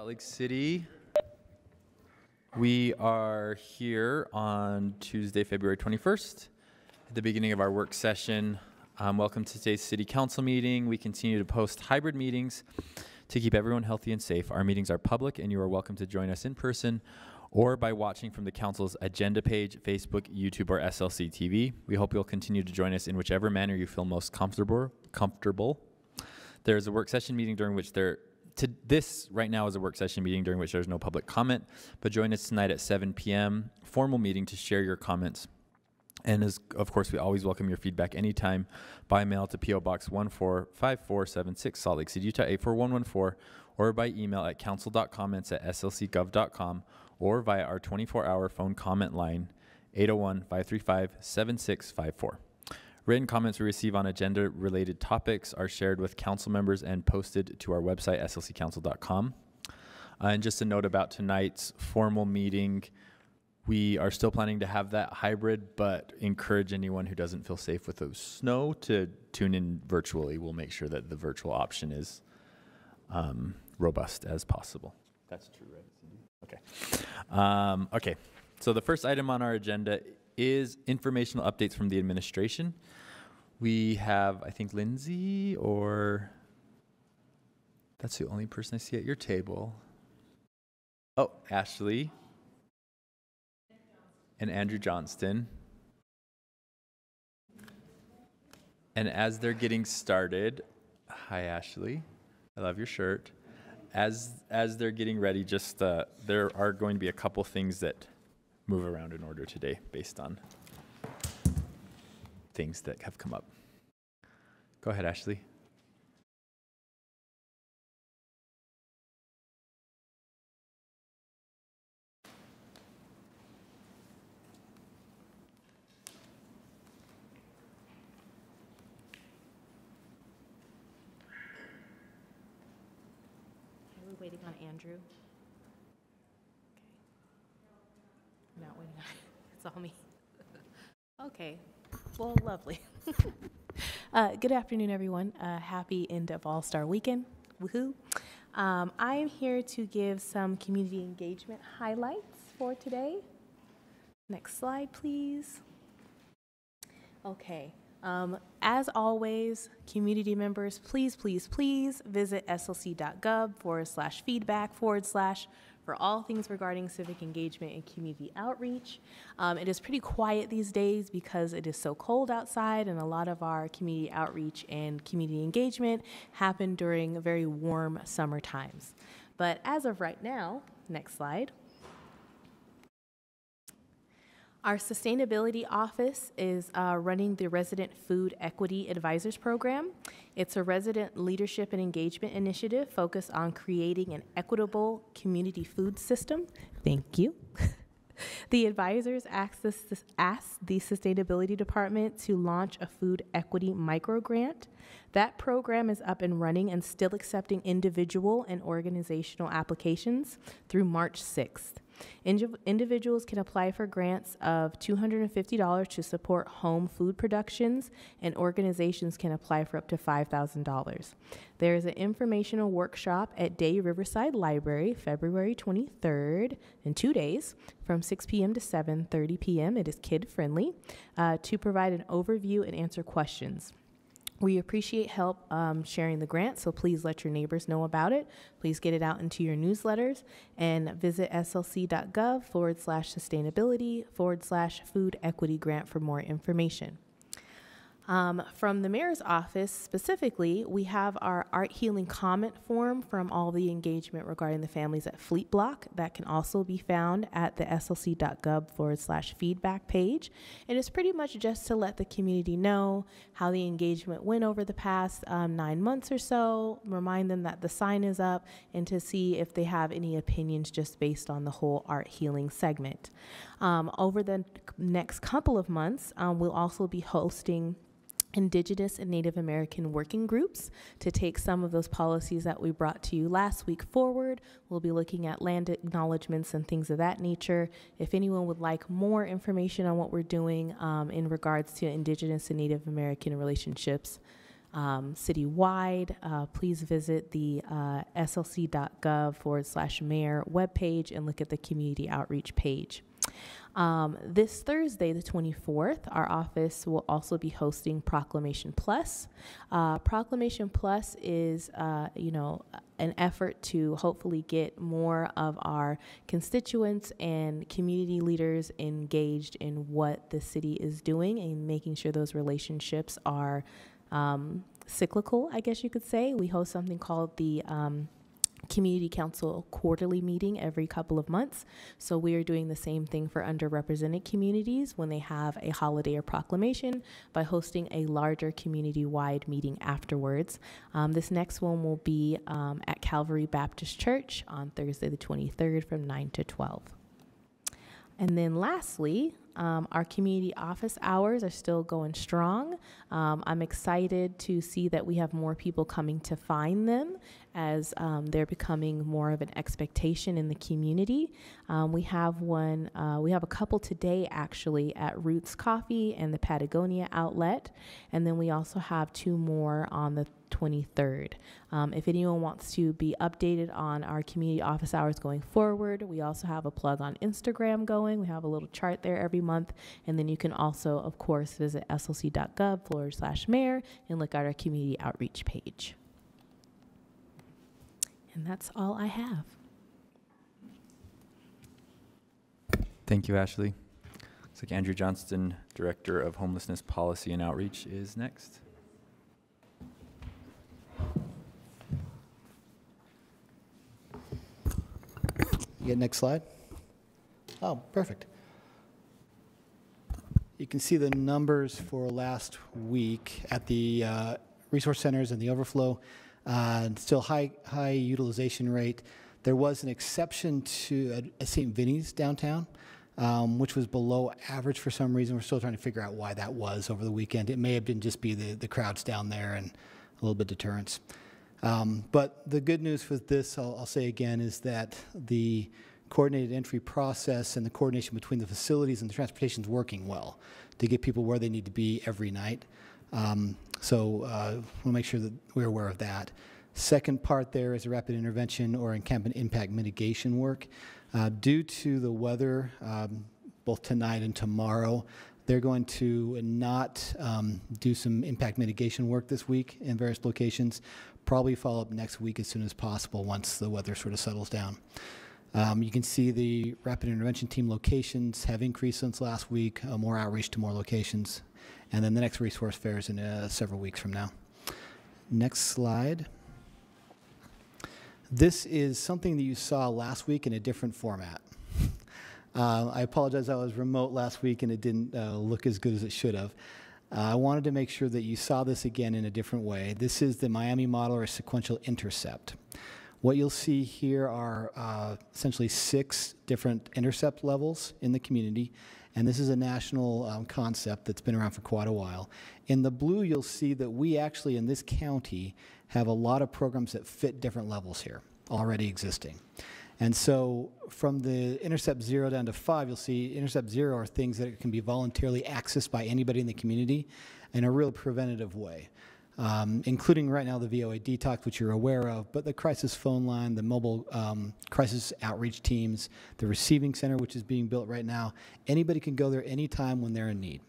Salt Lake City. We are here on Tuesday, February 21st, at the beginning of our work session. Um, welcome to today's City Council meeting. We continue to post hybrid meetings to keep everyone healthy and safe. Our meetings are public, and you are welcome to join us in person or by watching from the Council's agenda page, Facebook, YouTube, or SLC TV. We hope you'll continue to join us in whichever manner you feel most comfortable. comfortable. There is a work session meeting during which there to this right now is a work session meeting during which there's no public comment, but join us tonight at 7 p.m. formal meeting to share your comments. And as of course, we always welcome your feedback anytime by mail to PO Box 145476 Salt Lake City, Utah 84114, or by email at council.comments at slcgov.com or via our 24-hour phone comment line 801-535-7654. Written comments we receive on agenda related topics are shared with council members and posted to our website, slccouncil.com. Uh, and just a note about tonight's formal meeting, we are still planning to have that hybrid, but encourage anyone who doesn't feel safe with the snow to tune in virtually. We'll make sure that the virtual option is um, robust as possible. That's true, right? Okay. Um, okay. So the first item on our agenda is informational updates from the administration. We have, I think, Lindsay, or that's the only person I see at your table. Oh, Ashley and Andrew Johnston. And as they're getting started, hi, Ashley. I love your shirt. As as they're getting ready, just uh, there are going to be a couple things that move around in order today based on things that have come up. Go ahead, Ashley. Waiting on Andrew? Okay. Not waiting on, it's all me. Okay, well, lovely. Uh, Good afternoon, everyone. Uh, Happy end of All-Star Weekend. Woohoo. Um, I am here to give some community engagement highlights for today. Next slide, please. Okay. Um, as always, community members, please, please, please visit slc.gov forward slash feedback forward slash for all things regarding civic engagement and community outreach. Um, it is pretty quiet these days because it is so cold outside, and a lot of our community outreach and community engagement happen during very warm summer times. But as of right now, next slide. Our sustainability office is uh, running the Resident Food Equity Advisors Program. It's a resident leadership and engagement initiative focused on creating an equitable community food system. Thank you. the advisors asked, the Sustainability Department to launch a food equity micro grant. That program is up and running and still accepting individual and organizational applications through March 6th. Indiv- individuals can apply for grants of $250 to support home food productions, and organizations can apply for up to $5,000. There is an informational workshop at Day Riverside Library, February 23rd, in two days, from 6 p.m. to 7:30 p.m. It is kid friendly uh, to provide an overview and answer questions. We appreciate help um, sharing the grant, so please let your neighbors know about it. Please get it out into your newsletters and visit slc.gov forward slash sustainability forward slash food equity grant for more information. Um, from the mayor's office specifically, we have our art healing comment form from all the engagement regarding the families at Fleet Block. That can also be found at the slc.gov forward slash feedback page. And it's pretty much just to let the community know how the engagement went over the past um, nine months or so, remind them that the sign is up, and to see if they have any opinions just based on the whole art healing segment. Um, over the next couple of months, um, we'll also be hosting Indigenous and Native American working groups to take some of those policies that we brought to you last week forward. We'll be looking at land acknowledgments and things of that nature. If anyone would like more information on what we're doing um, in regards to Indigenous and Native American relationships, um, citywide, uh, please visit the uh, slc.gov forward slash mayor webpage and look at the community outreach page. Um, this Thursday, the 24th, our office will also be hosting Proclamation Plus. Uh, Proclamation Plus is, uh, you know, an effort to hopefully get more of our constituents and community leaders engaged in what the city is doing and making sure those relationships are um, cyclical, I guess you could say. We host something called the um, Community Council quarterly meeting every couple of months. So we are doing the same thing for underrepresented communities when they have a holiday or proclamation by hosting a larger community wide meeting afterwards. Um, this next one will be um, at Calvary Baptist Church on Thursday, the 23rd from 9 to 12. And then lastly, um, our community office hours are still going strong. Um, I'm excited to see that we have more people coming to find them as um, they're becoming more of an expectation in the community. Um, we have one, uh, we have a couple today actually at Roots Coffee and the Patagonia outlet. And then we also have two more on the 23rd. Um, if anyone wants to be updated on our community office hours going forward, we also have a plug on Instagram going. We have a little chart there every month. And then you can also, of course, visit slc.gov forward slash mayor and look at our community outreach page. And that's all I have. Thank you, Ashley. Looks like Andrew Johnston, Director of Homelessness Policy and Outreach, is next. You get next slide? Oh, perfect. You can see the numbers for last week at the uh, resource centers and the overflow. Uh, still high high utilization rate. There was an exception to at St. Vinny's downtown, um, which was below average for some reason. We're still trying to figure out why that was over the weekend. It may have been just be the, the crowds down there and a little bit deterrence. Um, but the good news with this, I'll, I'll, say again, is that the coordinated entry process and the coordination between the facilities and the transportation is working well to get people where they need to be every night. Um, so uh, we'll make sure that we're aware of that. Second part there is a rapid intervention or encampment impact mitigation work. Uh, due to the weather, um, both tonight and tomorrow, they're going to not um, do some impact mitigation work this week in various locations. Probably follow up next week as soon as possible once the weather sort of settles down. Um, you can see the rapid intervention team locations have increased since last week, uh, more outreach to more locations. And then the next resource fair is in uh, several weeks from now. Next slide. This is something that you saw last week in a different format. Uh, I apologize, I was remote last week and it didn't uh, look as good as it should have. Uh, I wanted to make sure that you saw this again in a different way. This is the Miami model or sequential intercept. What you'll see here are uh, essentially six different intercept levels in the community, and this is a national um, concept that's been around for quite a while. In the blue, you'll see that we actually, in this county, have a lot of programs that fit different levels here, already existing. And so from the intercept zero down to five, you'll see intercept zero are things that can be voluntarily accessed by anybody in the community in a real preventative way um, including right now the VOA detox, which you're aware of, but the crisis phone line, the mobile um, crisis outreach teams, the receiving center, which is being built right now. Anybody can go there anytime when they're in need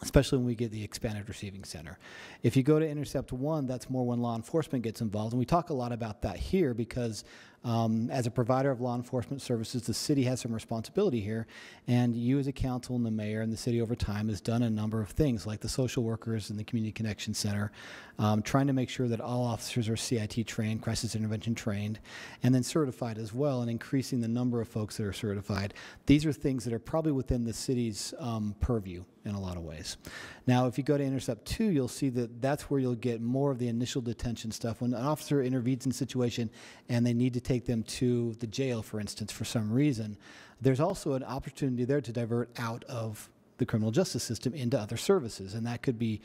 especially when we get the expanded receiving center. If you go to Intercept 1, that's more when law enforcement gets involved. And we talk a lot about that here because um, as a provider of law enforcement services, the city has some responsibility here. And you, as a council and the mayor and the city over time, has done a number of things like the social workers and the Community Connection Center, um, trying to make sure that all officers are CIT trained, crisis intervention trained, and then certified as well, and increasing the number of folks that are certified. These are things that are probably within the city's um, purview in a lot of ways. Now, if you go to Intercept 2, you'll see that that's where you'll get more of the initial detention stuff. When an officer intervenes in a situation and they need to take them to the jail, for instance, for some reason, there's also an opportunity there to divert out of the criminal justice system into other services. And that could be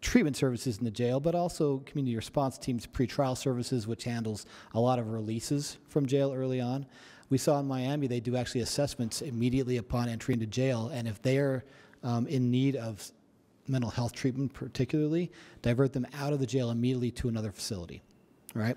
treatment services in the jail, but also community response teams, pretrial services, which handles a lot of releases from jail early on. We saw in Miami they do actually assessments immediately upon entry into jail, and if they're um, in need of mental health treatment, particularly, divert them out of the jail immediately to another facility. Right.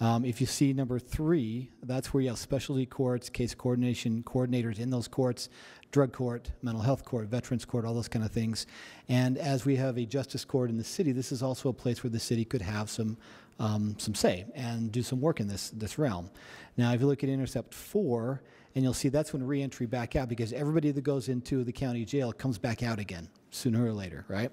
Um, if you see number three, that's where you have specialty courts, case coordination coordinators in those courts, drug court, mental health court, veterans court, all those kind of things. And as we have a justice court in the city, this is also a place where the city could have some um, some say and do some work in this this realm. Now, if you look at intercept four, and you'll see that's when reentry back out because everybody that goes into the county jail comes back out again sooner or later, right?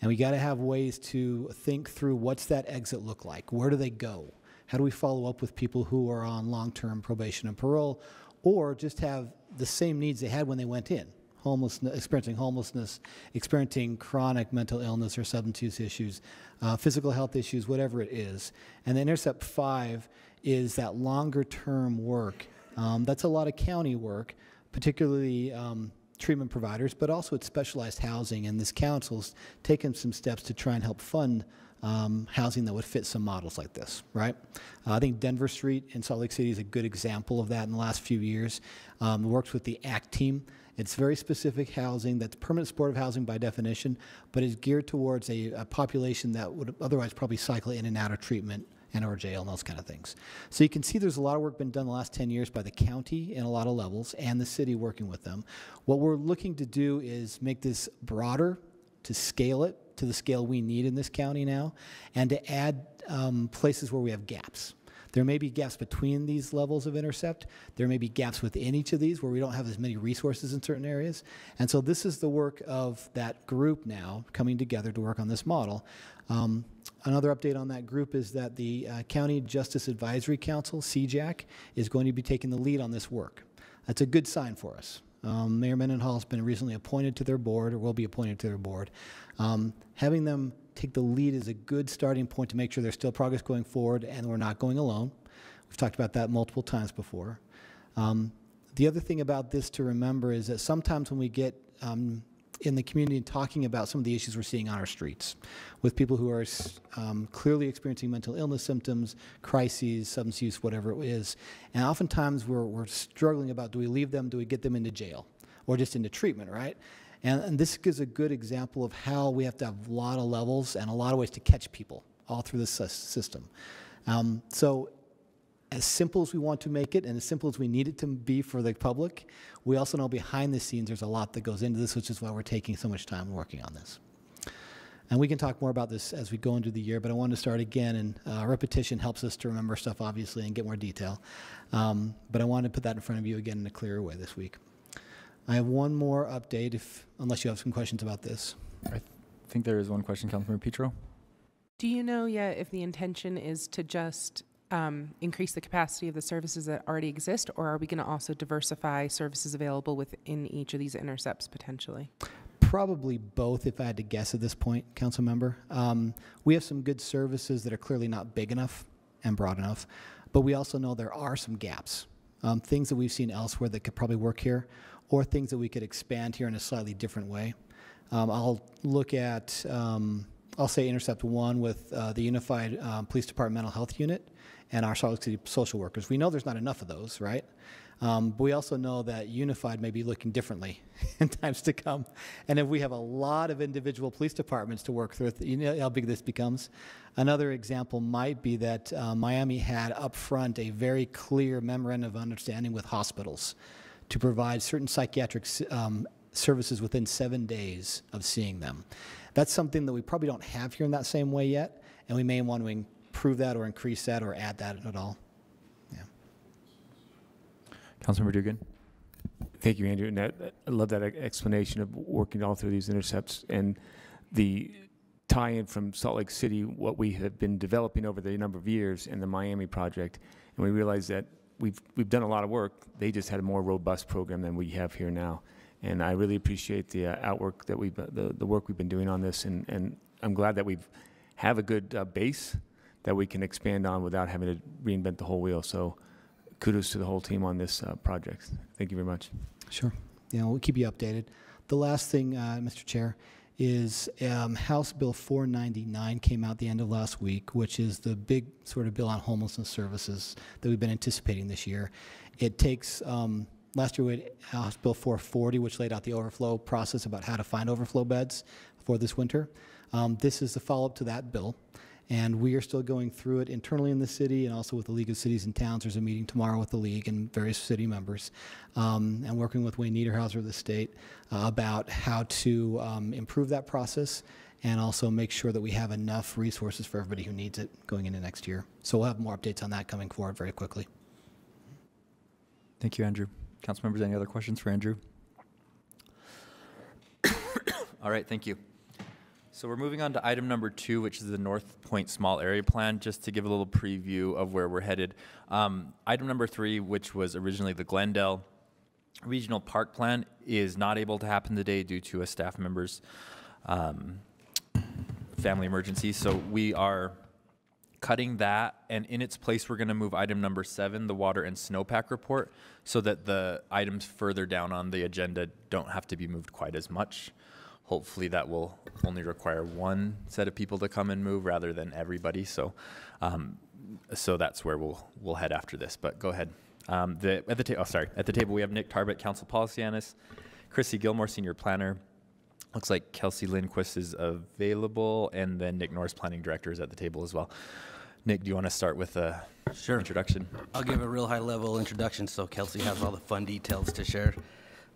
And we got to have ways to think through what's that exit look like? Where do they go? How do we follow up with people who are on long term probation and parole or just have the same needs they had when they went in? Homelessness, experiencing homelessness, experiencing chronic mental illness or substance use issues, uh, physical health issues, whatever it is. And the Intercept 5 is that longer term work. Um, that's a lot of county work, particularly um, treatment providers, but also it's specialized housing. And this council's taken some steps to try and help fund um, housing that would fit some models like this, right? Uh, I think Denver Street in Salt Lake City is a good example of that in the last few years. Um, works with the ACT team. It's very specific housing that's permanent supportive housing by definition, but is geared towards a, a population that would otherwise probably cycle in and out of treatment and or jail and those kind of things. So you can see there's a lot of work been done the last 10 years by the county in a lot of levels and the city working with them. What we're looking to do is make this broader to scale it to the scale we need in this county now, and to add um, places where we have gaps. There may be gaps between these levels of intercept. There may be gaps within each of these where we don't have as many resources in certain areas. And so this is the work of that group now coming together to work on this model. Um, another update on that group is that the uh, County Justice Advisory Council, CJAC, is going to be taking the lead on this work. That's a good sign for us. Um, Mayor Mendenhall has been recently appointed to their board, or will be appointed to their board. Um, having them take the lead is a good starting point to make sure there's still progress going forward and we're not going alone. We've talked about that multiple times before. Um, the other thing about this to remember is that sometimes when we get um, in the community talking about some of the issues we're seeing on our streets with people who are um, clearly experiencing mental illness symptoms, crises, substance use, whatever it is. And oftentimes we're, we're struggling about do we leave them, do we get them into jail or just into treatment, right? And, and this is a good example of how we have to have a lot of levels and a lot of ways to catch people all through this system. Um, so as simple as we want to make it and as simple as we need it to be for the public, we also know behind the scenes there's a lot that goes into this, which is why we're taking so much time working on this. And we can talk more about this as we go into the year, but I wanted to start again, and uh, repetition helps us to remember stuff, obviously, and get more detail. Um, but I wanted to put that in front of you again in a clearer way this week. I have one more update, if unless you have some questions about this. I think there is one question, Councilmember Petro. Do you know yet if the intention is to just um, increase the capacity of the services that already exist, or are we going to also diversify services available within each of these intercepts potentially? Probably both, if I had to guess at this point, Council Member. Um, we have some good services that are clearly not big enough and broad enough, but we also know there are some gaps, um, things that we've seen elsewhere that could probably work here, or things that we could expand here in a slightly different way. Um, I'll look at, um, I'll say Intercept 1 with uh, the Unified um, Police Department Mental Health Unit and our City social workers. We know there's not enough of those, right? Um, but we also know that Unified may be looking differently in times to come. And if we have a lot of individual police departments to work with, you know how big this becomes. Another example might be that uh, Miami had up front a very clear memorandum of understanding with hospitals to provide certain psychiatric um, services within seven days of seeing them. That's something that we probably don't have here in that same way yet, and we may want to improve that or increase that or add that at all. Yeah. Councilmember Dugan. Thank you, Andrew. And that, I love that explanation of working all through these intercepts and the tie-in from Salt Lake City, what we have been developing over the number of years, and the Miami project. And we realize that we've we've done a lot of work. They just had a more robust program than we have here now. And I really appreciate the uh, outwork that we've the, the work we've been doing on this. And, and I'm glad that we've have a good uh, base that we can expand on without having to reinvent the whole wheel. So kudos to the whole team on this uh, project. Thank you very much. Sure. Yeah, we'll keep you updated. The last thing, uh, Mr. Chair, is um, House Bill 499 came out the end of last week, which is the big sort of bill on homelessness services that we've been anticipating this year. It takes um, last year we had House Bill 440, which laid out the overflow process about how to find overflow beds. for this winter. Um, This is the follow-up to that bill, and we are still going through it internally in the city and also with the League of Cities and Towns. There's a meeting tomorrow with the league and various city members, um, and working with Wayne Niederhauser of the state uh, about how to um, improve that process and also make sure that we have enough resources for everybody who needs it going into next year. So we'll have more updates on that coming forward very quickly. Thank you, Andrew. Council members, any other questions for Andrew? All right, thank you. So we're moving on to item number two, which is the North Point Small Area Plan, just to give a little preview of where we're headed. Um, item number three, which was originally the Glendale Regional Park Plan, is not able to happen today due to a staff member's um, family emergency. So we are cutting that, and in its place, we're going to move item number seven, the water and snowpack report, so that the items further down on the agenda don't have to be moved quite as much. Hopefully, that will only require one set of people to come and move rather than everybody. So, um, so that's where we'll we'll head after this. But go ahead. Um, the at the ta- oh sorry at the table we have Nick Tarbet, Council Policy Analyst, Krissy Gilmore, Senior Planner. Looks like Kelsey Lindquist is available, and then Nick Norris, Planning Director, is at the table as well. Nick, do you want to start with a Sure. introduction? I'll give a real high-level introduction so Kelsey has all the fun details to share.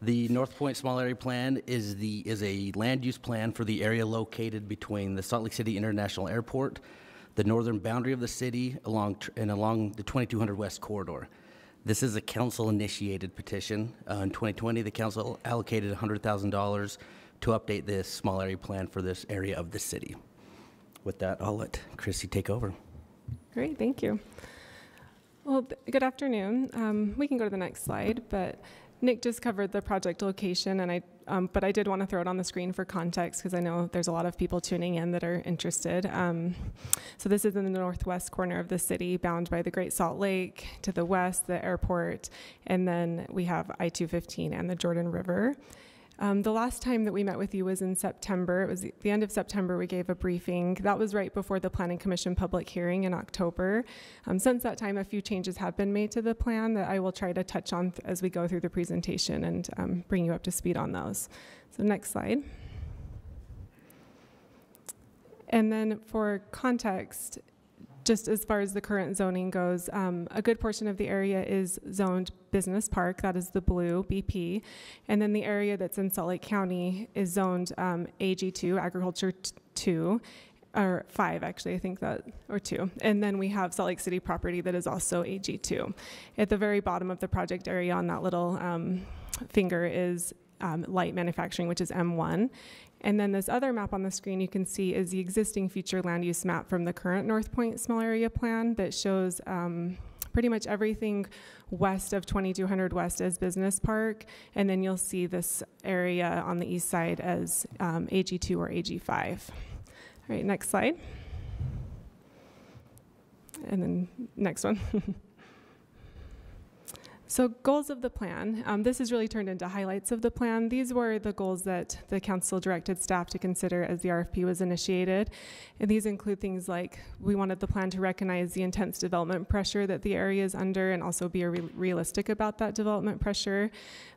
The North Point Small Area Plan is the, is a land use plan for the area located between the Salt Lake City International Airport, the northern boundary of the city, along, and along the 2200 West Corridor. This is a council-initiated petition. Uh, In 2020, the council allocated $100,000 to update this small area plan for this area of the city. With that, I'll let Krissy take over. Great, thank you. Well, good afternoon. Um, we can go to the next slide, but Nick just covered the project location, and I, um, but I did want to throw it on the screen for context because I know there's a lot of people tuning in that are interested. Um, so this is in the northwest corner of the city, bound by the Great Salt Lake. To the west, the airport, and then we have I-215 and the Jordan River. Um, the last time that we met with you was in September. It was the- end of September. We gave a briefing. That was right before the Planning Commission public hearing in October. Um, since that time, a few changes have been made to the plan that I will try to touch on as we go through the presentation and um, bring you up to speed on those. So, next slide. And then for context, just as far as the current zoning goes, um, a good portion of the area is zoned business park, that is the blue BP. And then the area that's in Salt Lake County is zoned um, AG2, agriculture t- 2, or 5 actually, I think that, or 2. And then we have Salt Lake City property that is also AG2. At the very bottom of the project area on that little um, finger is um, light manufacturing, which is M1. And then this other map on the screen you can see is the existing future land use map from the current North Point Small Area Plan that shows um, pretty much everything west of 2200 West as Business Park. And then you'll see this area on the east side as um, AG2 or AG5. All right, next slide. And then next one. So goals of the plan. Um, this has really turned into highlights of the plan. These were the goals that the council directed staff to consider as the RFP was initiated. And these include things like we wanted the plan to recognize the intense development pressure that the area is under and also be re- realistic about that development pressure.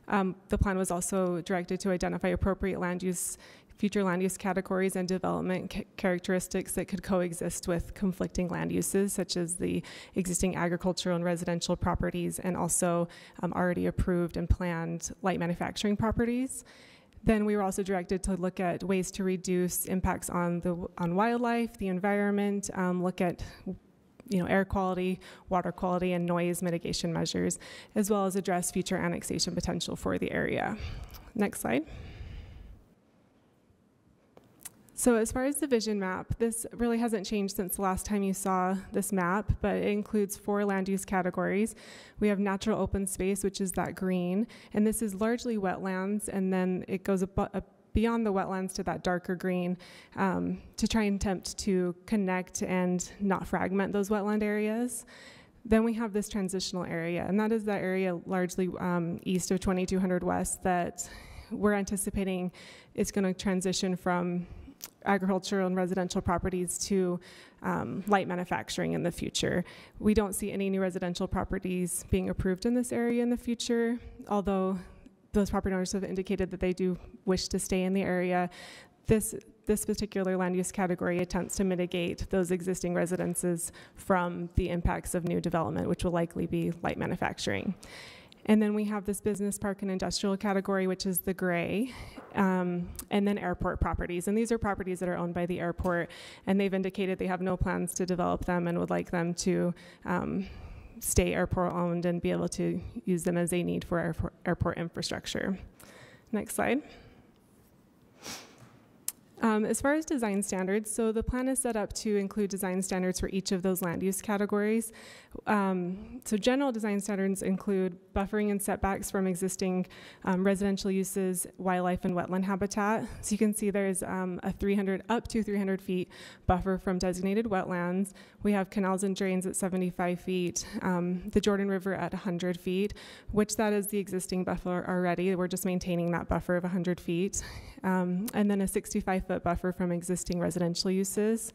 Um, the plan was also directed to identify appropriate land use future land use categories and development characteristics that could coexist with conflicting land uses, such as the existing agricultural and residential properties, and also um, already approved and planned light manufacturing properties. Then we were also directed to look at ways to reduce impacts on the on wildlife, the environment, um, look at you know, air quality, water quality, and noise mitigation measures, as well as address future annexation potential for the area. Next slide. So as far as the vision map, this really hasn't changed since the last time you saw this map, but it includes four land use categories. We have natural open space, which is that green, and this is largely wetlands, and then it goes uh, beyond the wetlands to that darker green um, to try and attempt to connect and not fragment those wetland areas. Then we have this transitional area, and that is that area largely um, east of 2200 West that we're anticipating is going to transition from agricultural and residential properties to um, light manufacturing in the future. We don't see any new residential properties being approved in this area in the future, although those property owners have indicated that they do wish to stay in the area. This this particular land use category attempts to mitigate those existing residences from the impacts of new development, which will likely be light manufacturing. And then we have this business park and industrial category, which is the gray, um, and then airport properties. And these are properties that are owned by the airport, and they've indicated they have no plans to develop them and would like them to um, stay airport owned and be able to use them as they need for airport, airport infrastructure. Next slide. Um, as far as design standards, so the plan is set up to include design standards for each of those land use categories. Um, so general design standards include buffering and setbacks from existing um, residential uses, wildlife and wetland habitat. So you can see there's um, a 300 up to 300 feet buffer from designated wetlands. We have canals and drains at 75 feet, um, the Jordan River at 100 feet, which that is the existing buffer already. We're just maintaining that buffer of 100 feet. Um, and then a 65 foot buffer from existing residential uses.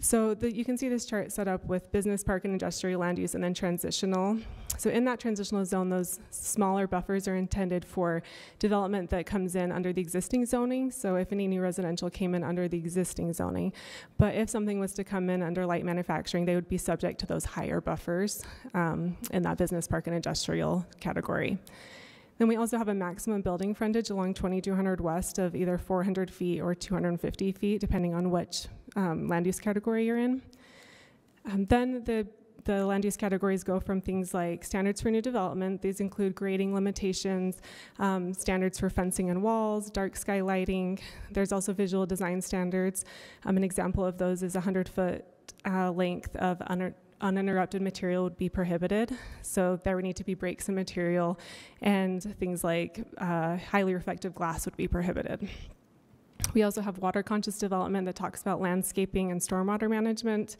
So the, you can see this chart set up with business park and industrial land use and then transitional. So in that transitional zone, those smaller buffers are intended for development that comes in under the existing zoning. So if any new residential came in under the existing zoning, but if something was to come in under light manufacturing, they would be subject to those higher buffers um, in that business park and industrial category. Then we also have a maximum building frontage along 2200 west of either 400 feet or 250 feet, depending on which um, land use category you're in. Um, then the the land use categories go from things like standards for new development. These include grading limitations, um, standards for fencing and walls, dark sky lighting. There's also visual design standards. Um, an example of those is a 100 foot uh, length of uninterrupted material would be prohibited. So there would need to be breaks in material, and things like uh, highly reflective glass would be prohibited. We also have water conscious development that talks about landscaping and stormwater management,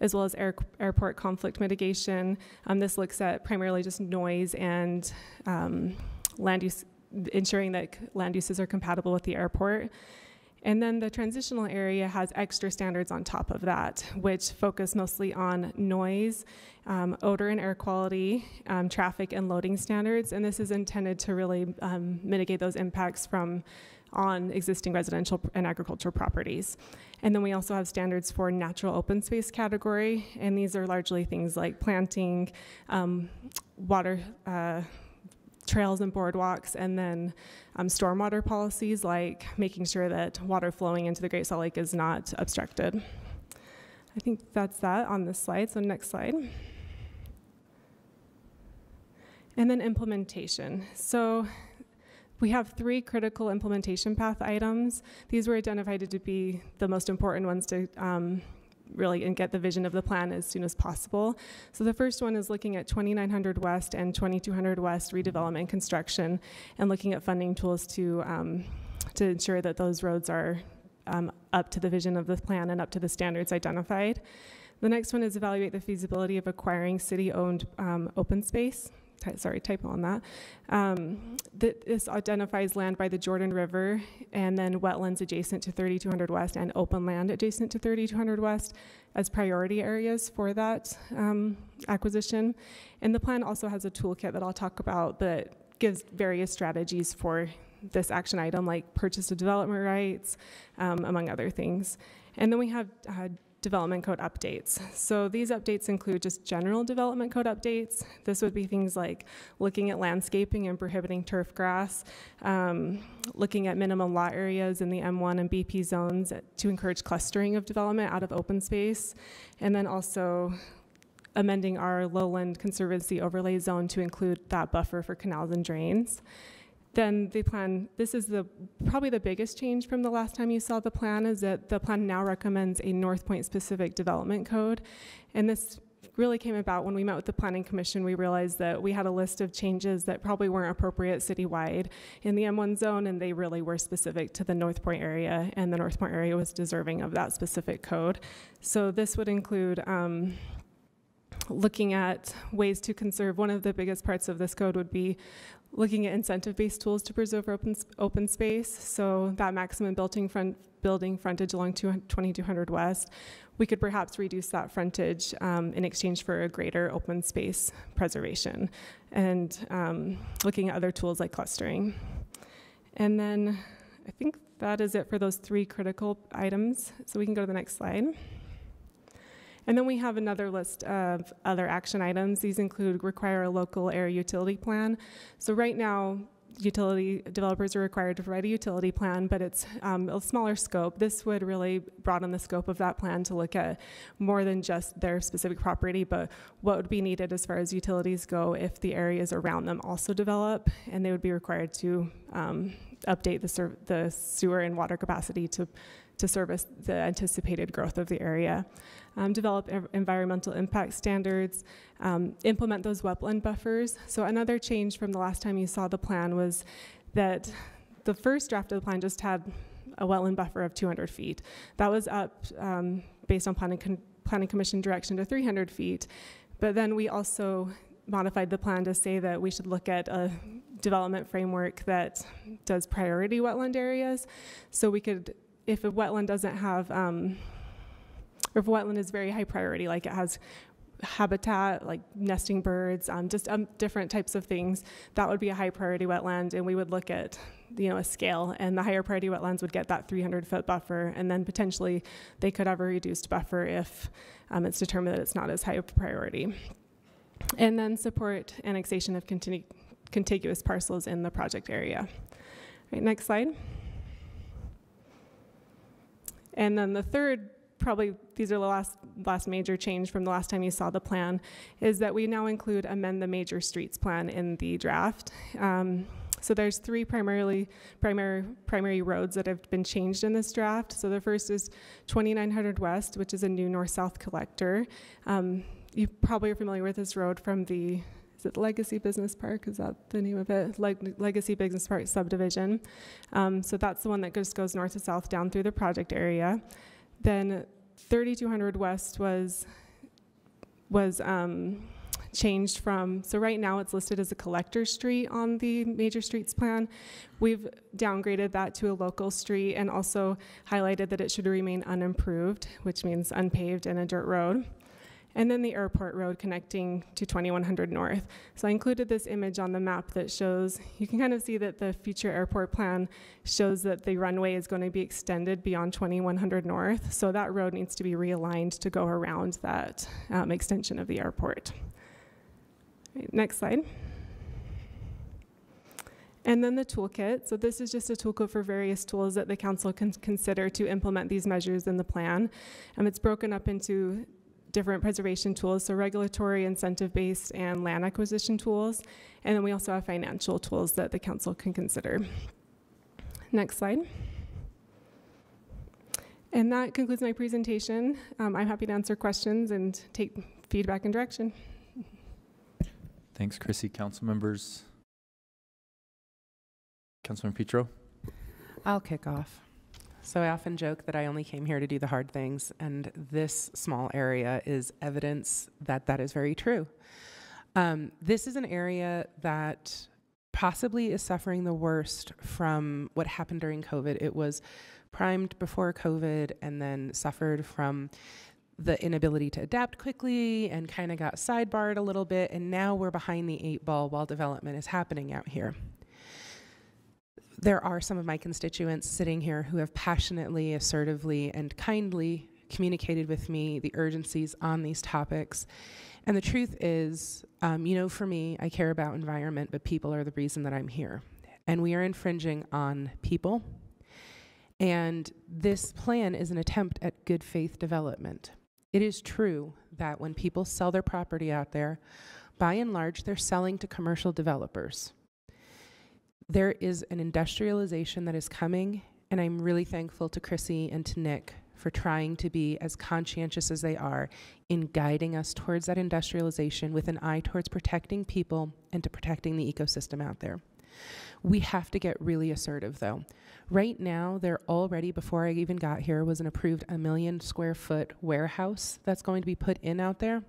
as well as air, airport conflict mitigation. Um, this looks at primarily just noise and um, land use, ensuring that land uses are compatible with the airport. And then the transitional area has extra standards on top of that, which focus mostly on noise, um, odor and air quality, um, traffic and loading standards. And this is intended to really um, mitigate those impacts from on existing residential and agricultural properties. And then we also have standards for natural open space category, and these are largely things like planting, um, water, uh, trails and boardwalks, and then um, stormwater policies like making sure that water flowing into the Great Salt Lake is not obstructed. I think that's that on this slide. So, next slide. And then implementation. So, we have three critical implementation path items. These were identified to be the most important ones to um, really and get the vision of the plan as soon as possible. So the first one is looking at 2900 West and 2200 West redevelopment construction and looking at funding tools to um, to ensure that those roads are um, up to the vision of the plan and up to the standards identified. The next one is evaluate the feasibility of acquiring city-owned um, open space sorry, typo on that. Um, th this identifies land by the Jordan River and then wetlands adjacent to 3200 West and open land adjacent to 3200 West as priority areas for that um, acquisition. And the plan also has a toolkit that I'll talk about that gives various strategies for this action item, like purchase of development rights, um, among other things. And then we have uh, development code updates. So these updates include just general development code updates. This would be things like looking at landscaping and prohibiting turf grass, um, looking at minimum lot areas in the M1 and BP zones to encourage clustering of development out of open space, and then also amending our lowland conservancy overlay zone to include that buffer for canals and drains then the plan, this is the probably the biggest change from the last time you saw the plan is that the plan now recommends a North Point specific development code. And this really came about when we met with the Planning Commission. We realized that we had a list of changes that probably weren't appropriate citywide in the M1 zone, and they really were specific to the North Point area, and the North Point area was deserving of that specific code. So this would include um, looking at ways to conserve. One of the biggest parts of this code would be looking at incentive-based tools to preserve open, open space. So that maximum building, front, building frontage along 2200 West, we could perhaps reduce that frontage um, in exchange for a greater open space preservation and um, looking at other tools like clustering. And then I think that is it for those three critical items. So we can go to the next slide. And then we have another list of other action items. These include require a local air utility plan. So right now, utility developers are required to provide a utility plan, but it's um, a smaller scope. This would really broaden the scope of that plan to look at more than just their specific property, but what would be needed as far as utilities go if the areas around them also develop, and they would be required to um, update the, the sewer and water capacity to to service the anticipated growth of the area. Um, develop environmental impact standards, um, implement those wetland buffers. So another change from the last time you saw the plan was that the first draft of the plan just had a wetland buffer of 200 feet. That was up um, based on planning, planning commission direction to 300 feet. But then we also modified the plan to say that we should look at a development framework that does priority wetland areas. So we could if a wetland doesn't have, um, a wetland is very high priority, like it has habitat, like nesting birds, um, just um, different types of things, that would be a high priority wetland, and we would look at you know a scale, and the higher priority wetlands would get that 300 foot buffer, and then potentially they could have a reduced buffer if um, it's determined that it's not as high a priority. And then support annexation of contiguous parcels in the project area. Right, next slide. And then the third, probably these are the last, last major change from the last time you saw the plan, is that we now include amend the major streets plan in the draft. Um, so there's three primarily primary primary roads that have been changed in this draft. So the first is 2900 West, which is a new north-south collector. Um, you probably are familiar with this road from the is it Legacy Business Park? Is that the name of it? Leg- Legacy Business Park subdivision. Um, so that's the one that just goes north to south down through the project area. Then 3200 West was was um, changed from so right now it's listed as a collector street on the major streets plan. We've downgraded that to a local street and also highlighted that it should remain unimproved, which means unpaved and a dirt road and then the airport road connecting to 2100 North. So I included this image on the map that shows, you can kind of see that the future airport plan shows that the runway is going to be extended beyond 2100 North. So that road needs to be realigned to go around that um, extension of the airport. Right, next slide. And then the toolkit. So this is just a toolkit for various tools that the council can consider to implement these measures in the plan. Um, it's broken up into different preservation tools, so regulatory, incentive-based, and land acquisition tools. And then we also have financial tools that the council can consider. Next slide. And that concludes my presentation. Um, I'm happy to answer questions and take feedback and direction. Thanks, Krissy. Council members. Councilman Petro. I'll kick off. So I often joke that I only came here to do the hard things, and this small area is evidence that that is very true. Um, this is an area that possibly is suffering the worst from what happened during COVID. It was primed before COVID and then suffered from the inability to adapt quickly and kind of got sidebarred a little bit. And now we're behind the eight ball while development is happening out here there are some of my constituents sitting here who have passionately, assertively, and kindly communicated with me the urgencies on these topics. And the truth is, um, you know, for me, I care about environment, but people are the reason that I'm here. And we are infringing on people. And this plan is an attempt at good faith development. It is true that when people sell their property out there, by and large, they're selling to commercial developers there is an industrialization that is coming, and I'm really thankful to Krissy and to Nick for trying to be as conscientious as they are in guiding us towards that industrialization with an eye towards protecting people and to protecting the ecosystem out there. We have to get really assertive though. Right now, there already, before I even got here, was an approved a million square foot warehouse that's going to be put in out there.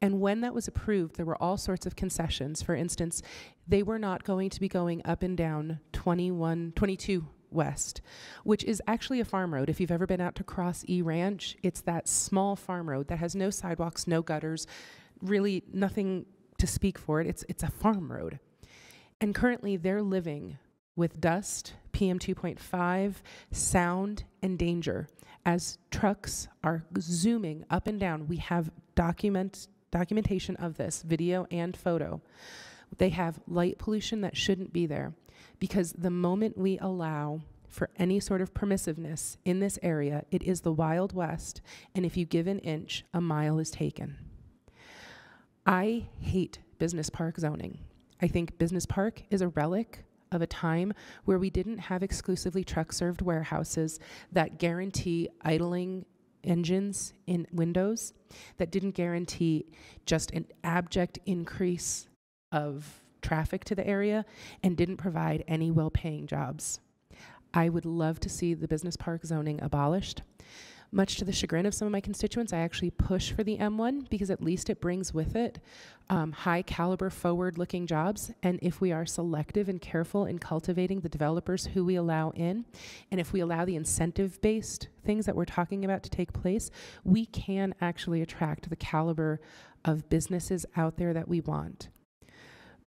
And when that was approved, there were all sorts of concessions. For instance, they were not going to be going up and down 21, 22 West, which is actually a farm road. If you've ever been out to Cross E Ranch, it's that small farm road that has no sidewalks, no gutters, really nothing to speak for it. It's, it's a farm road. And currently, they're living with dust, PM 2.5, sound, and danger. As trucks are zooming up and down, we have document, documentation of this, video and photo. They have light pollution that shouldn't be there because the moment we allow for any sort of permissiveness in this area, it is the Wild West, and if you give an inch, a mile is taken. I hate business park zoning. I think business park is a relic of a time where we didn't have exclusively truck served warehouses that guarantee idling engines in windows, that didn't guarantee just an abject increase of traffic to the area, and didn't provide any well paying jobs. I would love to see the business park zoning abolished. Much to the chagrin of some of my constituents, I actually push for the M1 because at least it brings with it um, high caliber, forward looking jobs. And if we are selective and careful in cultivating the developers who we allow in, and if we allow the incentive based things that we're talking about to take place, we can actually attract the caliber of businesses out there that we want.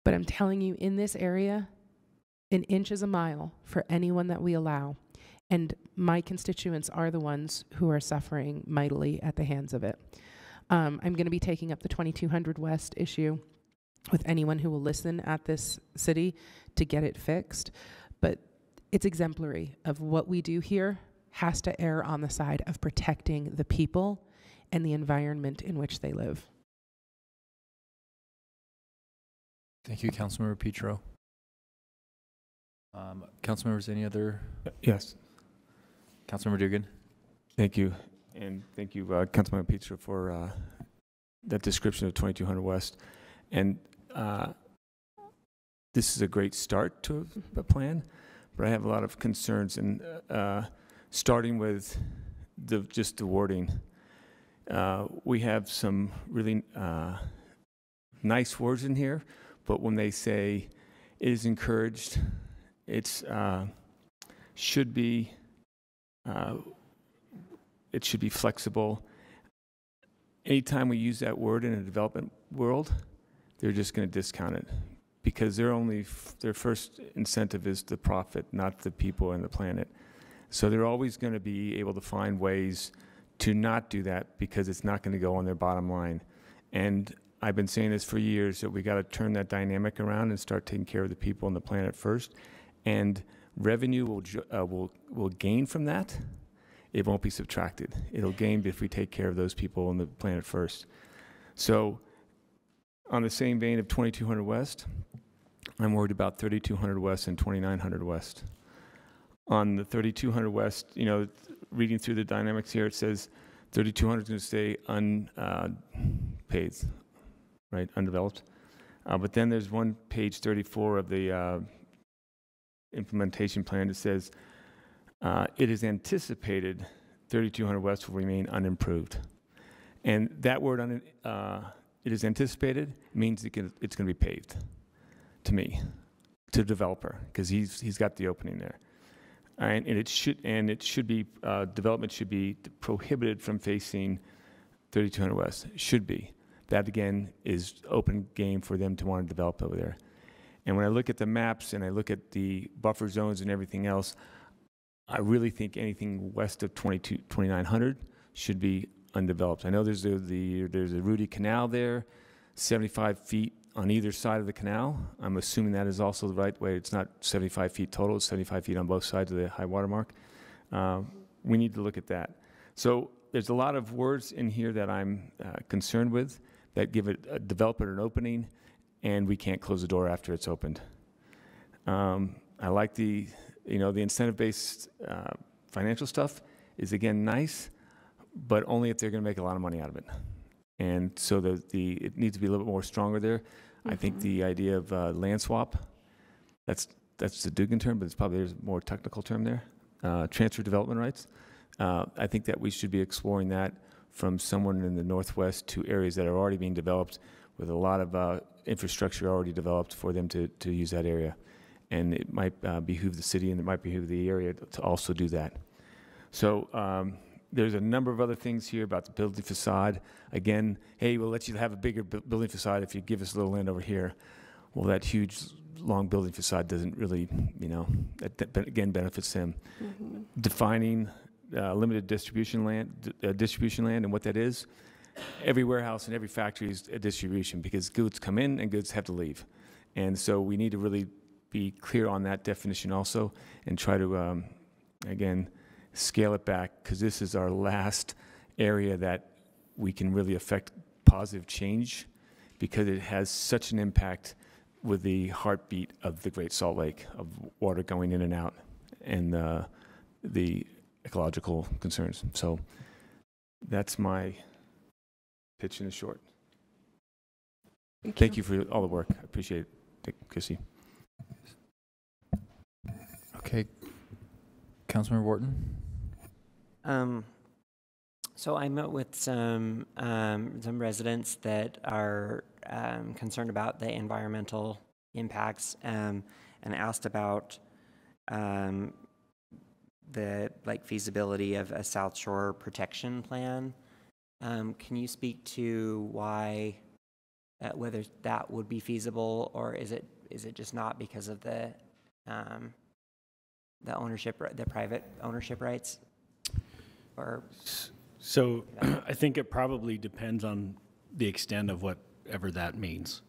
But I'm telling you, in this area, an inch is a mile for anyone that we allow. And my constituents are the ones who are suffering mightily at the hands of it. Um, I'm going to be taking up the 2200 West issue with anyone who will listen at this city to get it fixed. But it's exemplary of what we do here has to err on the side of protecting the people and the environment in which they live. Thank you, Councilmember Petro. Um, council members, any other? Yes, Councilmember Dugan? thank you. And thank you, uh, Councilman Pizza, for uh, that description of 2200 West. And uh, this is a great start to a, a plan, but I have a lot of concerns. And uh, starting with the just the wording, uh, we have some really uh, nice words in here, but when they say it is encouraged, it's uh, should be. Uh, it should be flexible. Anytime we use that word in a development world, they're just going to discount it because their only their first incentive is the profit, not the people and the planet. So they're always going to be able to find ways to not do that because it's not going to go on their bottom line. And I've been saying this for years that we got to turn that dynamic around and start taking care of the people and the planet first. And revenue will uh, will will gain from that it won't be subtracted. It'll gain if we take care of those people on the planet first. So, on the same vein of 2200 West, I'm worried about 3200 West and 2900 West. On the 3200 West, you know, reading through the dynamics here, it says 3200 is going to stay unpaid, right, undeveloped. Uh, but then there's one page 34 of the uh, implementation plan that says uh, it is anticipated 3200 West will remain unimproved. And that word, un, uh, it is anticipated, means it can, it's going to be paved to me, to the developer, because he's, he's got the opening there. And, and it should, and it should be, uh, development should be prohibited from facing 3200 West, should be. That again is open game for them to want to develop over there. And when I look at the maps and I look at the buffer zones and everything else, I really think anything west of 2900 should be undeveloped. I know there's the, the there's a Rudy Canal there, 75 feet on either side of the canal. I'm assuming that is also the right way. It's not 75 feet total, it's 75 feet on both sides of the high water mark. Uh, we need to look at that. So there's a lot of words in here that I'm uh, concerned with that give a, a developer an opening, and we can't close the door after it's opened. Um, I like the you know, the incentive-based uh, financial stuff is again nice, but only if they're going to make a lot of money out of it. And so the, the it needs to be a little bit more stronger there. I think the idea of uh, land swap, that's that's the Dugan term, but it's probably there's a more technical term there. Uh, transfer development rights. Uh, I think that we should be exploring that from someone in the northwest to areas that are already being developed with a lot of uh, infrastructure already developed for them to, to use that area and it might uh, behoove the city and it might behoove the area to also do that. So um, there's a number of other things here about the building facade. Again, hey, we'll let you have a bigger bu- building facade if you give us a little land over here. Well, that huge long building facade doesn't really, you know, that, that again benefits them. Defining uh, limited distribution land, uh, distribution land, and what that is. Every warehouse and every factory is a distribution because goods come in and goods have to leave, and so we need to really be clear on that definition also, and try to, um, again, scale it back because this is our last area that we can really affect positive change because it has such an impact with the heartbeat of the Great Salt Lake, of water going in and out, and uh, the ecological concerns. So that's my pitch in a short. Thank you for all the work. I appreciate it, Krissy. Okay. Councilmember Wharton? Um, so I met with some um, some residents that are um, concerned about the environmental impacts um, and asked about um, the like feasibility of a South Shore protection plan. Um, can you speak to why, uh, whether that would be feasible, or is it is it just not because of the um, the ownership, the private ownership rights, or So I think it probably depends on the extent of whatever that means,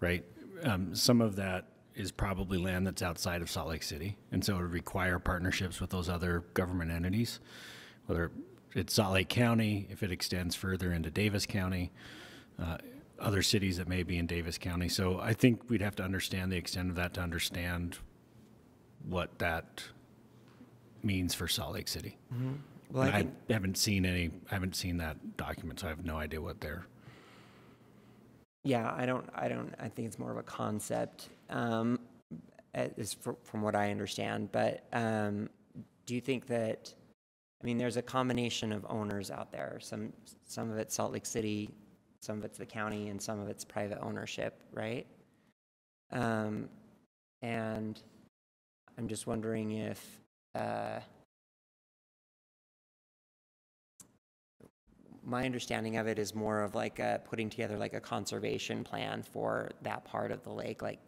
right? Um, some of that is probably land that's outside of Salt Lake City, and so it would require partnerships with those other government entities, whether it's Salt Lake County, if it extends further into Davis County, uh, other cities that may be in Davis County. So I think we'd have to understand the extent of that to understand what that means for Salt Lake City. well, I And I think haven't seen any, I haven't seen that document, so I have no idea what they're. Yeah, I don't, I don't, I think it's more of a concept, um, is from what I understand, but, um, do you think that, I mean, there's a combination of owners out there, some, some of it's Salt Lake City, some of it's the county, and some of it's private ownership, right? Um, and I'm just wondering if, uh, my understanding of it is more of like uh, putting together like a conservation plan for that part of the lake, like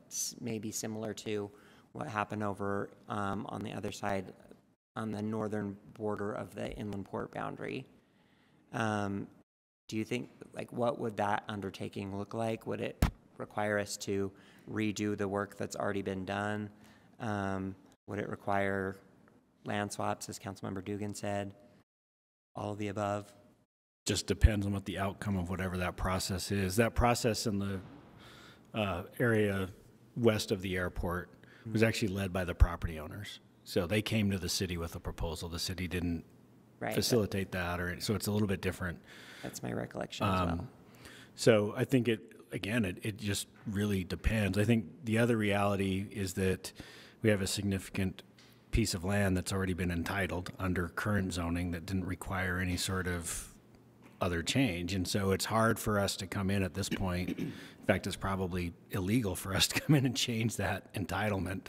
maybe similar to what happened over um, on the other side, on the northern border of the inland port boundary. Um, do you think, like, what would that undertaking look like? Would it require us to redo the work that's already been done? Um, would it require land swaps, as Councilmember Dugan said? All of the above? Just depends on what the outcome of whatever that process is. That process in the uh, area west of the airport was actually led by the property owners. So they came to the city with a proposal. The city didn't Right. facilitate that, or, so it's a little bit different. That's my recollection as well. Um, So I think it, again, it, it just really depends. I think the other reality is that we have a significant piece of land that's already been entitled under current zoning that didn't require any sort of other change. And so it's hard for us to come in at this point. In fact, it's probably illegal for us to come in and change that entitlement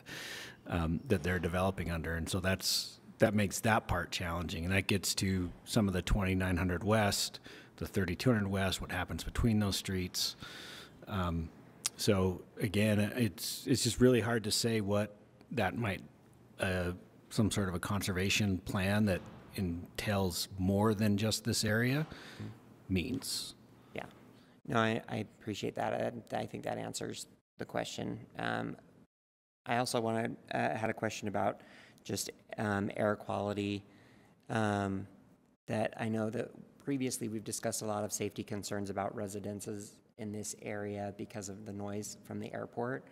um, that they're developing under. And so that's, that makes that part challenging. And that gets to some of the 2900 West, the 3200 West, what happens between those streets. Um, so again, it's, it's just really hard to say what that might, uh, some sort of a conservation plan that entails more than just this area means. Yeah. No, I, I appreciate that. I, I think that answers the question. Um, I also wanted, uh, had a question about just um, air quality. Um, that I know that previously we've discussed a lot of safety concerns about residences in this area because of the noise from the airport.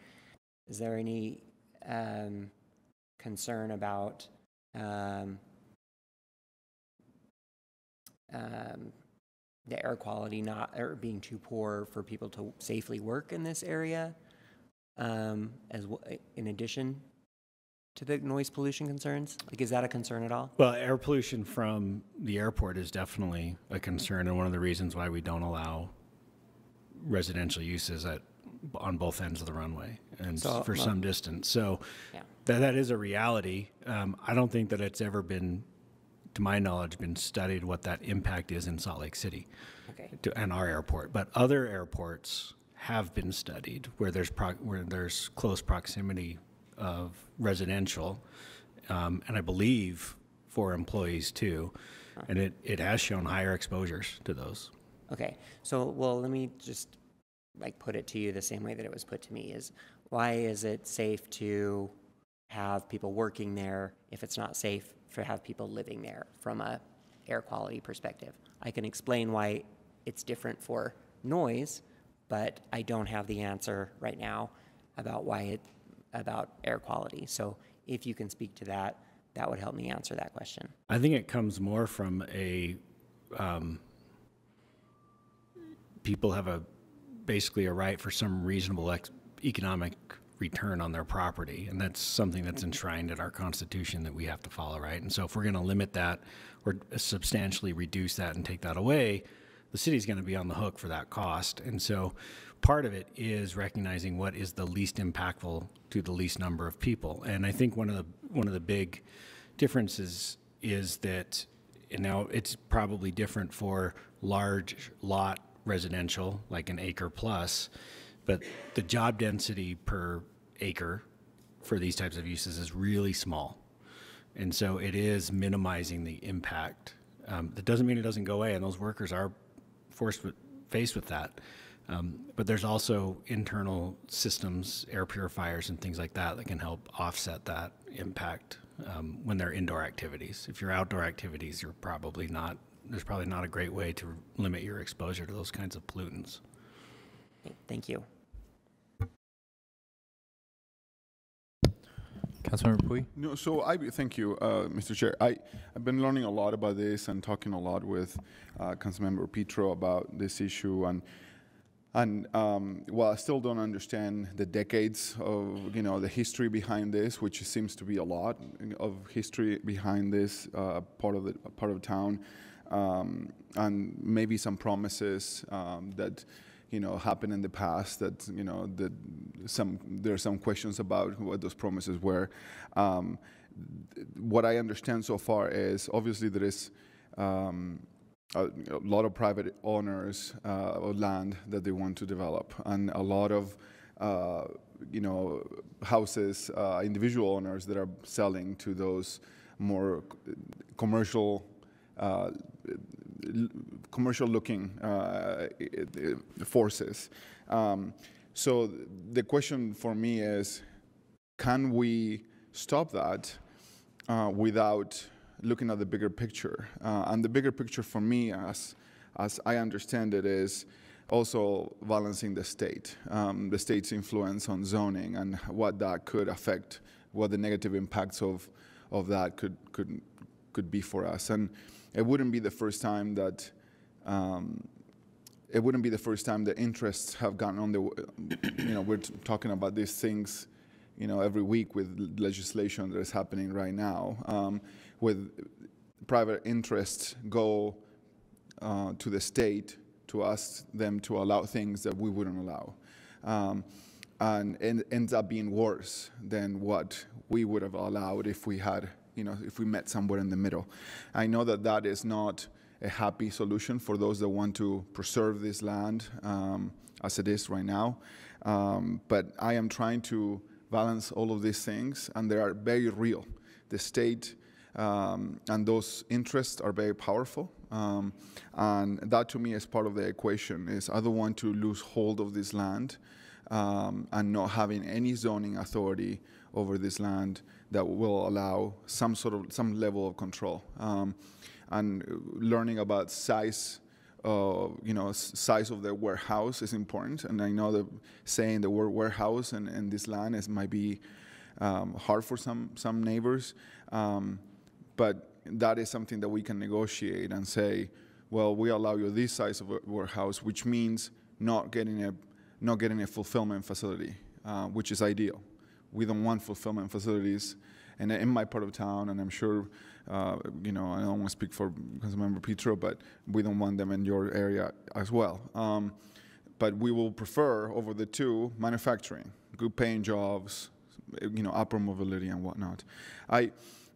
Is there any um, concern about um, um, the air quality not or being too poor for people to safely work in this area um, as w- in addition to the noise pollution concerns like is that a concern at all Well, air pollution from the airport is definitely a concern, and one of the reasons why we don't allow residential uses at, on both ends of the runway and So, for well- some distance. So Yeah. that, that is a reality. Um, I don't think that it's ever been, to my knowledge, been studied what that impact is in Salt Lake City okay to, and our airport. But other airports have been studied where there's pro- where there's close proximity of residential, um, and I believe for employees too, and it, it has shown higher exposures to those. Okay, so, well, let me just, like, put it to you the same way that it was put to me, is why is it safe to have people working there if it's not safe to have people living there from a air quality perspective? I can explain why it's different for noise, but I don't have the answer right now about why it, about air quality. So if you can speak to that, that would help me answer that question. I think it comes more from a, um, people have a, basically a right for some reasonable ex- economic return on their property. And that's something that's enshrined in our constitution that we have to follow, right? And so if we're going to limit that or substantially reduce that and take that away, the city's going to be on the hook for that cost. And so part of it is recognizing what is the least impactful to the least number of people. And I think one of the one of the big differences is that and now it's probably different for large lot residential like an acre plus, but the job density per acre for these types of uses is really small. And so it is minimizing the impact. Um, that doesn't mean it doesn't go away, and those workers are forced with, faced with that. Um, but there's also internal systems, air purifiers, and things like that that can help offset that impact um, when they're indoor activities. If you're outdoor activities, you're probably not. There's probably not a great way to limit your exposure to those kinds of pollutants. Thank you. Councilmember Puy? No, so I thank you, uh, Mr. Chair. I I've been learning a lot about this and talking a lot with uh, Councilmember Petro about this issue and. And um, while I still don't understand the decades of, you know, the history behind this, which seems to be a lot of history behind this uh, part of the part of town, um, and maybe some promises um, that you know happened in the past that you know that some there are some questions about what those promises were. Um, what I understand so far is obviously there is um, a, a, lot of private owners uh, of land that they want to develop, and a lot of uh, you know houses, uh, individual owners that are selling to those more commercial uh, commercial looking uh, forces. Um, so the question for me is, can we stop that uh, without looking at the bigger picture? Uh, and the bigger picture for me, as, as I understand it, is also balancing the state, um, the state's influence on zoning and what that could affect, what the negative impacts of, of that could, could, could be for us. And it wouldn't be the first time that um, it wouldn't be the first time the interests have gotten on the, you know, we're talking about these things, you know, every week with legislation that is happening right now, um, with private interests go uh, to the state to ask them to allow things that we wouldn't allow. Um, and it ends up being worse than what we would have allowed if we had, you know, if we met somewhere in the middle. I know that that is not a happy solution for those that want to preserve this land um, as it is right now. Um, but I am trying to balance all of these things, and they are very real. The state um, and those interests are very powerful. Um, and that to me is part of the equation is I don't want to lose hold of this land um, and not having any zoning authority over this land that will allow some sort of some level of control. Um, and learning about size uh, you know, size of the warehouse is important. And I know that saying the word warehouse and, and this land is might be um, hard for some some neighbors, um, but that is something that we can negotiate and say, well, we allow you this size of warehouse, which means not getting a not getting a fulfillment facility, uh, which is ideal. We don't want fulfillment facilities, and in my part of town, and I'm sure uh, you know, I don't want to speak for Councilmember Petro, but we don't want them in your area as well. Um, but we will prefer over the two manufacturing, good paying jobs, you know, upper mobility and whatnot. I,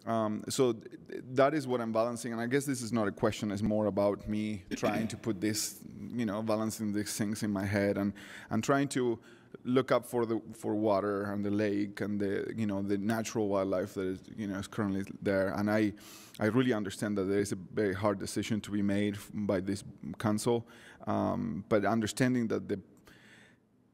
um, so th- th- that is what I'm balancing, and I guess this is not a question. It's more about me trying to put this, you know, balancing these things in my head and and trying to look up for the for water and the lake and the you know the natural wildlife that is you know is currently there. And I I really understand that there is a very hard decision to be made by this council, um, but understanding that the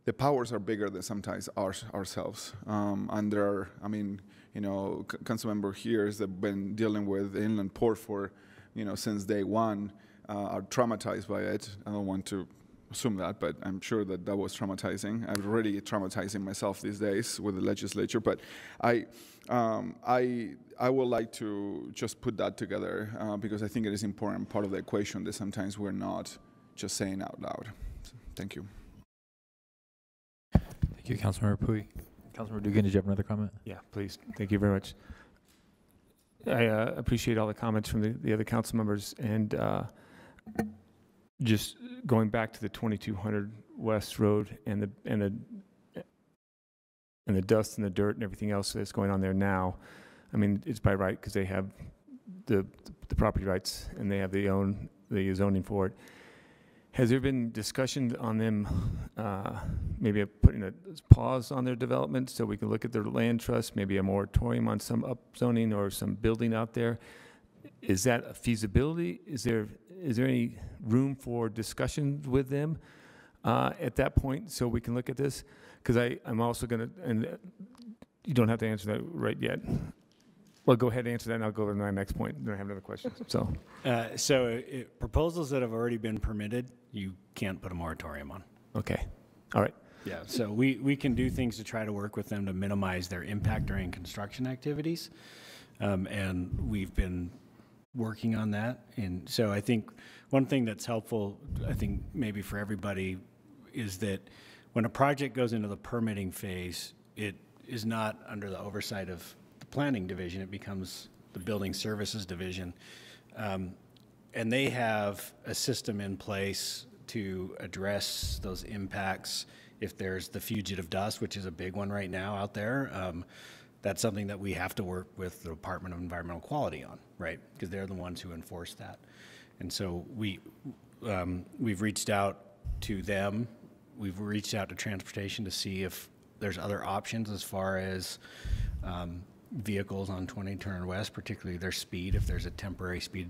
the powers are bigger than sometimes ours, ourselves. Um, and there are, I mean, you know, council member here has been dealing with inland port for, you know, since day one, uh, are traumatized by it. I don't want to assume that, but I'm sure that that was traumatizing. I'm already traumatizing myself these days with the legislature, but I, um, I, I would like to just put that together uh, because I think it is important part of the equation that sometimes we're not just saying out loud. So, thank you. Thank you, Councilmember Puy. Councilmember Dugan, did you have another comment? Yeah, please. Thank you very much. I uh, appreciate all the comments from the, the other council members and uh, just going back to the 2200 West Road and the and the and the dust and the dirt and everything else that's going on there now. I mean, it's by right because they have the the property rights and they have the own the zoning for it. Has there been discussion on them, uh, maybe putting a pause on their development so we can look at their land trust, maybe a moratorium on some upzoning or some building out there? Is that a feasibility? Is there, is there any room for discussion with them uh, at that point so we can look at this? Because I, I'm also going to, and uh, you don't have to answer that right yet. Well, go ahead and answer that, and I'll go to my next point. Then I have another question. So, Uh, So it- proposals that have already been permitted, you can't put a moratorium on. okay, all right. Yeah, so we, we can do things to try to work with them to minimize their impact during construction activities. Um, and we've been working on that. And so I think one thing that's helpful, I think maybe for everybody, is that when a project goes into the permitting phase, it is not under the oversight of the planning division, it becomes the building services division. Um, and they have a system in place to address those impacts. If there's the fugitive dust, which is a big one right now out there, um, that's something that we have to work with the Department of Environmental Quality on, right? Because they're the ones who enforce that. And so we, um, we've reached out to them. We've reached out to transportation to see if there's other options as far as um, vehicles on 20 turn west, particularly their speed. If there's a temporary speed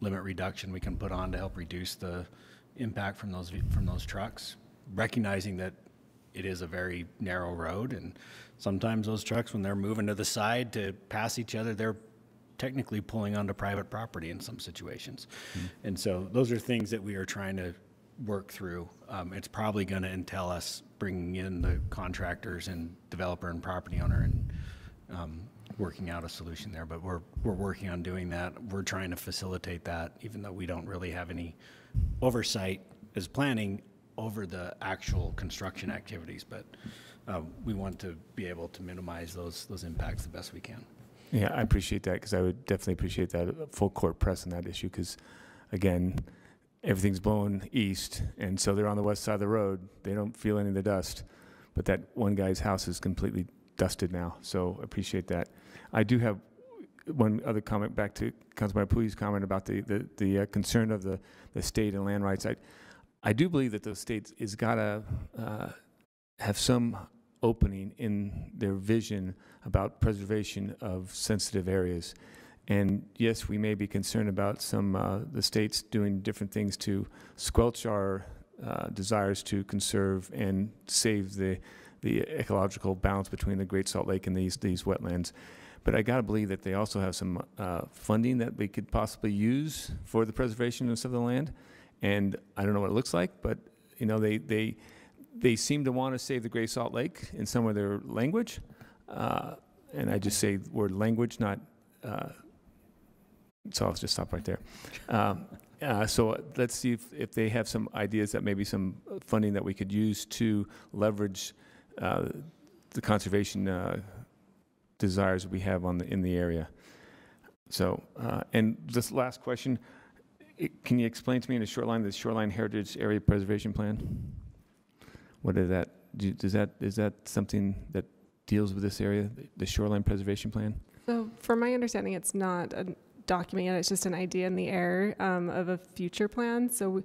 limit reduction we can put on to help reduce the impact from those, from those trucks, recognizing that it is a very narrow road and sometimes those trucks, when they're moving to the side to pass each other, they're technically pulling onto private property in some situations. And so those are things that we are trying to work through. Um, it's probably going to entail us bringing in the contractors and developer and property owner and um, working out a solution there. But we're, we're working on doing that. We're trying to facilitate that, even though we don't really have any oversight as planning over the actual construction activities. But uh, we want to be able to minimize those, those impacts the best we can. Yeah, I appreciate that because I would definitely appreciate that uh, full court press on that issue because, again, everything's blowing east, and so they're on the west side of the road. They don't feel any of the dust, but that one guy's house is completely dusted now. So appreciate that. I do have one other comment back to Councilmember Puy's comment about the the, the uh, concern of the the state and land rights. I I do believe that the state is gotta uh, have some opening in their vision about preservation of sensitive areas. And yes, we may be concerned about some, uh, the states doing different things to squelch our uh, desires to conserve and save the, the ecological balance between the Great Salt Lake and these, these wetlands. But I gotta believe that they also have some uh, funding that we could possibly use for the preservation of some of the land. And I don't know what it looks like, but, you know, they, they, they seem to want to save the Great Salt Lake in some of their language. Uh, and I just say the word language, not, uh, so I'll just stop right there. Um, uh, so let's see if, if they have some ideas that maybe some funding that we could use to leverage uh, the conservation uh, desires we have on the, in the area. So, uh, and this last question, it- can you explain to me in a short line the Shoreline Heritage Area Preservation Plan? What is that? Do- Does that, is that something that deals with this area, the shoreline preservation plan? So, from my understanding, it's not a document yet. It's just an idea in the air um, of a future plan. So,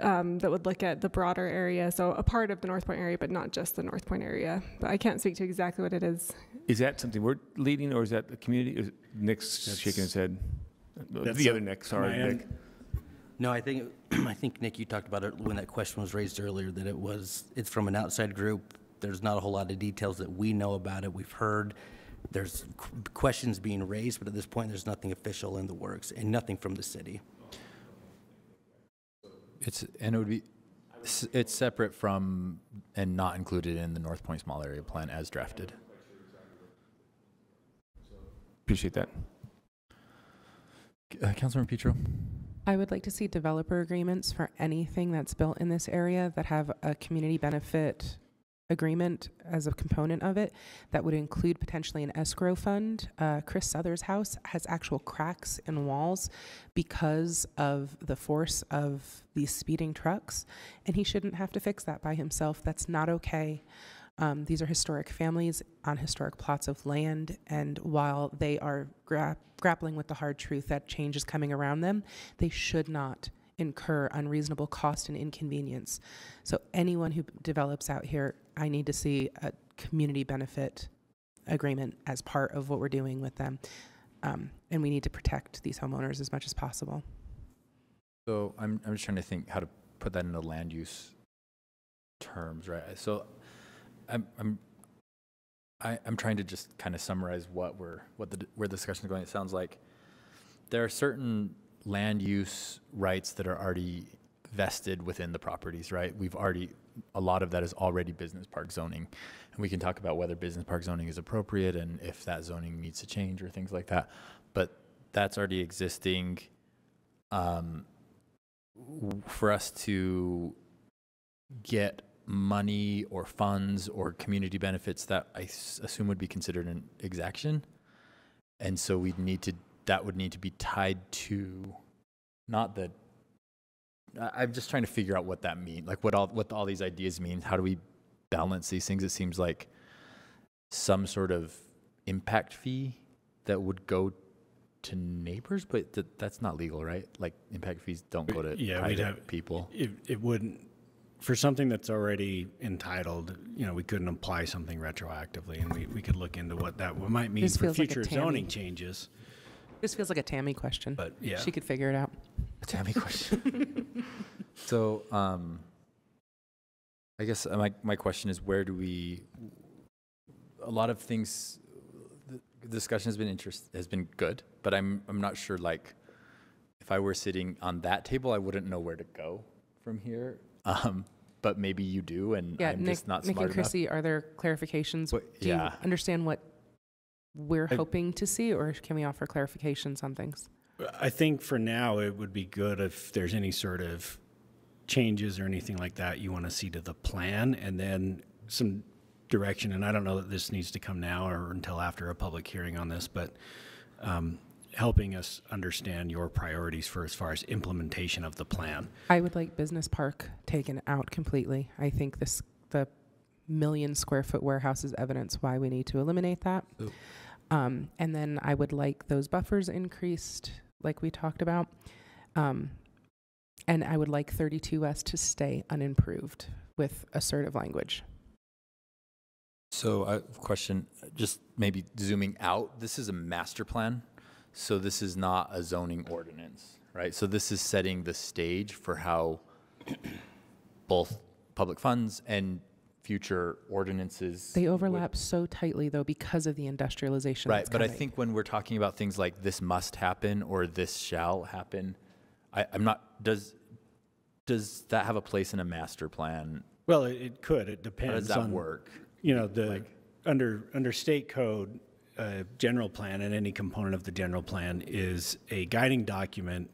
um, that would look at the broader area, so a part of the North Point area, but not just the North Point area. But I can't speak to exactly what it is. Is that something we're leading, or is that the community? Is Nick's That's- shaking his head. that's The a- other Nick, sorry, Nick. un- No, I think, I think, Nick, you talked about it when that question was raised earlier, that it was, it's from an outside group. There's not a whole lot of details that we know about it. We've heard, there's qu- questions being raised, but at this point, there's nothing official in the works and nothing from the city. It's, and it would be, it's separate from and not included in the North Point Small Area Plan as drafted. Appreciate that. Uh, Councilmember Petro? I would like to see developer agreements for anything that's built in this area that have a community benefit agreement as a component of it. That would include potentially an escrow fund. Uh, Chris Souther's house has actual cracks in walls because of the force of these speeding trucks, and he shouldn't have to fix that by himself. That's not okay. Um, these are historic families on historic plots of land, and while they are gra- grappling with the hard truth that change is coming around them, they should not incur unreasonable cost and inconvenience. So, anyone who develops out here, I need to see a community benefit agreement as part of what we're doing with them. Um, and we need to protect these homeowners as much as possible. So I'm, I'm just trying to think how to put that into land use terms, right? So I'm, I'm, I, I'm trying to just kind of summarize what we're, what the, where the discussion is going. It sounds like there are certain land use rights that are already vested within the properties, right? We've already, a lot of that is already business park zoning. And we can talk about whether business park zoning is appropriate and if that zoning needs to change or things like that. But that's already existing. Um, for us to get money or funds or community benefits that I s- assume would be considered an exaction. And so we'd need to, that would need to be tied to, not the, I'm just trying to figure out what that means, like what all, what all these ideas mean. How do we balance these things? It seems like some sort of impact fee that would go to neighbors, but th- that's not legal, right? Like impact fees don't go to Yeah, private have- people. It, it wouldn't, for something that's already entitled, you know, we couldn't apply something retroactively, and we, we could look into what that might mean This for feels like a future Tammy. zoning changes. This feels like a Tammy question. But yeah. She could figure it out. A Tammy question. so, um, I guess uh, my my question is, where do we? A lot of things. The discussion has been interest has been good, but I'm I'm not sure. Like, if I were sitting on that table, I wouldn't know where to go from here. Um, but maybe you do, and Yeah, I'm Nick, just not Nick smart and enough. Krissy, are there clarifications? What- Do you understand what we're I- hoping to see, or can we offer clarifications on things? I think for now, it would be good if there's any sort of changes or anything like that you want to see to the plan, and then some direction. And I don't know that this needs to come now or until after a public hearing on this, but um, helping us understand your priorities for as far as implementation of the plan. I would like business park taken out completely. I think this the million square foot warehouse is evidence why we need to eliminate that. Um, and then I would like those buffers increased, like we talked about. Um, and I would like 32S to stay unimproved with assertive language. So, I have a question, just maybe zooming out. This is a master plan, so this is not a zoning ordinance, right? So this is setting the stage for how both public funds and future ordinances. They would- overlap so tightly, though, because of the industrialization. Right, that's but I think when we're talking about things like this must happen or this shall happen, I, I'm not, does, does that have a place in a master plan? Well, it, it could. It How depends does that on work? You know, the, under, under state code, uh, general plan and any component of the general plan is a guiding document,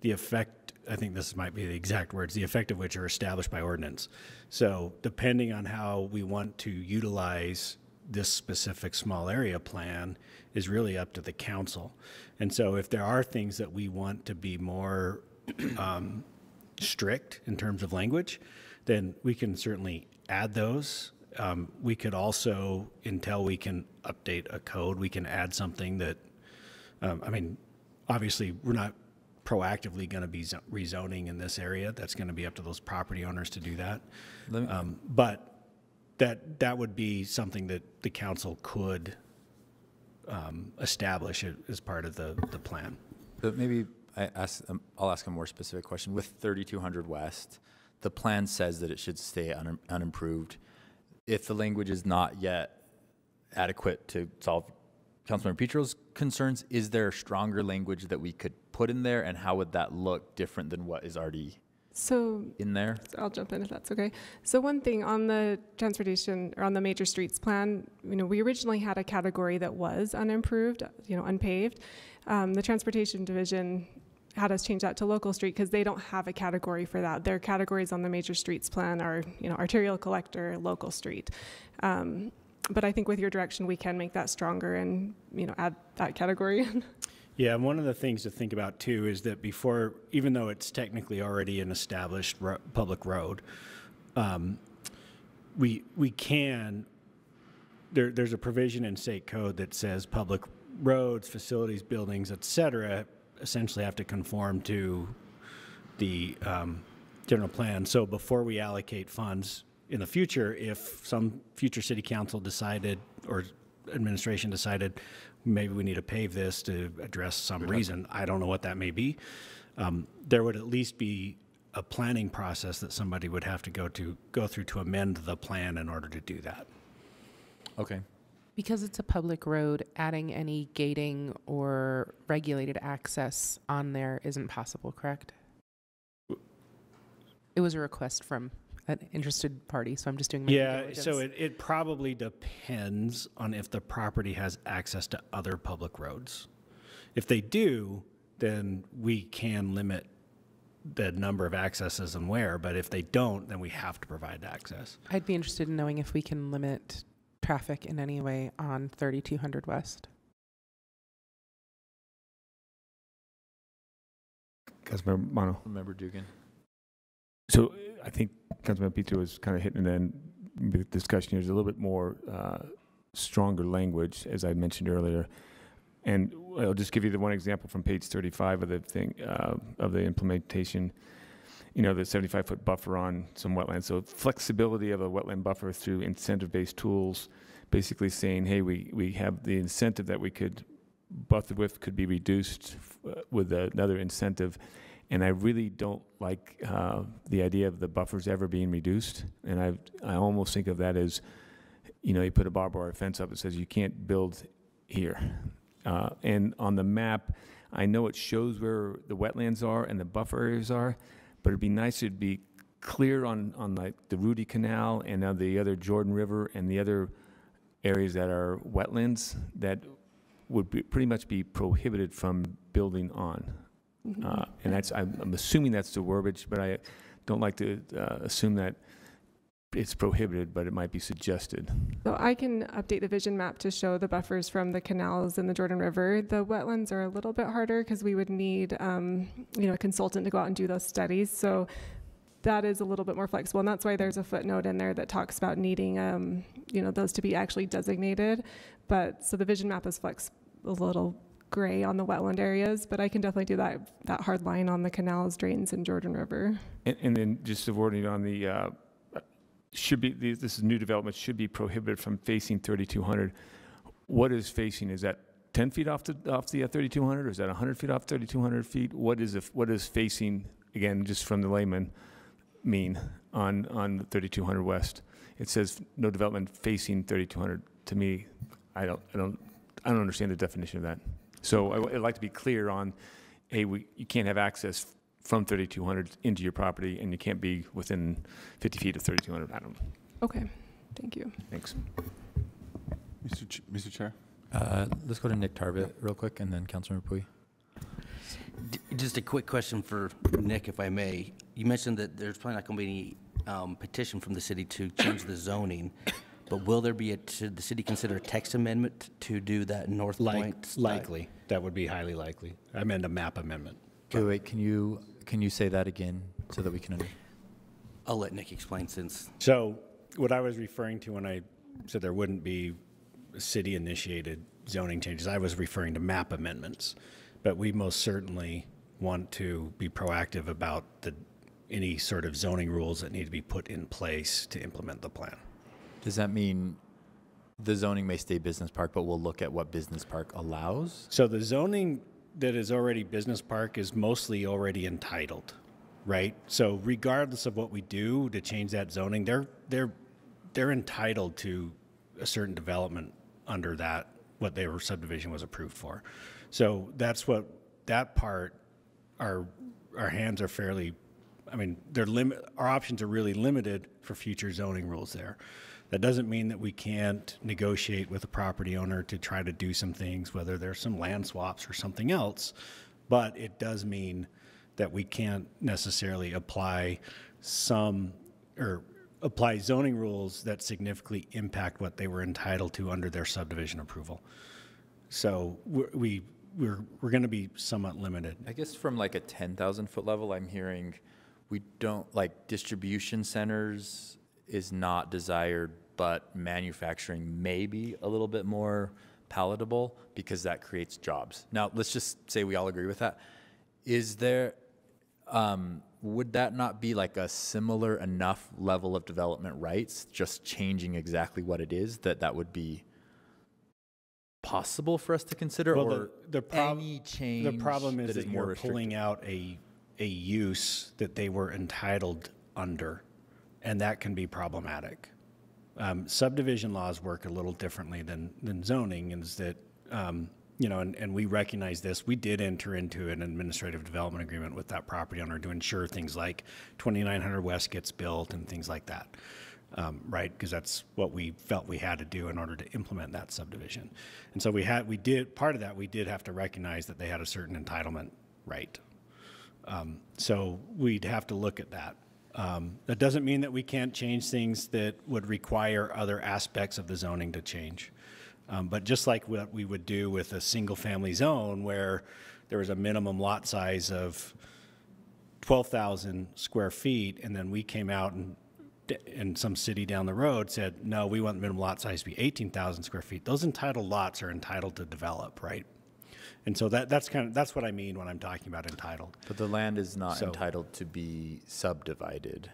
the effect, I think this might be the exact words, the effect of which are established by ordinance. So depending on how we want to utilize this specific small area plan is really up to the council. And so if there are things that we want to be more um, strict in terms of language, then we can certainly add those um, we could also, until we can update a code, we can add something that, um, I mean, obviously, we're not proactively going to be rezoning in this area. That's going to be up to those property owners to do that. Me- Um, But that, that would be something that the council could um, establish as part of the, the plan. But maybe I ask, um, I'll ask a more specific question. With 3200 West, the plan says that it should stay un- unimproved. If the language is not yet adequate to solve Councilmember Petro's concerns, is there stronger language that we could put in there, and how would that look different than what is already So in there? So I'll jump in if that's okay. So one thing on the transportation or on the major streets plan, you know, we originally had a category that was unimproved, you know, unpaved. Um, the transportation division had us change that to local street because they don't have a category for that. Their categories on the major streets plan are, you know, arterial collector, local street. Um, but I think with your direction, we can make that stronger and, you know, add that category. In. Yeah, and one of the things to think about too is that before, even though it's technically already an established ro- public road, um, we we can. There, there's a provision in state code that says public roads, facilities, buildings, et cetera, essentially have to conform to the um, general plan. So before we allocate funds in the future, if some future city council decided or administration decided maybe we need to pave this to address some reason, I don't know what that may be, um, there would at least be a planning process that somebody would have to go to go through to amend the plan in order to do that. Okay. Because it's a public road, adding any gating or regulated access on there isn't possible, correct? It was a request from an interested party, so I'm just doing my Yeah, so it, it probably depends on if the property has access to other public roads. If they do, then we can limit the number of accesses and where, but if they don't, then we have to provide access. I'd be interested in knowing if we can limit traffic in any way on 3200 West. Councilmember Mano. Member Dugan. So uh, I think Councilman Petro was kind of hitting it in the discussion. There's a little bit more uh, stronger language, as I mentioned earlier. And I'll just give you the one example from page 35 of the thing, uh, of the implementation. You know, the 75-foot buffer on some wetlands. So flexibility of a wetland buffer through incentive-based tools, basically saying, hey, we, we have the incentive that we could buffer with could be reduced uh, with another incentive. And I really don't like uh, the idea of the buffers ever being reduced. And I, I almost think of that as, you know, you put a barbed wire fence up that says you can't build here. Uh, and on the map, I know it shows where the wetlands are and the buffer areas are, but it'd be nice to be clear on, on like the Rudy Canal and the other Jordan River and the other areas that are wetlands that would be, pretty much be prohibited from building on. Uh, And that's, I'm, I'm assuming that's the verbiage, but I don't like to uh, assume that it's prohibited, but it might be suggested. So I can update the vision map to show the buffers from the canals and the Jordan River. The wetlands are a little bit harder because we would need, um, you know, a consultant to go out and do those studies. So that is a little bit more flexible, and that's why there's a footnote in there that talks about needing, um, you know, those to be actually designated. But so the vision map is flex a little gray on the wetland areas, but I can definitely do that that hard line on the canals, drains, and Jordan River. And, and then just avoiding on the, uh, should be, this is new development, should be prohibited from facing 3,200. What is facing? Is that 10 feet off the, off the uh, 3,200? Or is that 100 feet off 3,200 feet? What is, if- what is facing, again, just from the layman, mean on, on 3,200 West? It says no development facing 3,200. To me, I don't, I don't, I don't understand the definition of that. So I- I'd like to be clear on, hey, we, you can't have access from 3,200 into your property, and you can't be within 50 feet of 3,200. I don't, Okay, thank you. thanks. Mr. Ch- Mr. Chair? Uh, let's go to Nick Tarbet real quick, and then Councilmember Puy. D- Just a quick question for Nick, if I may. You mentioned that there's probably not going to be any um, petition from the city to change the zoning, but will there be, a should the city consider a text amendment to do that North Like, Point? likely, that would be highly likely. I meant a map amendment. Wait, wait, can you, can you say that again so that we can, under- I'll let Nick explain since, So what I was referring to when I said there wouldn't be city-initiated zoning changes, I was referring to map amendments. But we most certainly want to be proactive about the, any sort of zoning rules that need to be put in place to implement the plan. Does that mean the zoning may stay business park, but we'll look at what business park allows? So the zoning that is already business park is mostly already entitled, right? So regardless of what we do to change that zoning, they're they're they're entitled to a certain development under that what their subdivision was approved for. So that's what that part our our hands are fairly I mean, they're limit our options are really limited for future zoning rules there. That doesn't mean that we can't negotiate with a property owner to try to do some things, whether there's some land swaps or something else. But it does mean that we can't necessarily apply some or apply zoning rules that significantly impact what they were entitled to under their subdivision approval. So we're, we we're we're going to be somewhat limited. I guess from like a 10,000 foot level, I'm hearing we don't like distribution centers is not desired, but manufacturing may be a little bit more palatable because that creates jobs. Now, let's just say we all agree with that. Is there, um, would that not be like a similar enough level of development rights, just changing exactly what it is, that that would be possible for us to consider, Well, the- or the prob- any change The problem is that that is more you're pulling out a, a use that they were entitled under, and that can be problematic. Um, subdivision laws work a little differently than, than zoning, is that, um, you know, and, and we recognize this. We did enter into an administrative development agreement with that property owner to ensure things like 2900 West gets built and things like that, um, right? Because that's what we felt we had to do in order to implement that subdivision. And so we had, we did, part of that, we did have to recognize that they had a certain entitlement right. Um, So we'd have to look at that. Um, That doesn't mean that we can't change things that would require other aspects of the zoning to change. Um, But just like what we would do with a single-family zone where there was a minimum lot size of 12,000 square feet, and then we came out and, in some city down the road said, no, we want the minimum lot size to be 18,000 square feet. Those entitled lots are entitled to develop, right? And so that, that's kind of, that's what I mean when I'm talking about entitled. But the land is not So- entitled to be subdivided.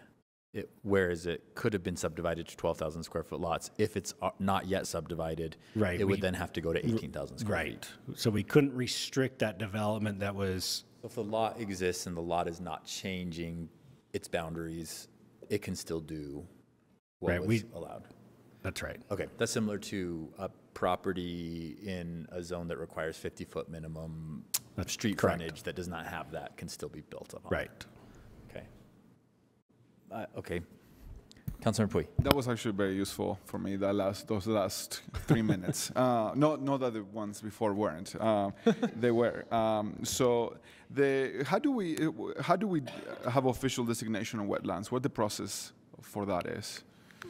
It, whereas it could have been subdivided to 12,000 square foot lots. If it's uh, not yet subdivided, Right, it would we- then have to go to 18,000 square Right. feet. So we couldn't restrict that development that was, if the lot exists and the lot is not changing its boundaries, it can still do what Right, was we- allowed. That's right. Okay, that's similar to a property in a zone that requires 50-foot minimum That's street correct. frontage that does not have that can still be built upon. Right. Okay. Uh, Okay. Councilmember Puy. That was actually very useful for me. That last those last three minutes. Uh, not not that the ones before weren't. Um, they were. Um, so the how do we how do we have official designation of wetlands? What the process for that is?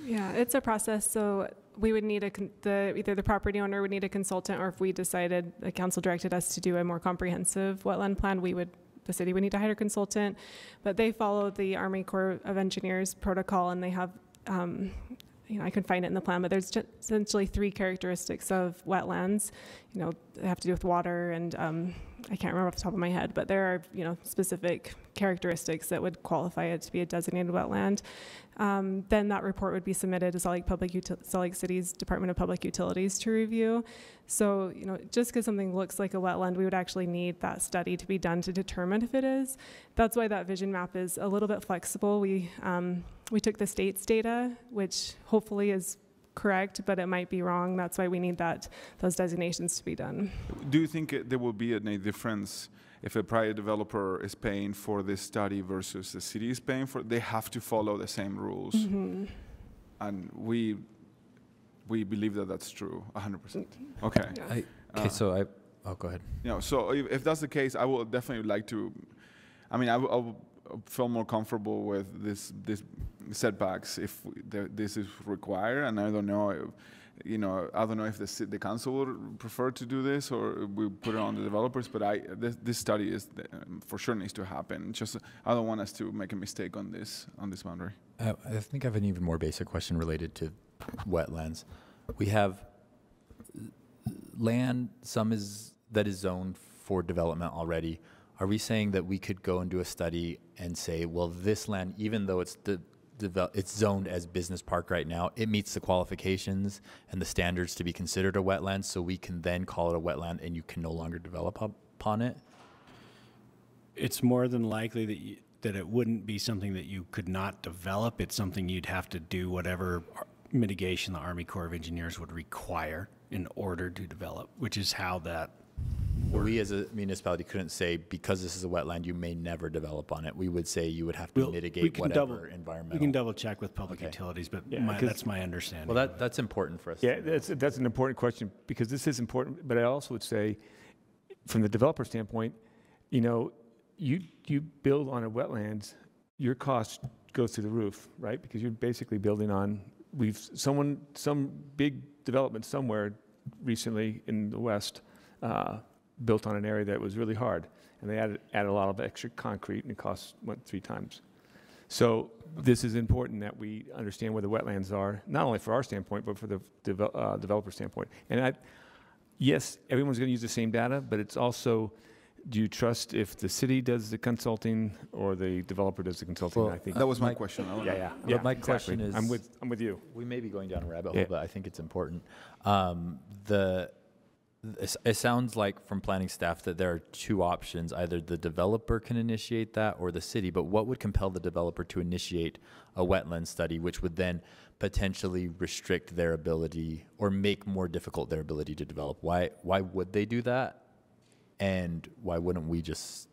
Yeah, it's a process. So we would need a, the, either the property owner would need a consultant, or if we decided, the council directed us to do a more comprehensive wetland plan, we would, the city would need to hire a consultant. But they follow the Army Corps of Engineers protocol, and they have, um, you know, I can find it in the plan, but there's essentially three characteristics of wetlands. You know, they have to do with water, and um, I can't remember off the top of my head, but there are, you know, specific characteristics that would qualify it to be a designated wetland. Um, then that report would be submitted to Salt Lake Public Util- Salt Lake City's Department of Public Utilities to review. So, you know, just because something looks like a wetland, we would actually need that study to be done to determine if it is. That's why that vision map is a little bit flexible. We um, we took the state's data, which hopefully is correct, but it might be wrong. That's why we need that those designations to be done. Do you think there will be any difference if a private developer is paying for this study versus the city is paying for? it? They have to follow the same rules, Mhm. and we we believe that that's true, 100%. Okay. Yeah. Uh, okay, so I, oh, go ahead. You know, so if, if that's the case, I would definitely like to. I mean, I will- I will feel more comfortable with this this setbacks if the, this is required, and I don't know. You know, I don't know if the the council would prefer to do this or we put it on the developers. But I this, this study is um, for sure needs to happen. Just I don't want us to make a mistake on this on this boundary. Uh, I think I have an even more basic question related to wetlands. We have land, some is, that is zoned for development already. Are we saying that we could go and do a study and say, well, this land, even though it's the, it's zoned as business park right now, it meets the qualifications and the standards to be considered a wetland, so we can then call it a wetland and you can no longer develop up- upon it? It's more than likely that you, that it wouldn't be something that you could not develop. It's something you'd have to do whatever mitigation the Army Corps of Engineers would require in order to develop, which is how that We as a municipality couldn't say, because this is a wetland, you may never develop on it. We would say you would have to We'll- we mitigate can double- whatever environmental. We can double check with public Okay. utilities, but Yeah, my, 'cause- that's my understanding. Well, that, that's important for us. to Yeah, know. that's, that's an important question because this is important, but I also would say, from the developer standpoint, you know, you, you build on a wetlands, your cost goes through the roof, right? Because you're basically building on, we've, someone, some big development somewhere recently in the west, uh, built on an area that was really hard. And they added, added a lot of extra concrete and it cost, went three times. So this is important that we understand where the wetlands are, not only for our standpoint, but for the devel- uh, developer standpoint. And I, yes, everyone's going to use the same data, but it's also, do you trust if the city does the consulting or the developer does the consulting? Well, I think. That was my Mike- question. I don't Yeah, yeah. But yeah, my exactly. question is- I'm with, I'm with you. We may be going down a rabbit Yeah. hole, but I think it's important. Um, the, it, sounds like from planning staff that there are two options. Either the developer can initiate that or the city, but what would compel the developer to initiate a wetland study, which would then potentially restrict their ability or make more difficult their ability to develop? Why, why would they do that? And why wouldn't we just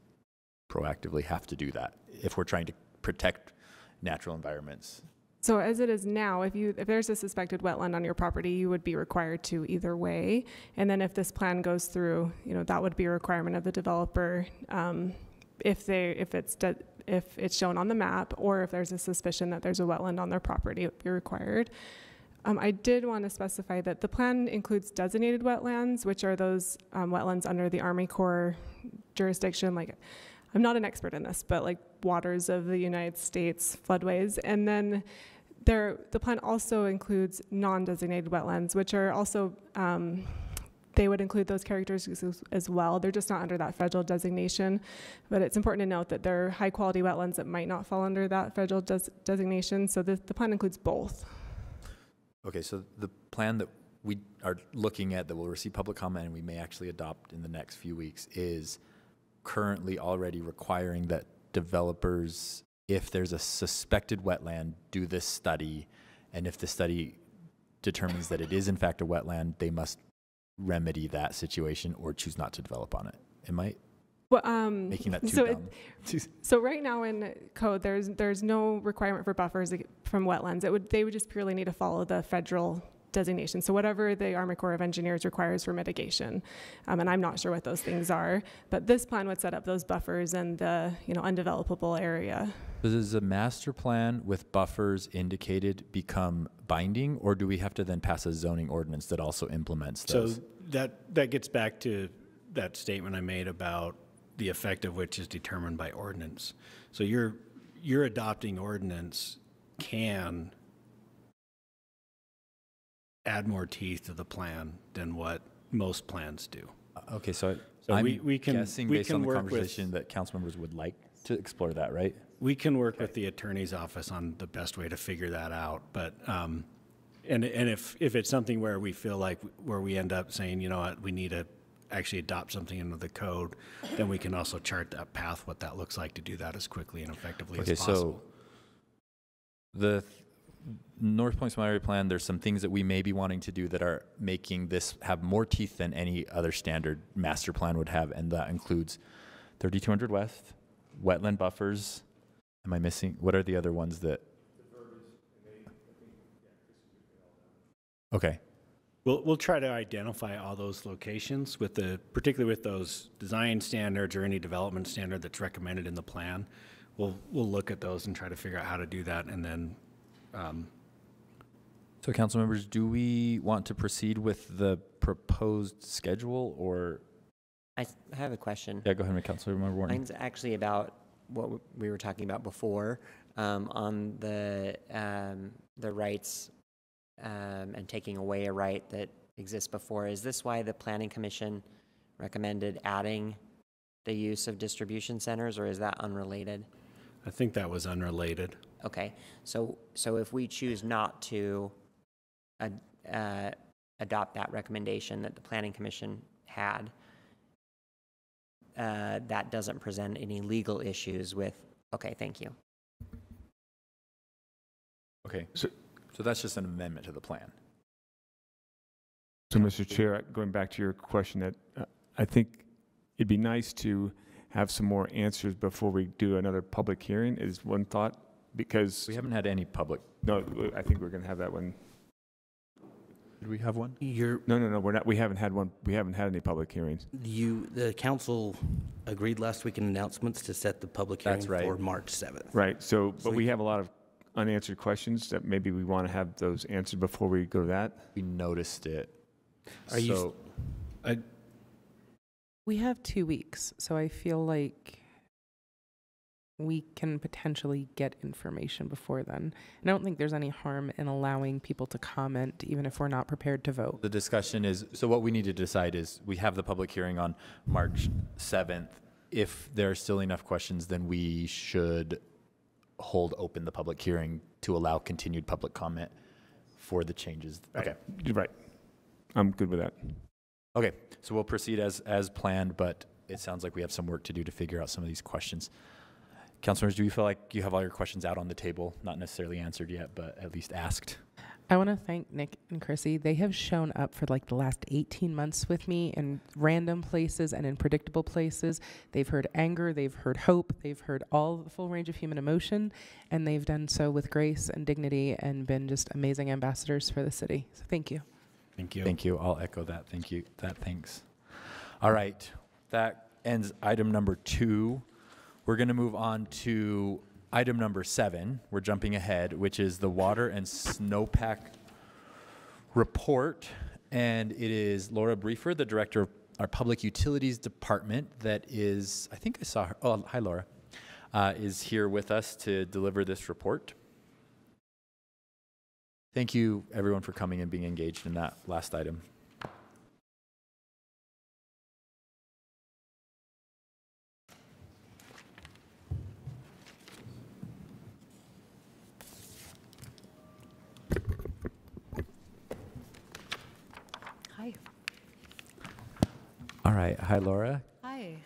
proactively have to do that if we're trying to protect natural environments? So as it is now, if you, if there's a suspected wetland on your property, you would be required to either way. And then if this plan goes through, you know, that would be a requirement of the developer. Um, if they, if it's, if it's shown on the map, or if there's a suspicion that there's a wetland on their property, it would be required. Um, I did want to specify that the plan includes designated wetlands, which are those um, wetlands under the Army Corps jurisdiction, like I'm not an expert in this, but like waters of the United States floodways. And then there, the plan also includes non-designated wetlands, which are also, um, they would include those characteristics as, as well. They're just not under that federal designation. But it's important to note that they're high-quality wetlands that might not fall under that federal des- designation. So the, the plan includes both. Okay, so the plan that we are looking at that will receive public comment and we may actually adopt in the next few weeks is currently already requiring that developers, if there's a suspected wetland, do this study. And if the study determines that it is in fact a wetland, they must remedy that situation or choose not to develop on it. Am I Well, um, making that too so it- dumb? So right now in code, there's there's no requirement for buffers from wetlands. It would they would just purely need to follow the federal designation. So whatever the Army Corps of Engineers requires for mitigation, um, and I'm not sure what those things are, but this plan would set up those buffers and the you know undevelopable area. Does a master plan with buffers indicated become binding or do we have to then pass a zoning ordinance that also implements those? So that, that gets back to that statement I made about the effect of which is determined by ordinance. So your, your adopting ordinance can add more teeth to the plan than what most plans do. Okay, so So I'm we- we can- guessing we based can on the work with- conversation that council members would like to explore that, right? We can work with the attorney's office on the best way to figure that out, but, um, and, and if, if it's something where we feel like, where we end up saying, you know what, we need to actually adopt something into the code, then we can also chart that path, what that looks like to do that as quickly and effectively Okay, as so possible. the th- North Point Area Plan, there's some things that we may be wanting to do that are making this have more teeth than any other standard master plan would have, and that includes 3200 West, wetland buffers. Am I missing? What are the other ones that? Okay. We'll, we'll try to identify all those locations with the, particularly with those design standards or any development standard that's recommended in the plan. We'll, we'll look at those and try to figure out how to do that and then, um, So, council members, do we want to proceed with the proposed schedule, or I have a question. yeah, go ahead, Councilor Wharton. Mine's actually about what we were talking about before. um, on the um, the rights um, and taking away a right that exists before. Is this why the Planning Commission recommended adding the use of distribution centers, or is that unrelated? I think that was unrelated. Okay, so so if we choose not to ad, uh, adopt that recommendation that the Planning Commission had, uh, that doesn't present any legal issues with. Okay, thank you. Okay, So- so that's just an amendment to the plan. So, Mr. Chair, going back to your question, that uh, I think it'd be nice to have some more answers before we do another public hearing, is one thought, because, We haven't had any public, no, I think we're going to have that one. did we have one? You're, No, no, no, we're not, we haven't had one, we haven't had any public hearings. you, the council agreed last week in announcements to set the public hearing That's right. for March 7th. Right, so, So but we have a lot of unanswered questions that maybe we want to have those answered before we go to that. We noticed it. Are you- So, We have two weeks, so I feel like we can potentially get information before then. And I don't think there's any harm in allowing people to comment, even if we're not prepared to vote. the discussion is, so what we need to decide is, we have the public hearing on March 7th. If there are still enough questions, then we should hold open the public hearing to allow continued public comment for the changes. Right. Okay. You're right. I'm good with that. Okay, so we'll proceed as, as planned, but it sounds like we have some work to do to figure out some of these questions. Councilors, do you feel like you have all your questions out on the table? Not necessarily answered yet, but at least asked? I want to thank Nick and Krissy. They have shown up for like the last 18 months with me in random places and in predictable places. They've heard anger, they've heard hope, they've heard all the full range of human emotion, and they've done so with grace and dignity and been just amazing ambassadors for the city. So thank you. Thank you. Thank you. I'll echo that. Thank you. That thanks. All right. That ends item number two. We're going to move on to item number seven. We're jumping ahead, which is the water and snowpack report. And it is Laura Briefer, the director of our public utilities department, that is, I think I saw her. Oh, hi, Laura. Uh, is here with us to deliver this report. Thank you, everyone, for coming and being engaged in that last item. Hi. All right. Hi, Laura. Hi.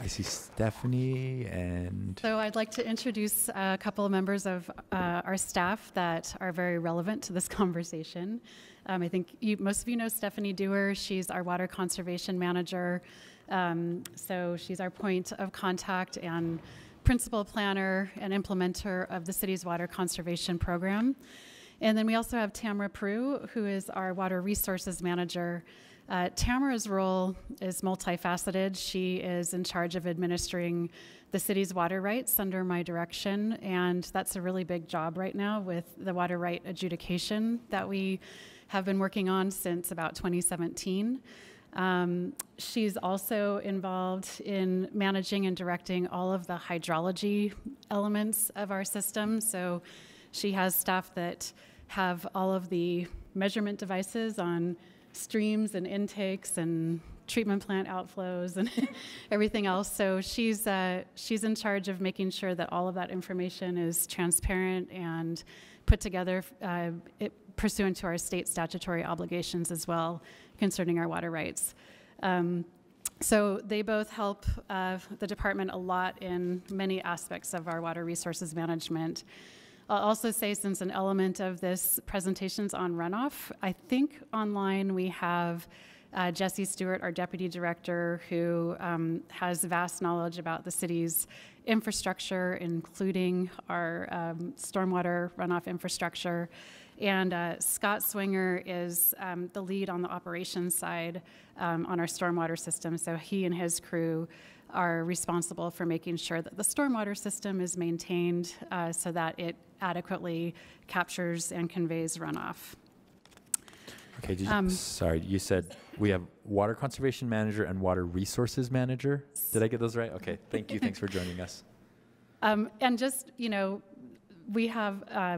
I see Stephanie and So I'd like to introduce a couple of members of uh, our staff that are very relevant to this conversation. Um, I think you, most of you know Stephanie Duer. She's our water conservation manager. Um, so she's our point of contact and principal planner and implementer of the city's water conservation program. And then we also have Tamara Prue, who is our water resources manager. Uh, Tamara's role is multifaceted. She is in charge of administering the city's water rights under my direction, and that's a really big job right now with the water right adjudication that we have been working on since about 2017. Um, she's also involved in managing and directing all of the hydrology elements of our system. So she has staff that have all of the measurement devices on streams and intakes and treatment plant outflows and everything else. So she's uh, she's in charge of making sure that all of that information is transparent and put together uh, it, pursuant to our state statutory obligations as well concerning our water rights. Um, so they both help uh, the department a lot in many aspects of our water resources management. I'll also say, since an element of this presentation's on runoff, I think online we have uh, Jesse Stewart, our deputy director, who um, has vast knowledge about the city's infrastructure, including our um, stormwater runoff infrastructure. And uh, Scott Swinger is um, the lead on the operations side um, on our stormwater system. So he and his crew are responsible for making sure that the stormwater system is maintained uh, so that it adequately captures and conveys runoff. okay. Did you, Um, sorry, you said we have water conservation manager and water resources manager. Did I get those right? Okay. Thank you. Thanks for joining us. Um, and just, you know, we have uh,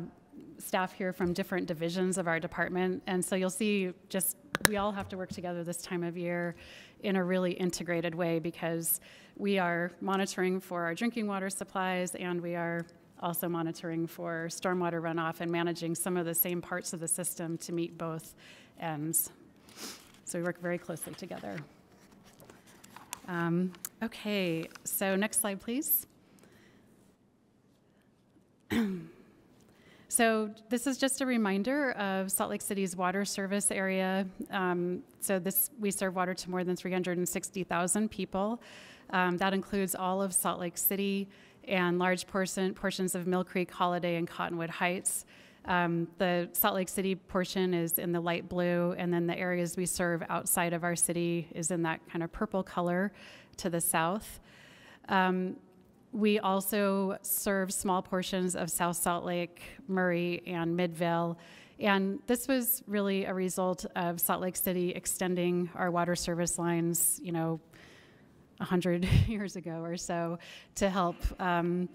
staff here from different divisions of our department, and so you'll see just we all have to work together this time of year in a really integrated way because we are monitoring for our drinking water supplies and we are also monitoring for stormwater runoff and managing some of the same parts of the system to meet both ends. So we work very closely together. Um, okay, so next slide, please. so this is just a reminder of Salt Lake City's water service area. Um, so this we serve water to more than 360,000 people. Um, that includes all of Salt Lake City and large portion, portions of Mill Creek, Holladay, and Cottonwood Heights. Um, the Salt Lake City portion is in the light blue, and then the areas we serve outside of our city is in that kind of purple color to the south. Um, we also serve small portions of South Salt Lake, Murray, and Midvale. And this was really a result of Salt Lake City extending our water service lines, you know, 100 years ago or so to help um,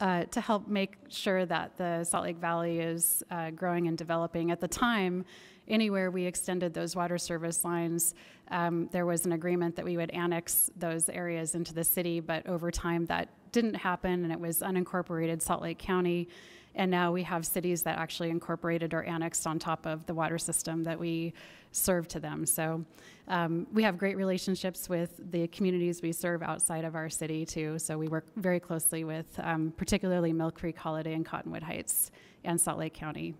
uh, to help make sure that the Salt Lake Valley is uh, growing and developing. At the time, anywhere we extended those water service lines, um, there was an agreement that we would annex those areas into the city, but over time that didn't happen and it was unincorporated Salt Lake County. And now we have cities that actually incorporated or annexed on top of the water system that we serve to them. So um, we have great relationships with the communities we serve outside of our city too. So we work very closely with um, particularly Mill Creek, Holladay, and Cottonwood Heights and Salt Lake County.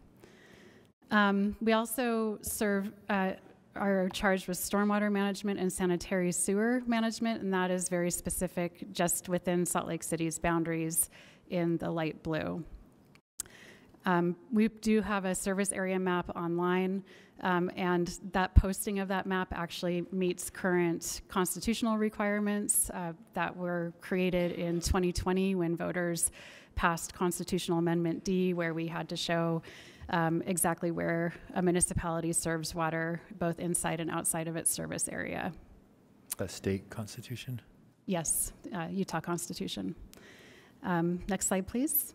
Um, we also serve, uh, are charged with stormwater management and sanitary sewer management, and that is very specific just within Salt Lake City's boundaries in the light blue. Um, we do have a service area map online, um, and that posting of that map actually meets current constitutional requirements uh, that were created in 2020 when voters passed Constitutional Amendment D, where we had to show um, exactly where a municipality serves water, both inside and outside of its service area. A state constitution? Yes, uh, Utah Constitution. Um, next slide, please.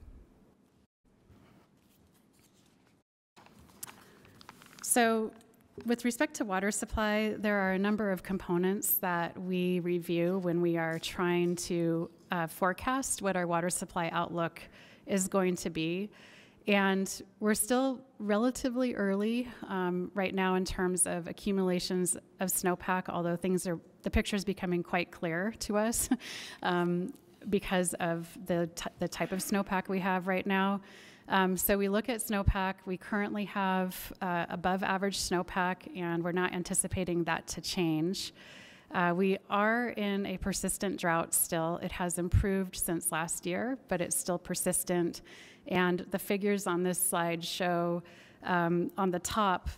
So with respect to water supply, there are a number of components that we review when we are trying to uh, forecast what our water supply outlook is going to be. And we're still relatively early um, right now in terms of accumulations of snowpack, although things are, the picture is becoming quite clear to us um, because of the, the type of snowpack we have right now. Um, so we look at snowpack. We currently have uh, above average snowpack, and we're not anticipating that to change. Uh, we are in a persistent drought still. It has improved since last year, but it's still persistent. And the figures on this slide show um, on the top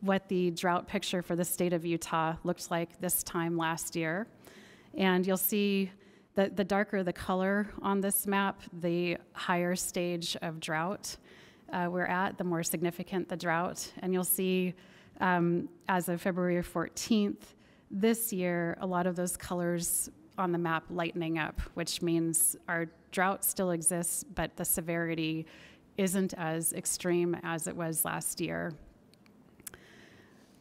what the drought picture for the state of Utah looked like this time last year. And you'll see the, the darker the color on this map, the higher stage of drought uh, we're at, the more significant the drought. And you'll see um, as of February 14th this year, a lot of those colors on the map lightening up, which means our drought still exists, but the severity isn't as extreme as it was last year.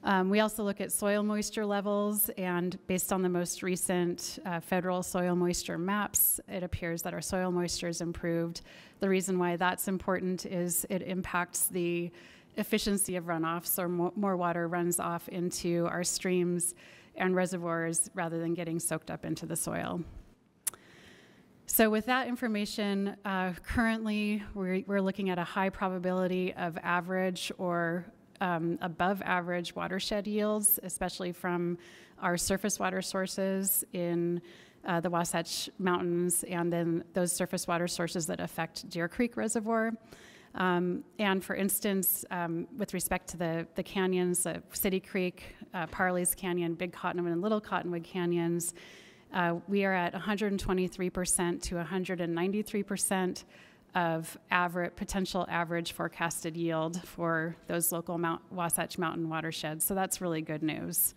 Um, we also look at soil moisture levels, and based on the most recent uh, federal soil moisture maps, it appears that our soil moisture is improved. The reason why that's important is it impacts the efficiency of runoff, so mo more water runs off into our streams and reservoirs rather than getting soaked up into the soil. So with that information, uh, currently we're, we're looking at a high probability of average or um, above average watershed yields, especially from our surface water sources in uh, the Wasatch Mountains and then those surface water sources that affect Deer Creek Reservoir. Um, and for instance, um, with respect to the, the canyons, uh, City Creek, uh, Parley's Canyon, Big Cottonwood, and Little Cottonwood canyons, uh, we are at 123% to 193% of average, potential average forecasted yield for those local Mount Wasatch Mountain watersheds. So that's really good news.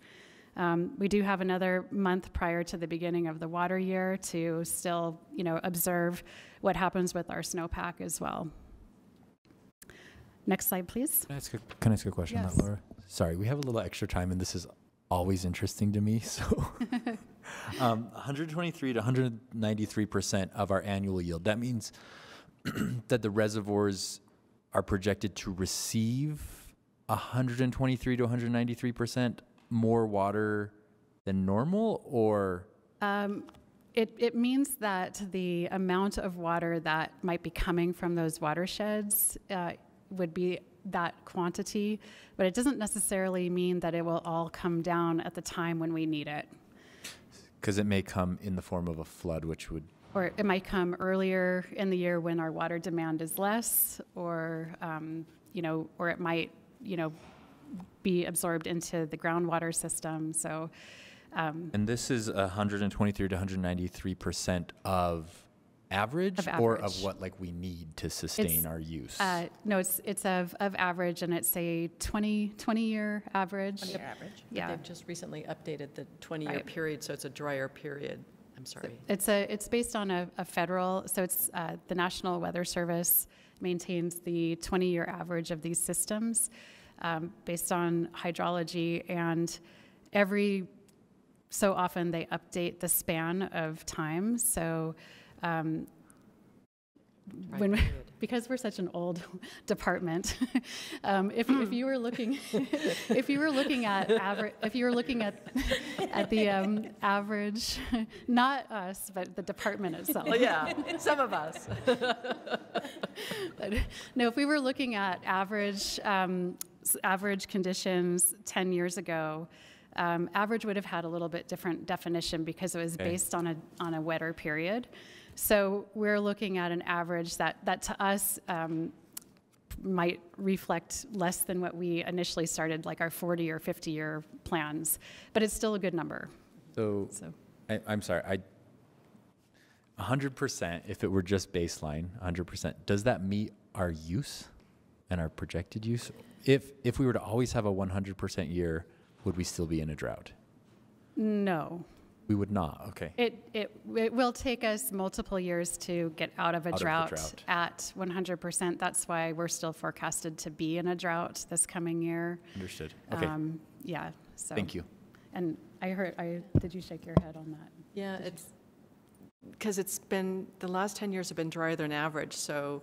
Um, we do have another month prior to the beginning of the water year to still, you know, observe what happens with our snowpack as well. Next slide, please. Can I ask a, can I ask a question on Yes. that, Laura? Sorry, we have a little extra time, and this is always interesting to me. So, um, 123 to 193 percent of our annual yield. That means that the reservoirs are projected to receive 123 to 193 percent more water than normal, or Um, it, it means that the amount of water that might be coming from those watersheds uh, would be that quantity, but it doesn't necessarily mean that it will all come down at the time when we need it. because it may come in the form of a flood, which would Or it might come earlier in the year when our water demand is less, or, um, you know, or it might, you know, be absorbed into the groundwater system. So, um, And this is 123 to 193 percent of average, Of or of what like we need to sustain It's, our use. uh, no, it's, it's of, of average, and it's a 20, 20-year average. One-year average. Yeah. they've just recently updated the 20-year Right. period, so it's a drier period. I'm sorry. It's a, it's based on a, a federal, so it's, uh, the National Weather Service maintains the 20-year average of these systems um, based on hydrology, and every so often they update the span of time. So um, Right when, period. because we're such an old department, um, if, if you were looking, if you were looking at average, if you were looking at, at the um, average, not us, but the department itself. Well, yeah, some of us. But, no, if we were looking at average, um, average conditions 10 years ago, um, average would have had a little bit different definition because it was Okay. based on a, on a wetter period. So we're looking at an average that, that to us um, might reflect less than what we initially started, like our 40 or 50 year plans, but it's still a good number. so, So I, I'm sorry, I. 100%, if it were just baseline, 100%, does that meet our use and our projected use? If, if we were to always have a 100% year, would we still be in a drought? no, We would not, okay. It, it, it will take us multiple years to get out of a Out of the drought, drought. at 100%. That's why we're still forecasted to be in a drought this coming year. Understood. Okay, Um, yeah. So. thank you. And I heard. I did you shake your head on that? Yeah, it's, because it's been, the last 10 years have been drier than average, so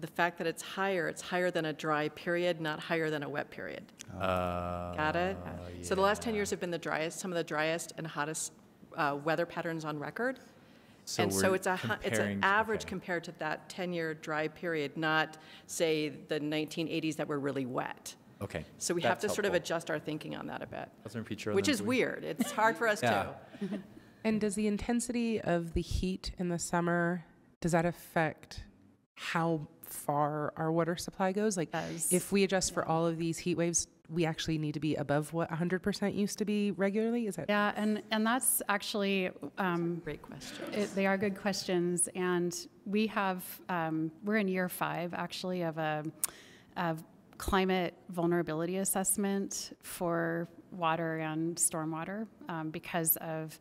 the fact that it's higher, it's higher than a dry period, not higher than a wet period. Uh, Got it? Yeah. So the last 10 years have been the driest, some of the driest and hottest uh, weather patterns on record. And so it's a, it's an average okay. compared to that 10-year dry period, not, say, the 1980s that were really wet. Okay. So we have that's to sort of adjust our thinking on that a bit, Councilmember Petro, which is Bui. weird. It's hard for us Yeah. too. And does the intensity of the heat in the summer, does that affect how far our water supply goes? Like, Does. if we adjust for all of these heat waves, we actually need to be above what 100% used to be regularly? Is that? Yeah, and and that's actually. Um, Great question. It, they are good questions, and we have um, we're in year five actually of a of climate vulnerability assessment for water and stormwater um, because of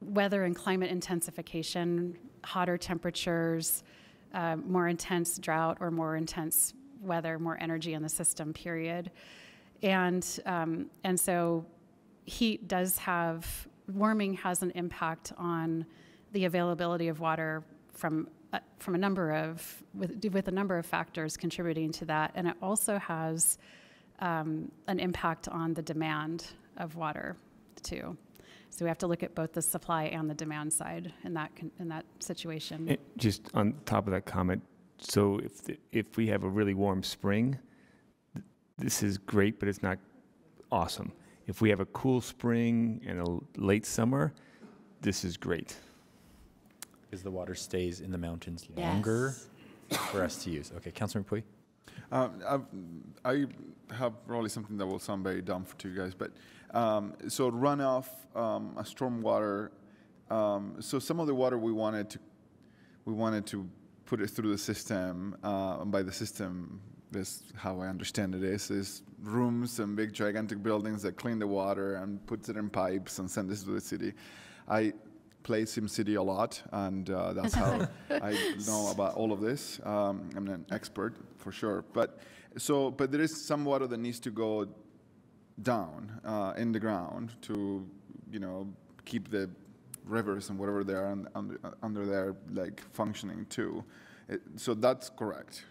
weather and climate intensification, hotter temperatures, uh, more intense drought or more intense weather, more energy in the system. Period, and um, and so heat does have warming has an impact on the availability of water from uh, from a number of with with a number of factors contributing to that, and it also has um, an impact on the demand of water too. So we have to look at both the supply and the demand side in that in that situation. Eh, Just on top of that comment, so if, the- if we have a really warm spring, th- this is great, but it's not awesome. If we have a cool spring and a l- late summer, this is great. Because the water stays in the mountains longer for us to use. Okay, Councilmember Puy? Um, I've, I have probably something that will sound very dumb for to you guys, but um, so runoff, um, a stormwater. Um, so some of the water we wanted to, we wanted to put it through the system. Uh, and by the system, this how I understand it is is rooms and big gigantic buildings that clean the water and puts it in pipes and send this to the city. I play SimCity a lot, and uh, that's how I know about all of this. Um, I'm an expert for sure, but so but there is some water that needs to go down uh, in the ground to you know keep the rivers and whatever they are under, under there like functioning too. It, so that's correct.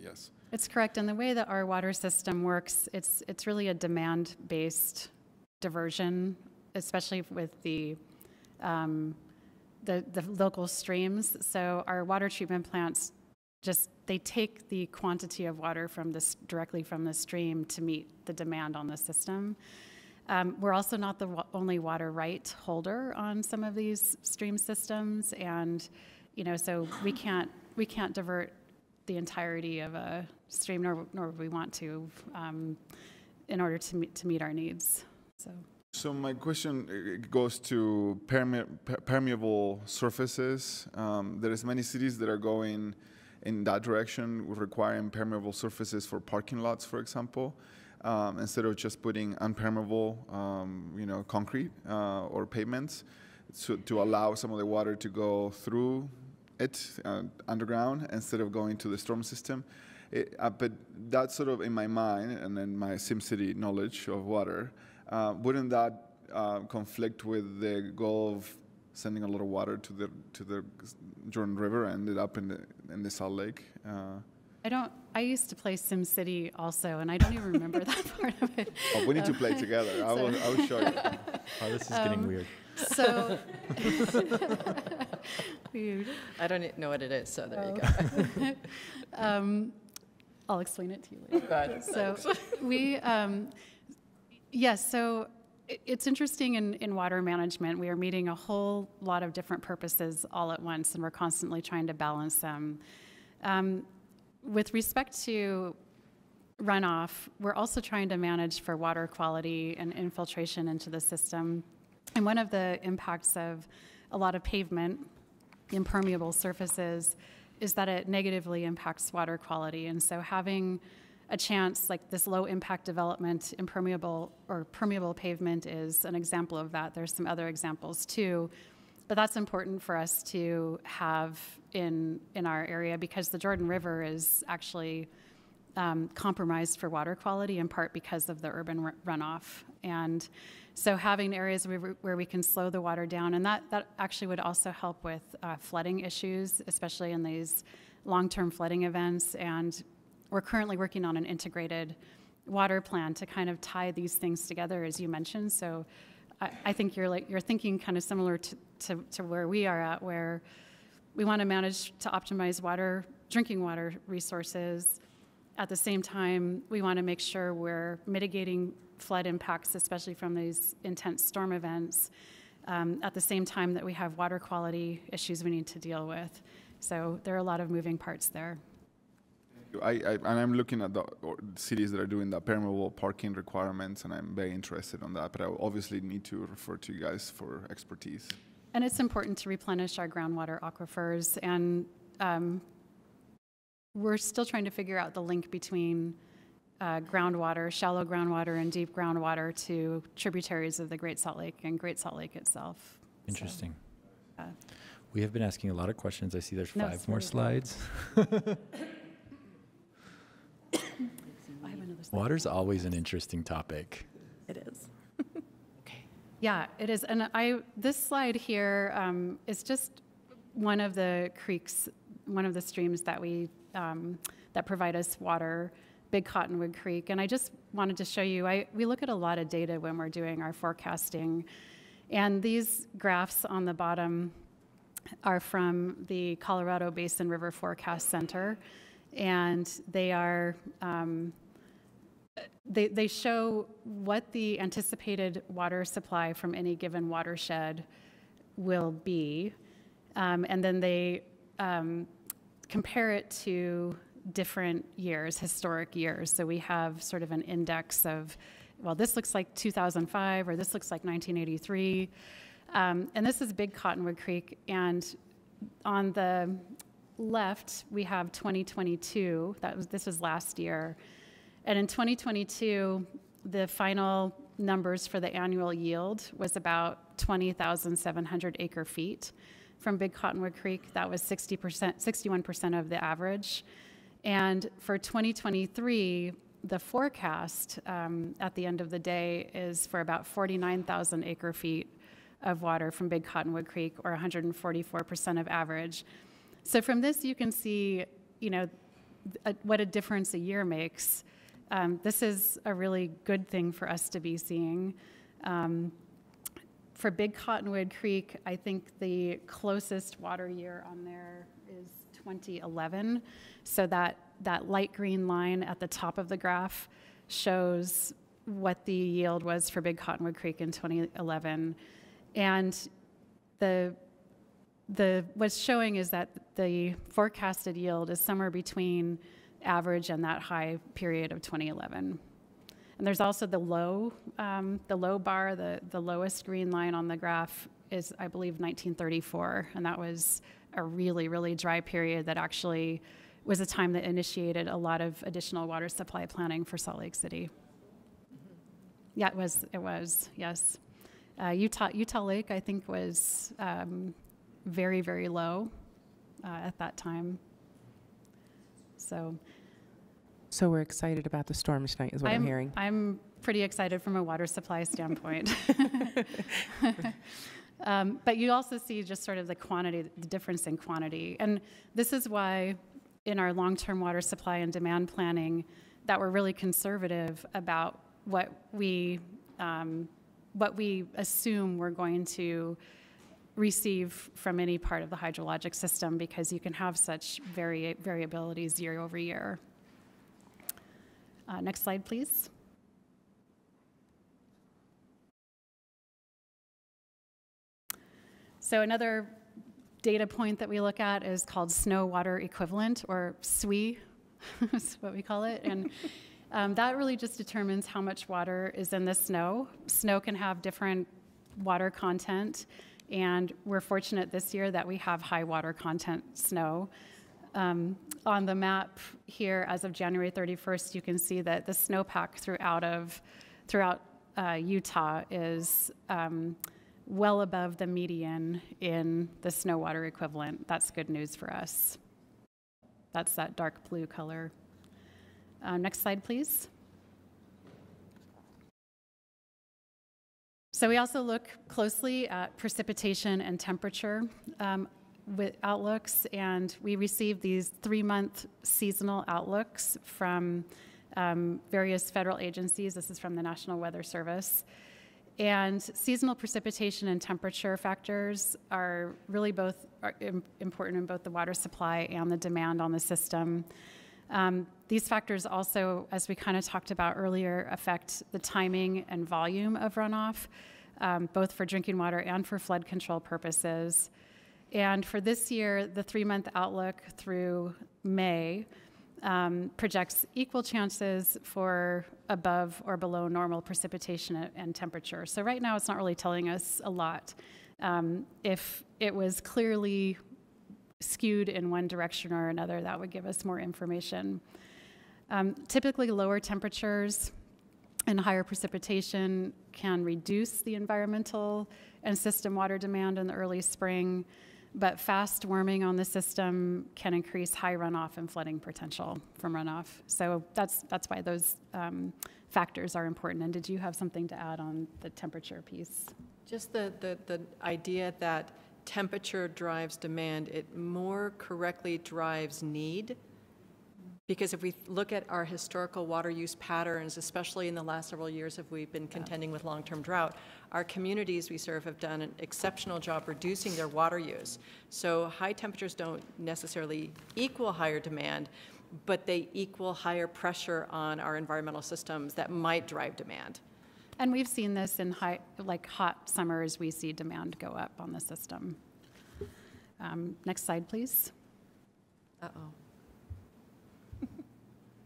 Yes. It's correct. And the way that our water system works, it's, it's really a demand based diversion, especially with the, um, the, the local streams. So our water treatment plants just they take the quantity of water from this directly from the stream to meet the demand on the system. Um, we're also not the only water right holder on some of these stream systems, and you know, so we can't we can't divert the entirety of a stream, nor nor we want to, um, in order to meet to meet our needs. So. So my question uh, goes to perme permeable surfaces. Um, there is many cities that are going in that direction, requiring permeable surfaces for parking lots, for example um, instead of just putting unpermeable, um, you know, concrete uh, or pavements, to, to allow some of the water to go through it uh, underground instead of going to the storm system. It, uh, but that's sort of in my mind and in my SimCity knowledge of water. Uh, wouldn't that uh, conflict with the goal of sending a lot of water to the to the Jordan River and ended up in the in the Salt Lake? I don't. I used to play SimCity also, and I don't even remember that part of it. Oh, we need to play together. I will. I will show you. Oh, this is getting Um, weird. So, weird. I don't know what it is, so there you go. um, I'll explain it to you later. Good, So we, um, yes, so it's interesting in, in water management. We are meeting a whole lot of different purposes all at once, and we're constantly trying to balance them. Um, with respect to runoff, we're also trying to manage for water quality and infiltration into the system. And one of the impacts of a lot of pavement, impermeable surfaces, is that it negatively impacts water quality. And so having a chance like this low impact development, impermeable or permeable pavement is an example of that. There's some other examples too. But that's important for us to have in, in our area because the Jordan River is actually um, compromised for water quality in part because of the urban runoff. And so having areas where, we- where we can slow the water down, and that, that actually would also help with uh, flooding issues, especially in these long-term flooding events. And we're currently working on an integrated water plan to kind of tie these things together, as you mentioned. So I, I think you're like you're thinking kind of similar to, to, to where we are at, where we want to manage to optimize water, drinking water resources. At the same time, we want to make sure we're mitigating flood impacts, especially from these intense storm events. Um, at the same time that we have water quality issues we need to deal with. So there are a lot of moving parts there. I, I, and I'm looking at the cities that are doing the permeable parking requirements, and I'm very interested on that. But I obviously need to refer to you guys for expertise. And it's important to replenish our groundwater aquifers. And um, we're still trying to figure out the link between uh, groundwater, shallow groundwater, and deep groundwater to tributaries of the Great Salt Lake and Great Salt Lake itself. So, Interesting. uh, We have been asking a lot of questions. I see there's No, five more slides. I have another slide. Water's always an interesting topic. It is. Okay. Yeah, it is. And I, this slide here um, is just one of the creeks, one of the streams that we, um, that provide us water, Big Cottonwood Creek. And I just wanted to show you, I, we look at a lot of data when we're doing our forecasting. And these graphs on the bottom are from the Colorado Basin River Forecast Center. And they are, um, they, they show what the anticipated water supply from any given watershed will be. Um, and then they um, compare it to different years, historic years. So we have sort of an index of, well, this looks like 2005 or this looks like 1983. Um, and this is Big Cottonwood Creek. And on the left, we have 2022. That was, this was last year. And in 2022, the final numbers for the annual yield was about 20,700 acre feet from Big Cottonwood Creek. That was 60%, 61% of the average. And for 2023, the forecast um, at the end of the day is for about 49,000 acre feet of water from Big Cottonwood Creek, or 144% of average. So from this, you can see, you know, a, what a difference a year makes. Um, this is a really good thing for us to be seeing. Um, for Big Cottonwood Creek, I think the closest water year on there is 2011. So that, that light green line at the top of the graph shows what the yield was for Big Cottonwood Creek in 2011. And the, the, what's showing is that the forecasted yield is somewhere between average and that high period of 2011. And there's also the low, um, the low bar, the, the lowest green line on the graph is, I believe, 1934. And that was a really, really dry period that actually was a time that initiated a lot of additional water supply planning for Salt Lake City. Yeah, it was, it was, yes. Uh, Utah, Utah Lake, I think, was um, very, very low uh, at that time. So, So we're excited about the storm tonight, is what I'm, hearing. I'm pretty excited from a water supply standpoint. um, but you also see just sort of the quantity, the difference in quantity. And this is why in our long-term water supply and demand planning that we're really conservative about what we um, what we assume we're going to receive from any part of the hydrologic system because you can have such vari variabilities year over year. Uh, next slide, please. So another data point that we look at is called snow water equivalent, or SWE, is what we call it. And um, that really just determines how much water is in the snow. Snow can have different water content, and we're fortunate this year that we have high water content snow. Um, on the map here, as of January 31st, you can see that the snowpack throughout of throughout uh, Utah is um, well above the median in the snow water equivalent. That's good news for us. That's that dark blue color. Uh, next slide, please. So we also look closely at precipitation and temperature um, with outlooks, and we receive these three-month seasonal outlooks from um, various federal agencies. This is from the National Weather Service. And seasonal precipitation and temperature factors are really both are important in both the water supply and the demand on the system. Um, these factors also, as we kind of talked about earlier, affect the timing and volume of runoff, um, both for drinking water and for flood control purposes. And for this year, the three month outlook through May um, projects equal chances for above or below normal precipitation and temperature. So, right now, it's not really telling us a lot. Um, if it was clearly skewed in one direction or another, that would give us more information. Um, typically, lower temperatures and higher precipitation can reduce the environmental and system water demand in the early spring, but fast warming on the system can increase high runoff and flooding potential from runoff. So that's, that's why those um, factors are important. And did you have something to add on the temperature piece? Just the, the, the idea that temperature drives demand, it more correctly drives need. Because if we look at our historical water use patterns, especially in the last several years if we've been contending with long-term drought, our communities we serve have done an exceptional job reducing their water use. So high temperatures don't necessarily equal higher demand, but they equal higher pressure on our environmental systems that might drive demand. And we've seen this in high, like hot summers, we see demand go up on the system. Um, next slide, please. Uh-oh.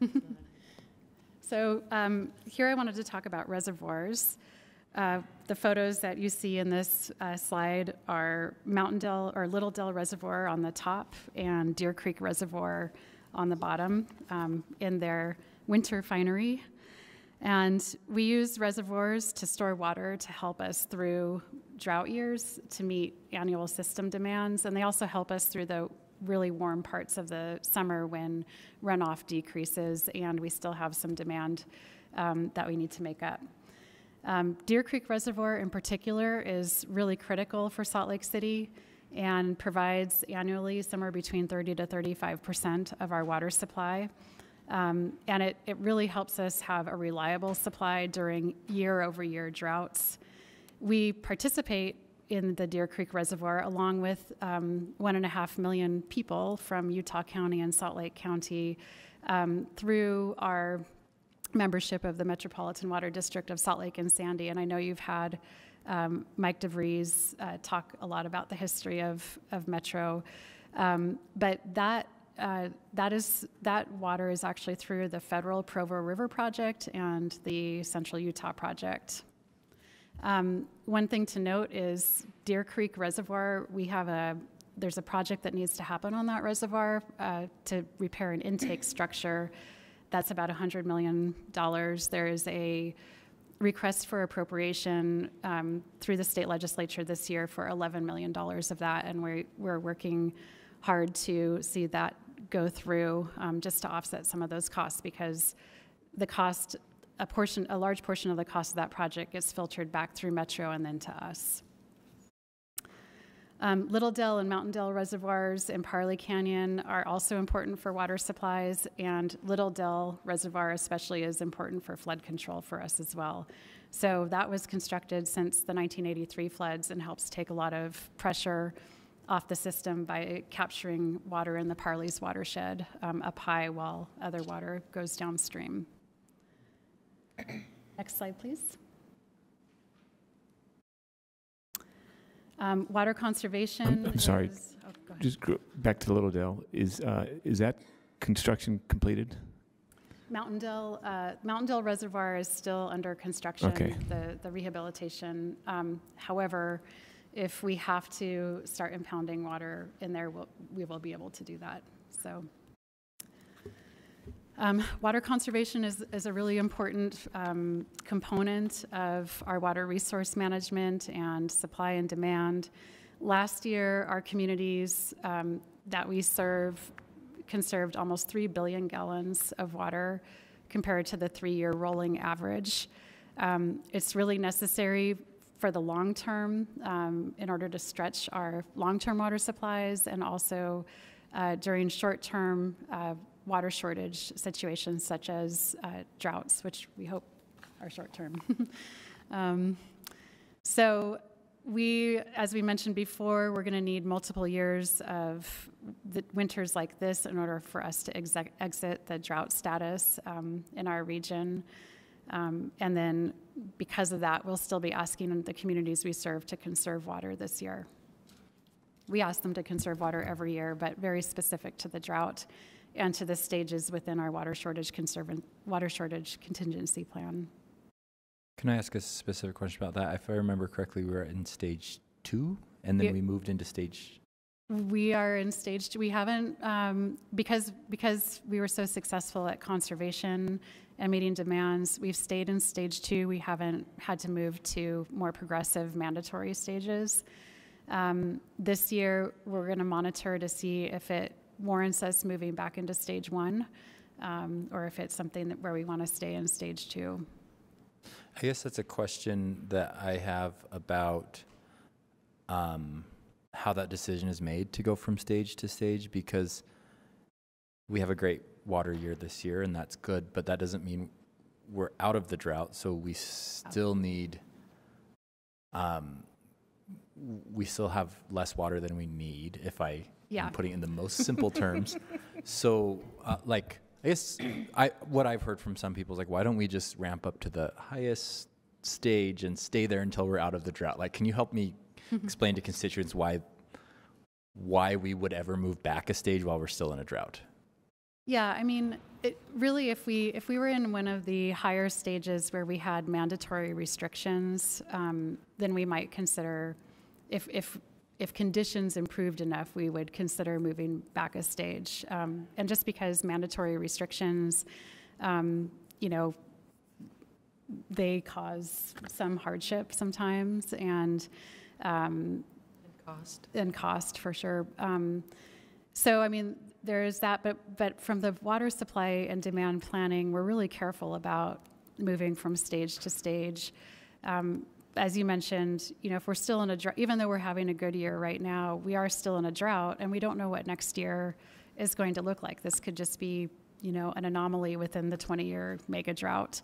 so um, here I wanted to talk about reservoirs. Uh, the photos that you see in this uh, slide are Mountain Dell or Little Dell Reservoir on the top and Deer Creek Reservoir on the bottom um, in their winter finery. And we use reservoirs to store water to help us through drought years to meet annual system demands. And they also help us through the really warm parts of the summer when runoff decreases and we still have some demand um, that we need to make up. Um, Deer Creek Reservoir, in particular, is really critical for Salt Lake City and provides annually somewhere between 30 to 35 percent of our water supply. Um, and it, it really helps us have a reliable supply during year over year droughts. We participate in the Deer Creek Reservoir along with um, one and a half million people from Utah County and Salt Lake County um, through our membership of the Metropolitan Water District of Salt Lake and Sandy. And I know you've had um, Mike DeVries uh, talk a lot about the history of, of Metro. Um, but that, uh, that, is, that water is actually through the federal Provo River Project and the Central Utah Project. Um, one thing to note is Deer Creek Reservoir, we have a there's a project that needs to happen on that reservoir uh, to repair an intake structure that's about $100 million. There is a request for appropriation um, through the state legislature this year for $11 million of that, and we're, we're working hard to see that go through um, just to offset some of those costs because the cost, a portion, a large portion of the cost of that project gets filtered back through Metro and then to us. Um, Little Dell and Mountain Dell reservoirs in Parley Canyon are also important for water supplies, and Little Dell Reservoir, especially, is important for flood control for us as well. So that was constructed since the 1983 floods and helps take a lot of pressure off the system by capturing water in the Parley's watershed um, up high while other water goes downstream. Next slide, please. Um, water conservation. I'm, I'm sorry. is- oh. Just back to Little Dell. Is uh, is that construction completed? Mountain Dell, uh, Mountain Dell Reservoir is still under construction. Okay. The, the rehabilitation. Um, however, if we have to start impounding water in there, we'll, we will be able to do that. So. Um, water conservation is, is a really important um, component of our water resource management and supply and demand. Last year, our communities um, that we serve conserved almost 3 billion gallons of water compared to the three year rolling average. Um, it's really necessary for the long term um, in order to stretch our long term water supplies and also uh, during short term uh, water shortage situations such as uh, droughts, which we hope are short term. um, so, we, as we mentioned before, we're going to need multiple years of the winters like this in order for us to exit the drought status um, in our region. Um, and then, because of that, we'll still be asking the communities we serve to conserve water this year. We ask them to conserve water every year, but very specific to the drought and to the stages within our water shortage conserv- water shortage contingency plan. Can I ask a specific question about that? If I remember correctly, we were in stage two, and then Yeah. we moved into stage. We are in stage two. We haven't um, because because we were so successful at conservation and meeting demands. We've stayed in stage two. We haven't had to move to more progressive mandatory stages. Um, this year, we're going to monitor to see if it warrants us moving back into stage one, um, or if it's something that, where we want to stay in stage two. I guess that's a question that I have about um, how that decision is made to go from stage to stage because we have a great water year this year and that's good, but that doesn't mean we're out of the drought. So we still need, um, we still have less water than we need if I Yeah. putting it in the most simple terms. So, uh, like, I guess I what I've heard from some people is like, why don't we just ramp up to the highest stage and stay there until we're out of the drought? Like, can you help me explain to constituents why why we would ever move back a stage while we're still in a drought? Yeah, I mean, it, really, if we if we were in one of the higher stages where we had mandatory restrictions, um, then we might consider, if if if conditions improved enough, we would consider moving back a stage. Um, and just because mandatory restrictions, um, you know, they cause some hardship sometimes, and um, And cost. and cost for sure. Um, so I mean, there is that, but but from the water supply and demand planning, we're really careful about moving from stage to stage. Um, as you mentioned, you know, if we're still in a drought, even though we're having a good year right now, we are still in a drought, and we don't know what next year is going to look like. This could just be, you know, an anomaly within the 20-year mega drought,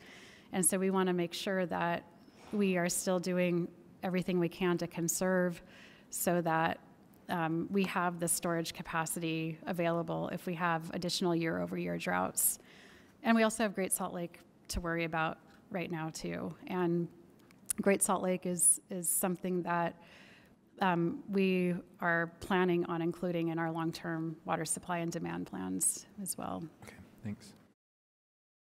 and so we want to make sure that we are still doing everything we can to conserve, so that um, we have the storage capacity available if we have additional year-over-year droughts. And we also have Great Salt Lake to worry about right now too. And Great Salt Lake is is something that um, we are planning on including in our long-term water supply and demand plans as well. Okay, thanks.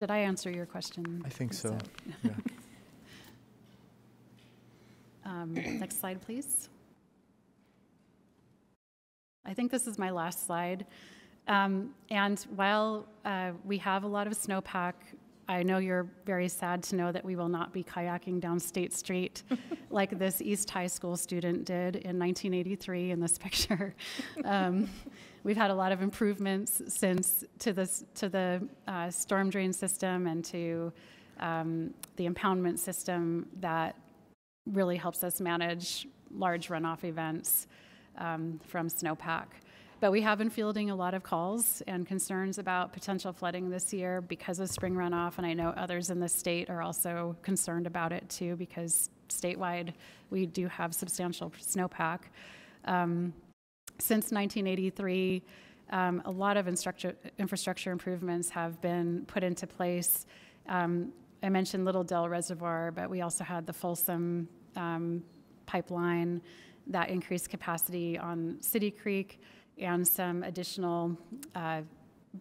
Did I answer your question? I think so. Yeah. Um, next slide, please. I think this is my last slide. Um, and while uh, we have a lot of snowpack, I know you're very sad to know that we will not be kayaking down State Street like this East High School student did in 1983 in this picture. Um, we've had a lot of improvements since to this to the uh, storm drain system and to um, the impoundment system that really helps us manage large runoff events um, from snowpack. But we have been fielding a lot of calls and concerns about potential flooding this year because of spring runoff, and I know others in the state are also concerned about it too because statewide we do have substantial snowpack. Um, since 1983, um, a lot of infrastructure improvements have been put into place. Um, I mentioned Little Dell Reservoir, but we also had the Folsom um, pipeline that increased capacity on City Creek and some additional uh,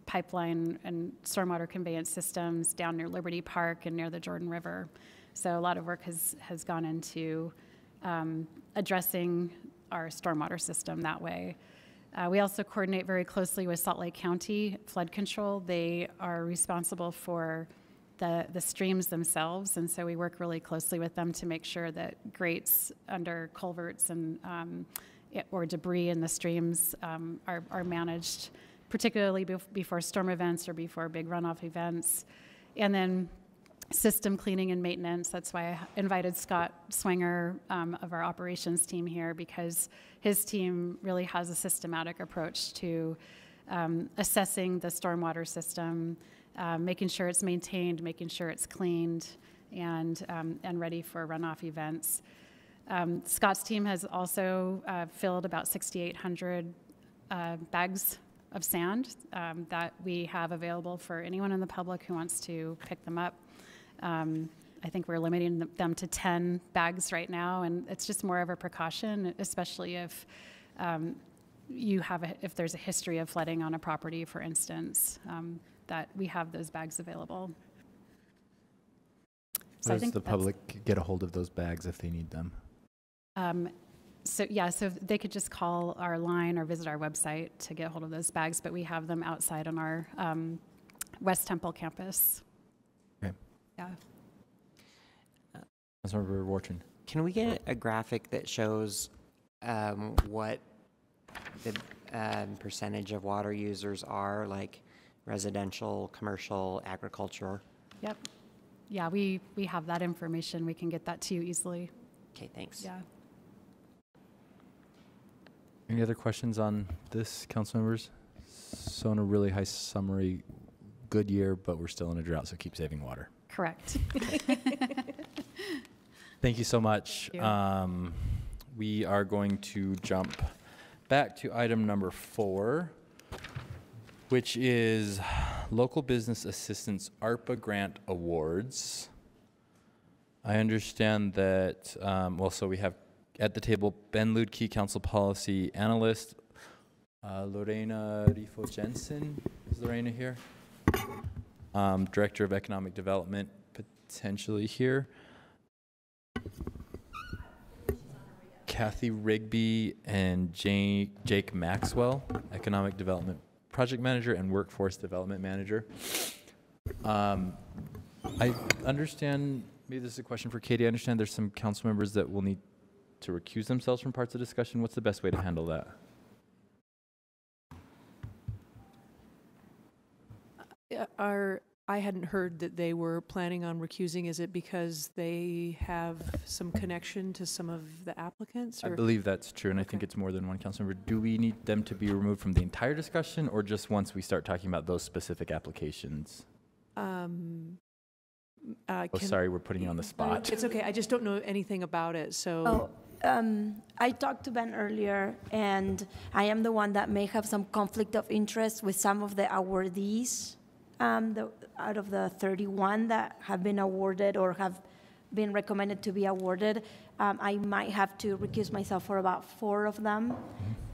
pipeline and stormwater conveyance systems down near Liberty Park and near the Jordan River. So a lot of work has, has gone into um, addressing our stormwater system that way. Uh, we also coordinate very closely with Salt Lake County Flood Control. They are responsible for the, the streams themselves, and so we work really closely with them to make sure that grates under culverts and um, or debris in the streams um, are, are managed, particularly bef- before storm events or before big runoff events. And then system cleaning and maintenance. That's why I invited Scott Swinger um, of our operations team here because his team really has a systematic approach to um, assessing the stormwater system, uh, making sure it's maintained, making sure it's cleaned, and um, and ready for runoff events. Um, Scott's team has also uh, filled about 6,800 uh, bags of sand um, that we have available for anyone in the public who wants to pick them up. Um, I think we're limiting them- to 10 bags right now, and it's just more of a precaution, especially if um, you have, a, if there's a history of flooding on a property, for instance, um, that we have those bags available. So How does think the public get a hold of those bags if they need them? Um, so yeah, so they could just call our line or visit our website to get hold of those bags, but we have them outside on our um, West Temple campus. Okay. Yeah. Councilmember Wharton. Can we get a graphic that shows um, what the um, percentage of water users are, like residential, commercial, agriculture? Yep. Yeah, we, we have that information. We can get that to you easily. Okay, thanks. Yeah. Any other questions on this, council members? So in a really high summary, good year, but we're still in a drought, so keep saving water. Correct. Thank you so much. You. Um, we are going to jump back to item number four, which is local business assistance ARPA grant awards. I understand that, um, well, so we have at the table Ben Luedtke, council policy analyst, Uh, Lorena Riffo Jenson, is Lorena here? Um, Director of Economic Development, potentially here. Kathy Rigby and Jake Maxwell, Economic Development Project Manager and Workforce Development Manager. Um, I understand, maybe this is a question for Katie. I understand there's some council members that will need to recuse themselves from parts of discussion. What's the best way to handle that? Are, I hadn't heard that they were planning on recusing. Is it because they have some connection to some of the applicants? I or- believe that's true, and I think it's more than one council member. Do we need them to be removed from the entire discussion, or just once we start talking about those specific applications? Um, uh, Oh, sorry, we're putting you on the spot. It's okay, I just don't know anything about it, so. Oh, um, I talked to Ben earlier, and I am the one that may have some conflict of interest with some of the awardees, um, the, out of the 31 that have been awarded or have been recommended to be awarded. Um, I might have to recuse myself for about four of them,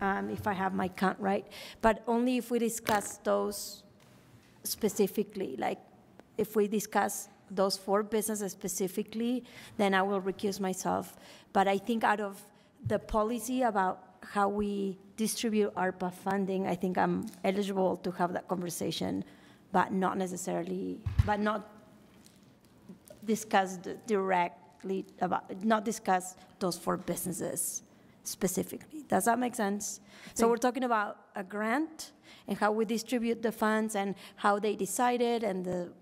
um, if I have my count right. But only if we discuss those specifically, like if we discuss those four businesses specifically, then I will recuse myself. But I think out of the policy about how we distribute ARPA funding, I think I'm eligible to have that conversation, but not necessarily, but not discuss directly about, not discuss those four businesses specifically. Does that make sense? So we're talking about a grant and how we distribute the funds and how they decided and the,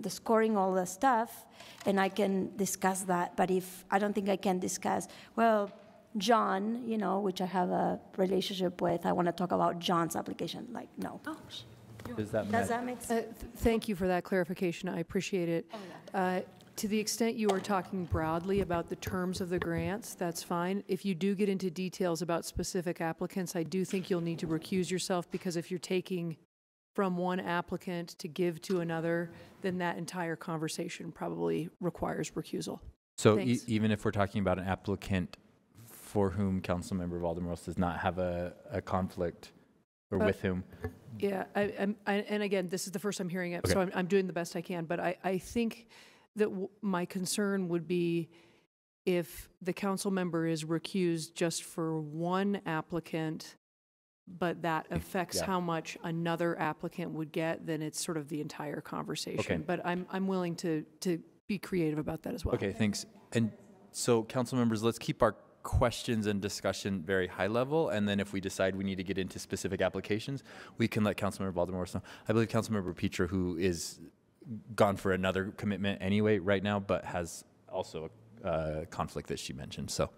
the scoring, all the stuff, and I can discuss that. But if, I don't think I can discuss, well, John, you know, which I have a relationship with, I want to talk about John's application, like, no. Does that Does that make Uh, sense? th- Thank you for that clarification, I appreciate it. Uh, To the extent you are talking broadly about the terms of the grants, that's fine. If you do get into details about specific applicants, I do think you'll need to recuse yourself, because if you're taking from one applicant to give to another, then that entire conversation probably requires recusal. So e- Thanks. even if we're talking about an applicant for whom Councilmember Valdemoros does not have a, a conflict, or Uh, with whom, Yeah, I, I'm, I, and again, this is the first I'm hearing it, so Okay. I'm, I'm doing the best I can. But I, I think that w- my concern would be if the council member is recused just for one applicant, but that affects yeah. how much another applicant would get, then it's sort of the entire conversation. But I'm, I'm willing to, to be creative about that as well. Okay, thanks. And so, council members, let's keep our questions and discussion very high level, and then if we decide we need to get into specific applications, we can let Councilmember Valdemoros know. I believe Councilmember Petro, who is gone for another commitment anyway right now, but has also a uh, conflict that she mentioned. So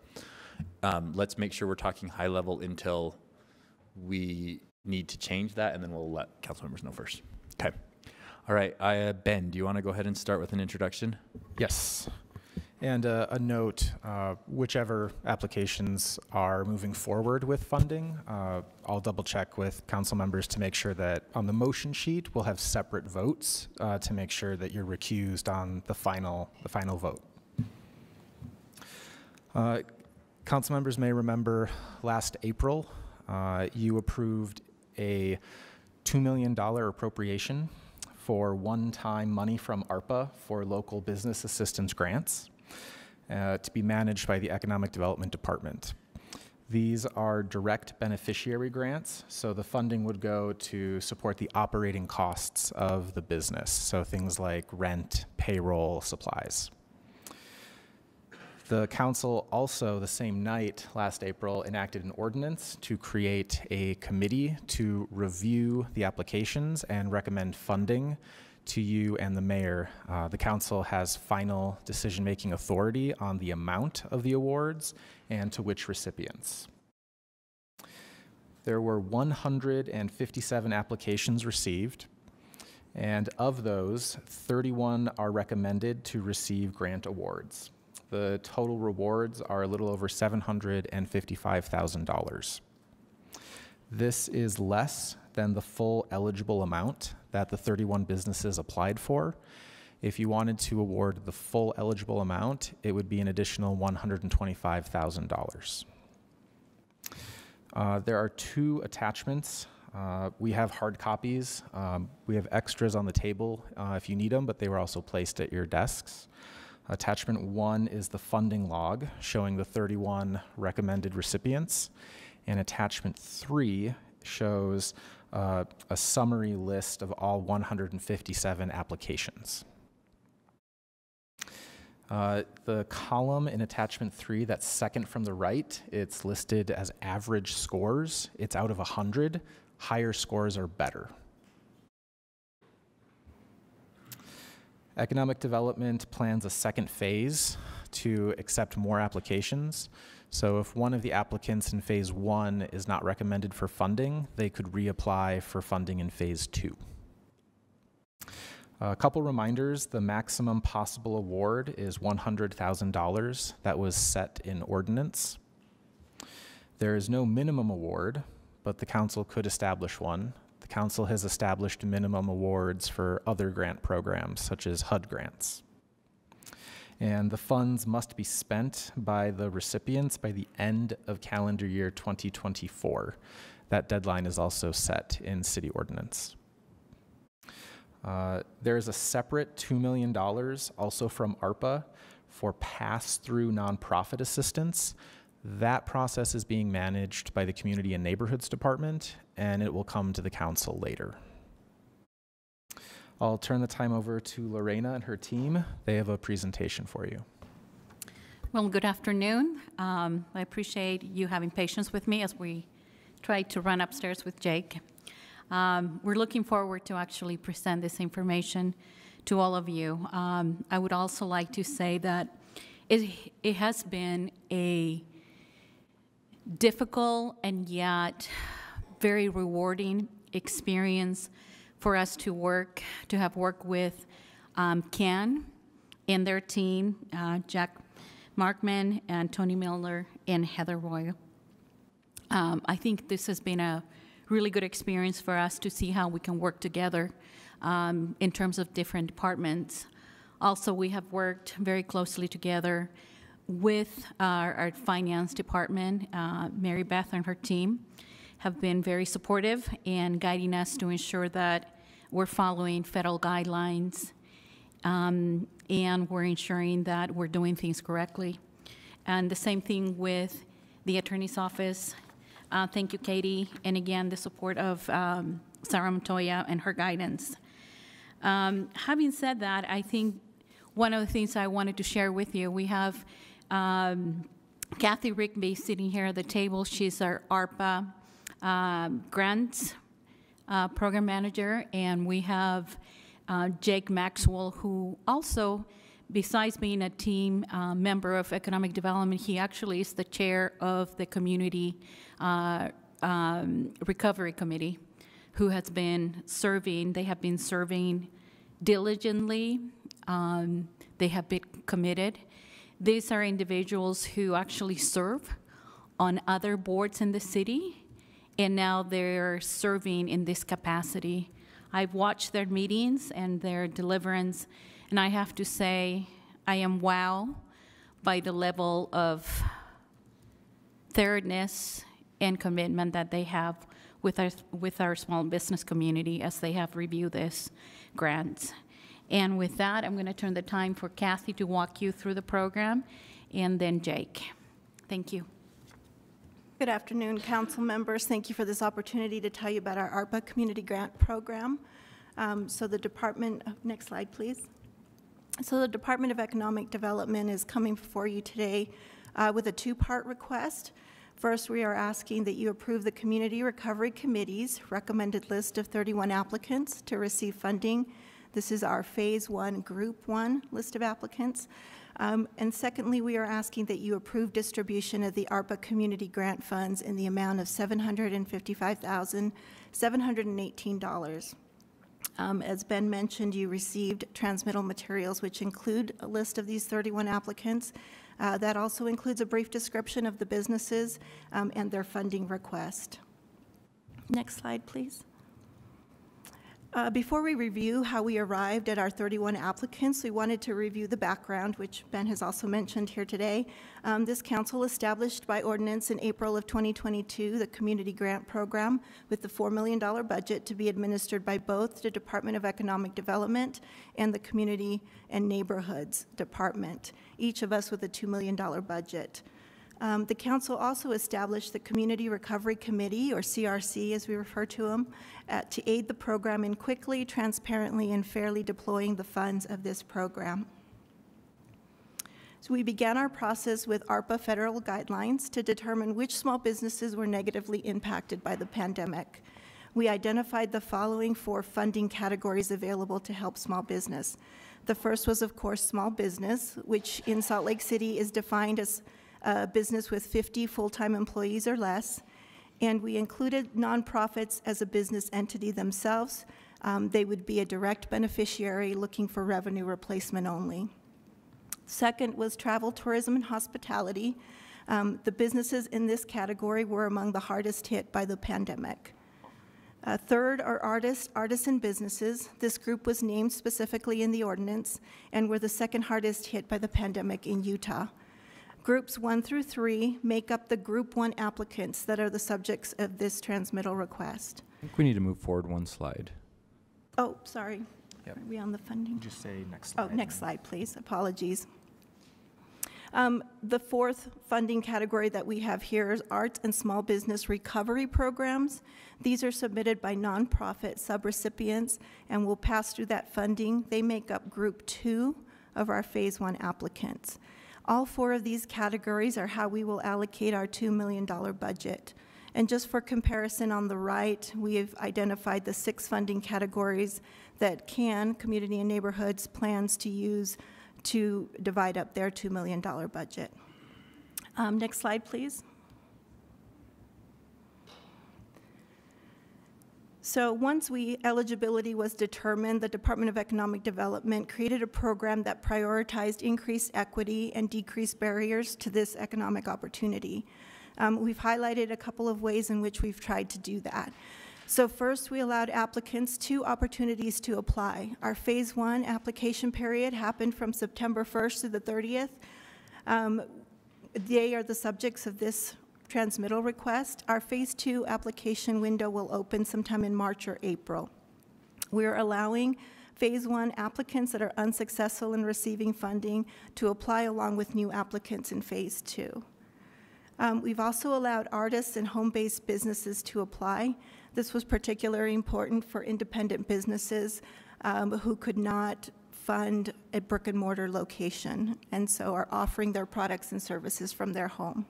um, let's make sure we're talking high level until we need to change that, and then we'll let council members know first. Okay. All right, I, uh, Ben, do you want to go ahead and start with an introduction? Yes. And uh, a note, uh, whichever applications are moving forward with funding, uh, I'll double check with council members to make sure that on the motion sheet, we'll have separate votes uh, to make sure that you're recused on the final, the final vote. Uh, Council members may remember last April, uh, you approved a $2 million appropriation for one-time money from ARPA for local business assistance grants uh, to be managed by the Economic Development Department. These are direct beneficiary grants, so the funding would go to support the operating costs of the business, so things like rent, payroll, supplies. The council also, the same night last April, enacted an ordinance to create a committee to review the applications and recommend funding to you and the mayor. Uh, the council has final decision-making authority on the amount of the awards and to which recipients. There were 157 applications received, and of those, 31 are recommended to receive grant awards. The total rewards are a little over $755,000. This is less than the full eligible amount that the 31 businesses applied for. If you wanted to award the full eligible amount, it would be an additional $125,000. Uh, there are two attachments. Uh, we have hard copies. Um, we have extras on the table uh, if you need them, but they were also placed at your desks. Attachment one is the funding log showing the 31 recommended recipients. And attachment three shows uh, a summary list of all 157 applications. Uh, the column in attachment three, that's second from the right, it's listed as average scores. It's out of 100. Higher scores are better. Economic development plans a second phase to accept more applications. So if one of the applicants in phase one is not recommended for funding, they could reapply for funding in phase two. A couple reminders, the maximum possible award is $100,000. That was set in ordinance. There is no minimum award, but the council could establish one. The council has established minimum awards for other grant programs, such as HUD grants. And the funds must be spent by the recipients by the end of calendar year 2024. That deadline is also set in city ordinance. Uh, there is a separate $2 million also from ARPA for pass through nonprofit assistance. That process is being managed by the Community and Neighborhoods Department, and it will come to the council later. I'll turn the time over to Lorena and her team. They have a presentation for you. Well, good afternoon. Um, I appreciate you having patience with me as we try to run upstairs with Jake. Um, we're looking forward to actually present this information to all of you. Um, I would also like to say that it, it has been a difficult and yet very rewarding experience for us to work, to have worked with um, Ken and their team, uh, Jack Markman and Tony Miller and Heather Royal. Um, I think this has been a really good experience for us to see how we can work together um, in terms of different departments. Also, we have worked very closely together with our, our finance department. Uh, Mary Beth and her team have been very supportive and guiding us to ensure that we're following federal guidelines um, and we're ensuring that we're doing things correctly. And the same thing with the attorney's office. Uh, thank you, Katie, and again, the support of um, Sarah Montoya and her guidance. Um, having said that, I think one of the things I wanted to share with you, we have um, Kathy Rigby sitting here at the table. She's our ARPA um, grants uh, program manager, and we have uh, Jake Maxwell, who also, besides being a team uh, member of economic development, he actually is the chair of the community uh, um, recovery committee, who has been serving. They have been serving diligently. Um, they have been committed these are individuals who actually serve on other boards in the city, and now they're serving in this capacity. I've watched their meetings and their deliverance, and I have to say, I am wow by the level of thoroughness and commitment that they have with our, with our small business community as they have reviewed this grant. And with that, I'm going to turn the time for Kathy to walk you through the program, and then Jake. Thank you. Good afternoon, council members. Thank you for this opportunity to tell you about our ARPA Community Grant Program. Um, so the Department, next slide, please. So the Department of Economic Development is coming before you today uh, with a two-part request. First, we are asking that you approve the Community Recovery Committee's recommended list of 31 applicants to receive funding this is our Phase 1, Group 1 list of applicants. Um, and secondly, we are asking that you approve distribution of the ARPA community grant funds in the amount of $755,718. Um, as Ben mentioned, you received transmittal materials which include a list of these 31 applicants. Uh, that also includes a brief description of the businesses um, and their funding request. Next slide, please. Uh, Before we review how we arrived at our 31 applicants, we wanted to review the background, which Ben has also mentioned here today. Um, This council established by ordinance in April of 2022 the Community Grant Program with the $4 million budget to be administered by both the Department of Economic Development and the Community and Neighborhoods Department, each of us with a $2 million budget. Um, The council also established the Community Recovery Committee, or CRC as we refer to them, uh, to aid the program in quickly, transparently, and fairly deploying the funds of this program. So we began our process with ARPA federal guidelines to determine which small businesses were negatively impacted by the pandemic. We identified the following four funding categories available to help small business. The first was, of course, small business, which in Salt Lake City is defined as a business with 50 full-time employees or less, and we included nonprofits as a business entity themselves. Um, they would be a direct beneficiary looking for revenue replacement only. Second was travel, tourism, and hospitality. Um, the businesses in this category were among the hardest hit by the pandemic. Uh, third are artists, artisan businesses. This group was named specifically in the ordinance and were the second hardest hit by the pandemic in Utah. Groups one through three make up the group one applicants that are the subjects of this transmittal request. I think we need to move forward one slide. Oh, sorry. Yep. Are we on the funding? Just say next slide. Oh, next slide, please. Apologies. Um, The fourth funding category that we have here is arts and small business recovery programs. These are submitted by nonprofit subrecipients and will pass through that funding. They make up Group Two of our Phase One applicants. All four of these categories are how we will allocate our $2 million budget. And just for comparison, on the right, we have identified the six funding categories that CAN, Community and Neighborhoods, plans to use to divide up their $2 million budget. Um, Next slide, please. So once we, eligibility was determined, the Department of Economic Development created a program that prioritized increased equity and decreased barriers to this economic opportunity. Um, We've highlighted a couple of ways in which we've tried to do that. So first, we allowed applicants two opportunities to apply. Our Phase One application period happened from September 1st to the 30th. Um, They are the subjects of this transmittal request. Our Phase Two application window will open sometime in March or April. We're allowing Phase One applicants that are unsuccessful in receiving funding to apply along with new applicants in Phase Two. Um, We've also allowed artists and home-based businesses to apply. This was particularly important for independent businesses um, who could not fund a brick-and-mortar location, and so are offering their products and services from their home.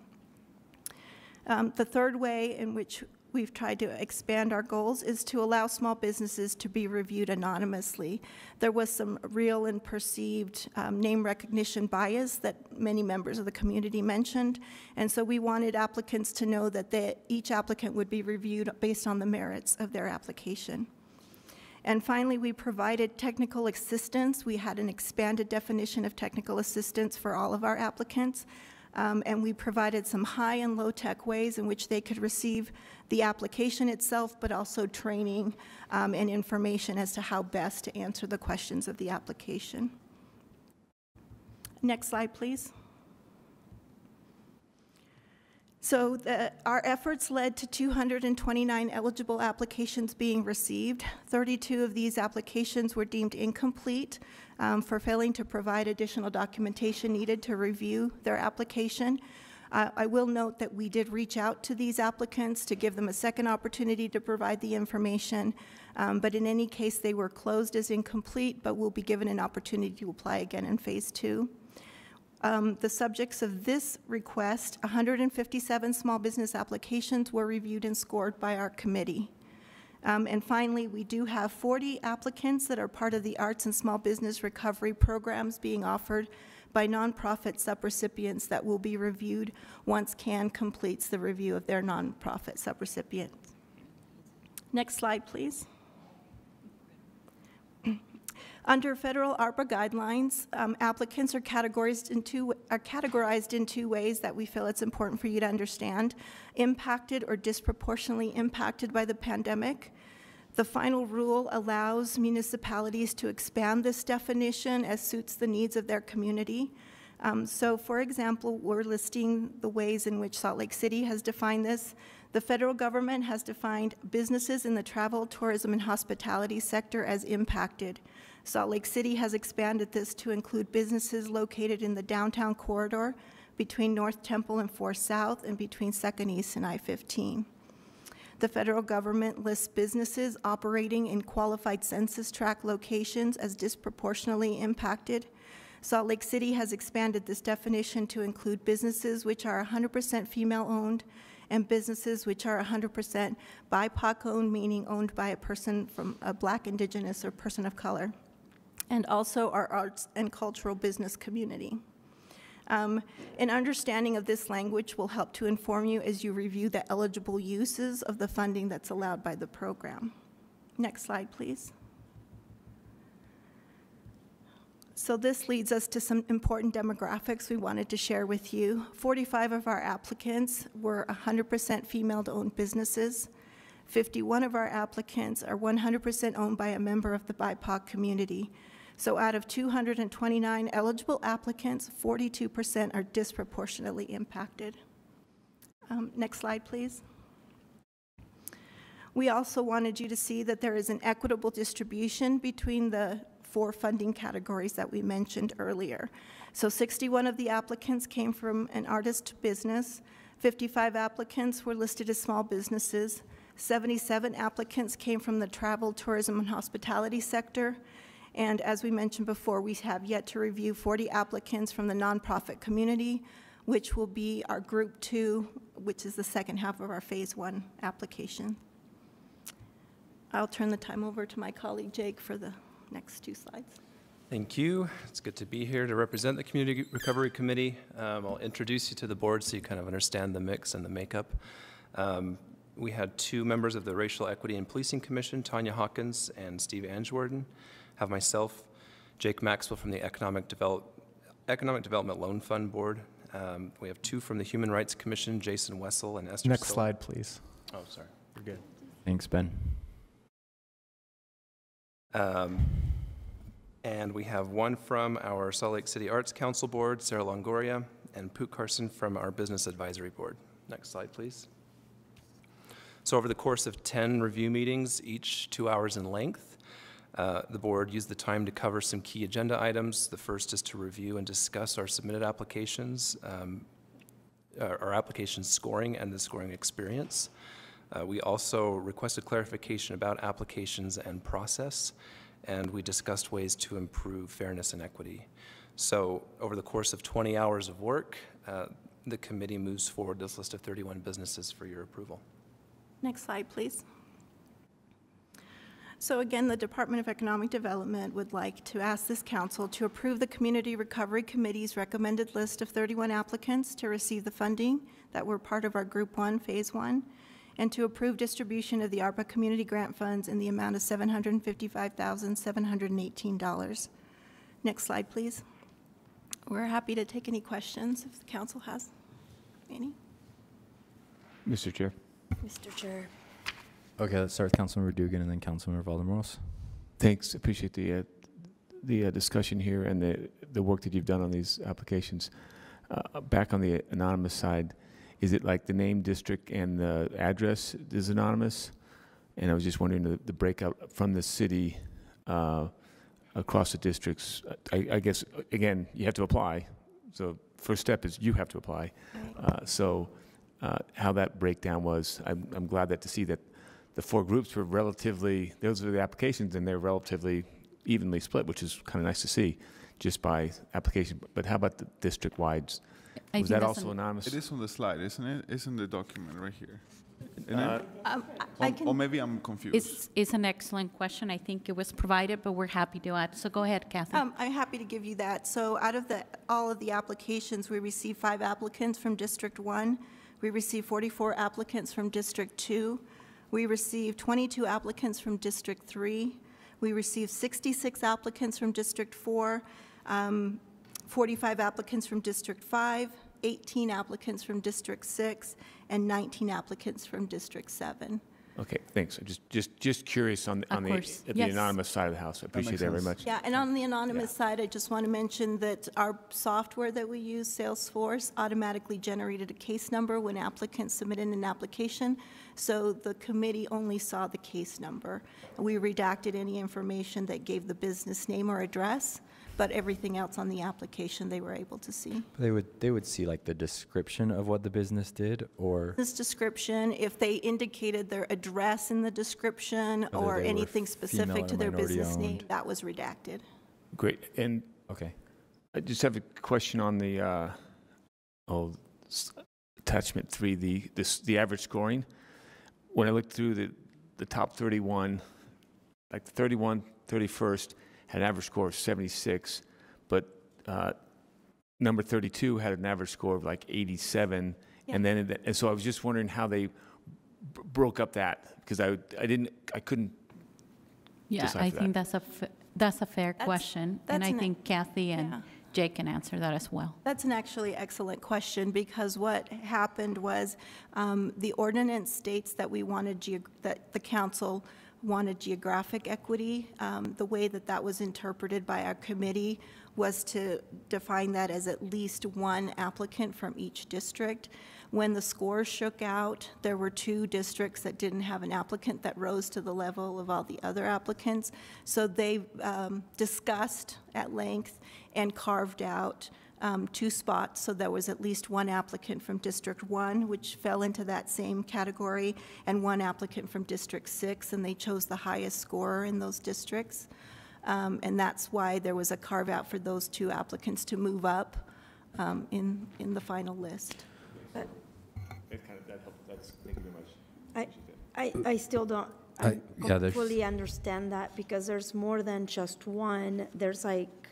Um, The third way in which we've tried to expand our goals is to allow small businesses to be reviewed anonymously. There was some real and perceived um, name recognition bias that many members of the community mentioned, and so we wanted applicants to know that they, each applicant would be reviewed based on the merits of their application. And finally, we provided technical assistance. We had an expanded definition of technical assistance for all of our applicants. Um, and we provided some high and low tech ways in which they could receive the application itself, but also training um, and information as to how best to answer the questions of the application. Next slide, please. So the, our efforts led to 229 eligible applications being received. 32 of these applications were deemed incomplete um, for failing to provide additional documentation needed to review their application. Uh, I will note that we did reach out to these applicants to give them a second opportunity to provide the information, um, but in any case, they were closed as incomplete, but will be given an opportunity to apply again in phase two. Um, The subjects of this request, 157 small business applications were reviewed and scored by our committee. Um, And finally, we do have 40 applicants that are part of the arts and small business recovery programs being offered by nonprofit subrecipients that will be reviewed once CAN completes the review of their nonprofit subrecipients. Next slide, please. Under federal ARPA guidelines, um, applicants are categorized in two are categorized in two ways that we feel it's important for you to understand: impacted or disproportionately impacted by the pandemic. The final rule allows municipalities to expand this definition as suits the needs of their community. Um, so, for example, we're listing the ways in which Salt Lake City has defined this. The federal government has defined businesses in the travel, tourism, and hospitality sector as impacted. Salt Lake City has expanded this to include businesses located in the downtown corridor between North Temple and 4 South and between 2nd East and I 15. The federal government lists businesses operating in qualified census tract locations as disproportionately impacted. Salt Lake City has expanded this definition to include businesses which are 100% female owned and businesses which are 100% BIPOC owned, meaning owned by a person from a black, indigenous, or person of color, and also our arts and cultural business community. Um, an understanding of this language will help to inform you as you review the eligible uses of the funding that's allowed by the program. Next slide, please. So this leads us to some important demographics we wanted to share with you. 45 of our applicants were 100% female-owned businesses. 51 of our applicants are 100% owned by a member of the BIPOC community. So out of 229 eligible applicants, 42% are disproportionately impacted. Um, next slide, please. We also wanted you to see that there is an equitable distribution between the four funding categories that we mentioned earlier. So 61 of the applicants came from an artist business, 55 applicants were listed as small businesses, 77 applicants came from the travel, tourism, and hospitality sector, and as we mentioned before, we have yet to review 40 applicants from the nonprofit community, which will be our group two, which is the second half of our phase one application. I'll turn the time over to my colleague Jake for the next two slides. Thank you. It's good to be here to represent the Community Recovery Committee. Um, I'll introduce you to the board so you kind of understand the mix and the makeup. Um, we had two members of the Racial Equity and Policing Commission, Tanya Hawkins and Steve Angewarden have myself, Jake Maxwell from the Economic, Develop, Economic Development Loan Fund Board. Um, we have two from the Human Rights Commission, Jason Wessel and Esther Next Stoll. slide, please. Oh, sorry. We're good. Thanks, Ben. Um, and we have one from our Salt Lake City Arts Council Board, Sarah Longoria, and Poot Carson from our Business Advisory Board. Next slide, please. So over the course of 10 review meetings, each two hours in length, uh, the board used the time to cover some key agenda items. The first is to review and discuss our submitted applications, um, our application scoring and the scoring experience. Uh, we also requested clarification about applications and process, and we discussed ways to improve fairness and equity. So over the course of 20 hours of work, uh, the committee moves forward this list of 31 businesses for your approval. Next slide, please. So again, the Department of Economic Development would like to ask this council to approve the Community Recovery Committee's recommended list of 31 applicants to receive the funding that were part of our Group 1, Phase 1, and to approve distribution of the ARPA community grant funds in the amount of $755,718. Next slide, please. We're happy to take any questions if the council has any. Mr. Chair. Mr. Chair. Okay, let's start with Councilmember Dugan and then Councilmember Valdemoros. Thanks. Appreciate the uh, the uh, discussion here and the the work that you've done on these applications. Uh, back on the anonymous side, is it like the name, district, and the address is anonymous? And I was just wondering the, the breakout from the city uh, across the districts. I, I, guess again, you have to apply. So first step is you have to apply. Uh, so uh, how that breakdown was, I'm, I'm glad that to see that the four groups were relatively, those are the applications, and they're relatively evenly split, which is kind of nice to see just by application. But how about the district wides? I Was that also an- anonymous? It is on the slide, isn't it? It's in the document right here. Isn't Uh. Um, I- I Or- can- Or maybe I'm confused. It's, it's an excellent question. I think it was provided, but we're happy to add. So go ahead, Kathy. Um, I'm happy to give you that. So out of the, all of the applications, we received five applicants from District 1. We received 44 applicants from District 2. We received 22 applicants from District 3. We received 66 applicants from District 4, um, 45 applicants from District 5, 18 applicants from District 6, and 19 applicants from District 7. Okay, Thanks. Just, just, just curious on, the- on the, course. the Yes. anonymous side of the house. I appreciate makes that very much. Yeah, and on the anonymous side, I just want to mention that our software that we use, Salesforce, automatically generated a case number when applicants submitted an application. So the committee only saw the case number. We redacted any information that gave the business name or address, but everything else on the application they were able to see. They would, they would see like the description of what the business did or This description, if they indicated their address in the description Whether or anything specific to their business name, that was redacted. Great. And Okay. I just have a question on the, uh, oh, attachment three, the, this, the average scoring. When I looked through the, the top 31, like the 31, 31st had an average score of 76, but uh, number 32 had an average score of like 87. And then, it- and so I was just wondering how they b- broke up that, because I, I didn't, I couldn't Yeah, I decipher think that's a, f- that's a fair That's- question. And I an- think Kathy yeah. Jake can answer that as well. That's an actually excellent question, because what happened was, um, the ordinance states that we wanted, that the council wanted geographic equity. Um, The way that that was interpreted by our committee was to define that as at least one applicant from each district. When the scores shook out, there were two districts that didn't have an applicant that rose to the level of all the other applicants. So they um, discussed at length and carved out um, two spots, so there was at least one applicant from District 1, which fell into that same category, and one applicant from District 6, and they chose the highest scorer in those districts. Um, And that's why there was a carve-out for those two applicants to move up um, in, in the final list. But That kind of, that helped, that's, thank you very much. I, I, I still don't I- I yeah, fully understand that because there's more than just one. There's like,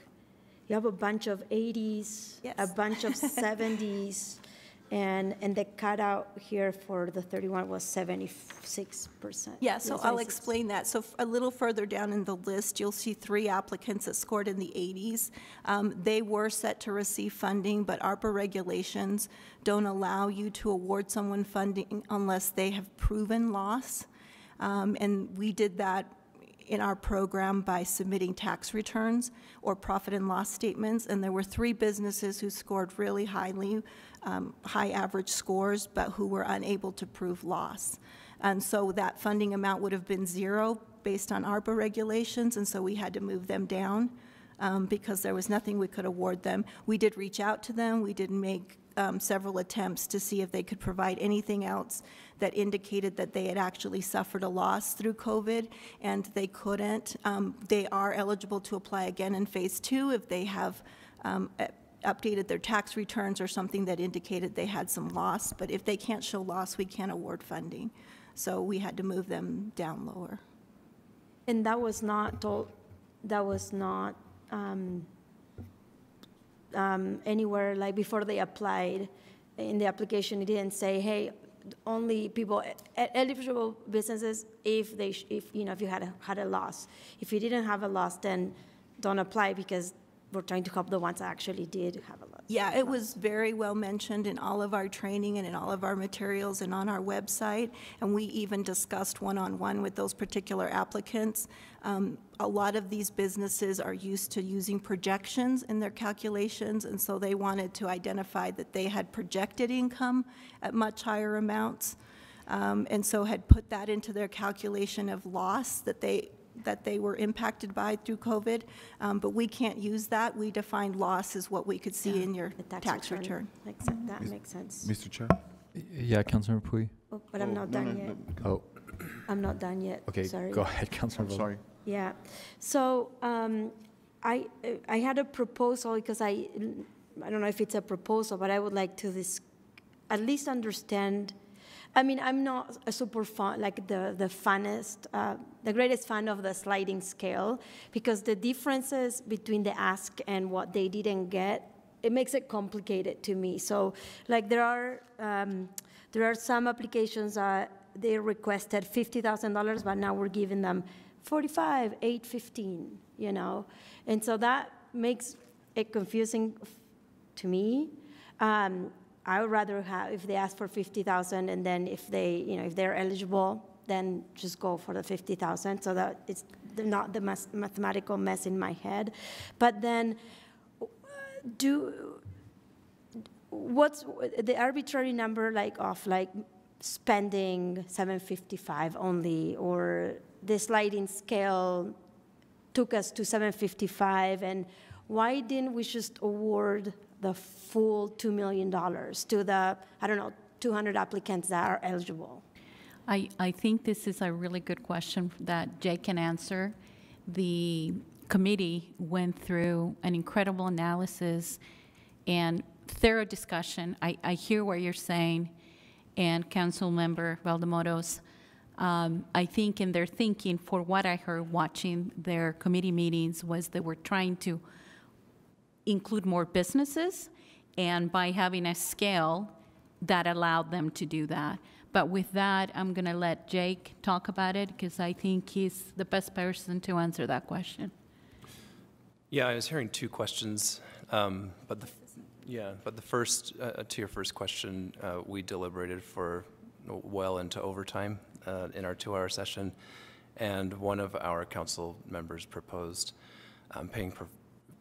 you have a bunch of 80s, a bunch of 70s, and, and the cutout here for the 31 was 76%. Yeah, so I'll 76. explain that. So a little further down in the list, you'll see three applicants that scored in the 80s. Um, They were set to receive funding, but ARPA regulations don't allow you to award someone funding unless they have proven loss. Um, And we did that in our program by submitting tax returns or profit and loss statements. And there were three businesses who scored really highly, um, high average scores, but who were unable to prove loss. And so that funding amount would have been zero based on ARPA regulations, and so we had to move them down um, because there was nothing we could award them. We did reach out to them. We did make um, several attempts to see if they could provide anything else that indicated that they had actually suffered a loss through COVID, and they couldn't. Um, They are eligible to apply again in Phase Two if they have um, updated their tax returns or something that indicated they had some loss. But if they can't show loss, we can't award funding. So we had to move them down lower. And that was not told, that was not um, um, anywhere, like before they applied, in the application, it didn't say, hey, only people, eligible businesses if they, if, you know, if you had a, had a loss. If you didn't have a loss, then don't apply because we're trying to help the ones that actually did have a loss. Yeah, it was very well mentioned in all of our training and in all of our materials and on our website, and we even discussed one-on-one with those particular applicants. Um, A lot of these businesses are used to using projections in their calculations, and so they wanted to identify that they had projected income at much higher amounts, um, and so had put that into their calculation of loss that they, that they were impacted by through COVID. Um, But we can't use that. We define loss as what we could see in your tax return. Makes sen- That makes sense. Mr. Chair? Yeah, Councilor Puy. Oh, But I'm Oh, not no, done no, yet. Oh, I'm not done yet, okay, sorry. go ahead, Councilor. I'm sorry. Yeah, so um, I, I had a proposal because I, I don't know if it's a proposal, but I would like to this, at least understand, I mean, I'm not a super fan, like the, the funnest, uh, the greatest fan of the sliding scale, because the differences between the ask and what they didn't get, it makes it complicated to me. So, like, there are, um, there are some applications that they requested $50,000, but now we're giving them 45, 815, you know? And so that makes it confusing to me. Um, I would rather have, if they ask for 50,000 and then if they, you know, if they're eligible, then just go for the 50,000 so that it's not the mathematical mess in my head. But then, do what's the arbitrary number like of like spending 755 only or the sliding scale took us to 755 and why didn't we just award the full $2 million to the i don't know 200 applicants that are eligible I, I think this is a really good question that Jay can answer. The committee went through an incredible analysis and thorough discussion. I, I hear what you're saying, and Council Member Valdemoros, um, I think in their thinking, for what I heard watching their committee meetings, was they were trying to include more businesses, and by having a scale, that allowed them to do that. But with that, I'm going to let Jake talk about it because I think he's the best person to answer that question. Yeah, I was hearing two questions, um, but the, yeah, but the first, uh, to your first question, uh, we deliberated for well into overtime uh, in our two-hour session, and one of our council members proposed um, paying,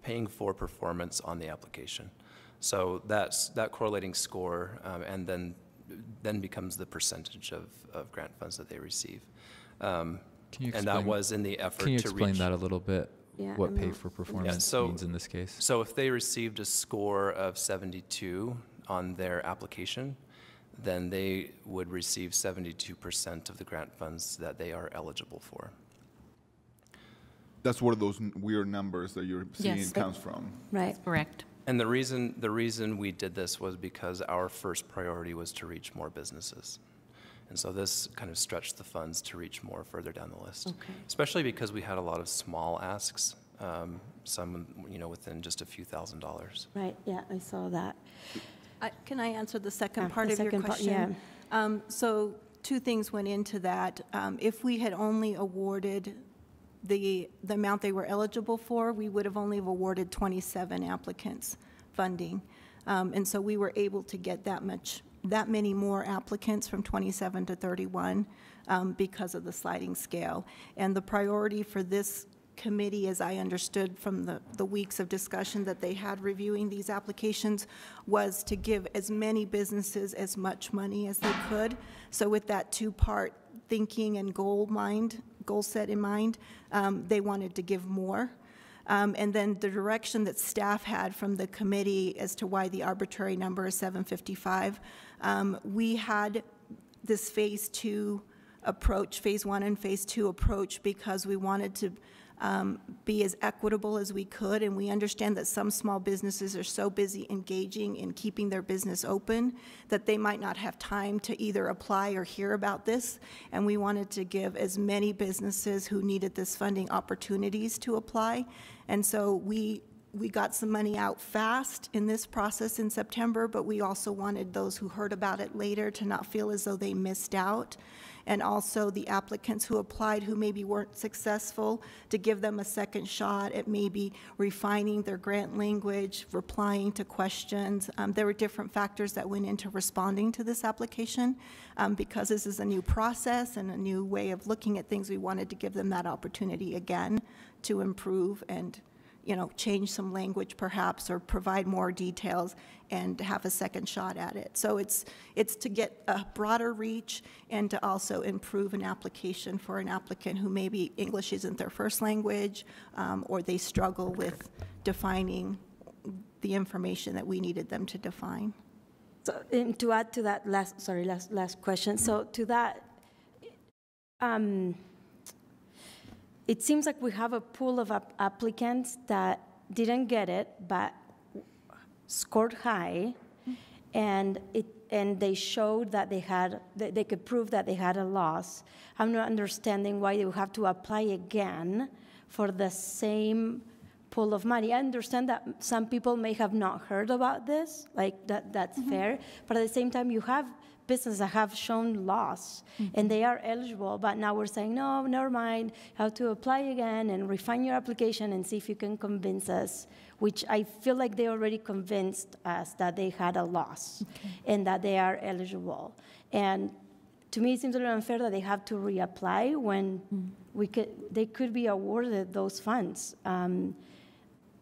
paying for performance on the application. So that's that correlating score, um, and then then becomes the percentage of, of grant funds that they receive. Um, Can you and that was in the effort Can you to explain reach. that a little bit? Yeah, what I'm pay not- for Yeah, performance so- means in this case? So if they received a score of 72 on their application, then they would receive 72% of the grant funds that they are eligible for. That's where those weird numbers that you're seeing Yes. comes from. right Correct. And the reason, the reason we did this was because our first priority was to reach more businesses. And so this kind of stretched the funds to reach more further down the list. Okay. Especially because we had a lot of small asks, um, some, you know, within just a few thousand dollars. right yeah i saw that I- Can I answer the second Ah, part the of your second part, question? Um, So two things went into that. Um, If we had only awarded the, the amount they were eligible for, we would have only have awarded 27 applicants funding. Um, And so we were able to get that much, that many more applicants from 27 to 31 um, because of the sliding scale. And the priority for this committee, as I understood from the, the weeks of discussion that they had reviewing these applications, was to give as many businesses as much money as they could. So with that two-part thinking and goal mind, goal set in mind, um, they wanted to give more. Um, And then the direction that staff had from the committee as to why the arbitrary number is 755, um, we had this Phase Two approach, Phase One and Phase Two approach, because we wanted to um, be as equitable as we could, and we understand that some small businesses are so busy engaging in keeping their business open that they might not have time to either apply or hear about this, and we wanted to give as many businesses who needed this funding opportunities to apply. And so we we got some money out fast in this process in September, but we also wanted those who heard about it later to not feel as though they missed out. And also the applicants who applied who maybe weren't successful, to give them a second shot at maybe refining their grant language, replying to questions. Um, there were different factors that went into responding to this application. Um, because this is a new process and a new way of looking at things, we wanted to give them that opportunity again to improve and you know, change some language perhaps, or provide more details and have a second shot at it. So it's, it's to get a broader reach and to also improve an application for an applicant who maybe English isn't their first language, um, or they struggle with defining the information that we needed them to define. So, to add to that last, sorry, last, last question. So to that, um, it seems like we have a pool of app- applicants that didn't get it, but scored high, and it, and they showed that they had, that they could prove that they had a loss. I'm not understanding why they would have to apply again for the same pool of money. I understand that some people may have not heard about this, like that, that's mm-hmm. fair. But at the same time, you have businesses that have shown loss and they are eligible, but now we're saying, no, never mind, have to apply again and refine your application and see if you can convince us, which I feel like they already convinced us that they had a loss and that they are eligible. And to me, it seems a little unfair that they have to reapply when we could, they could be awarded those funds. Um,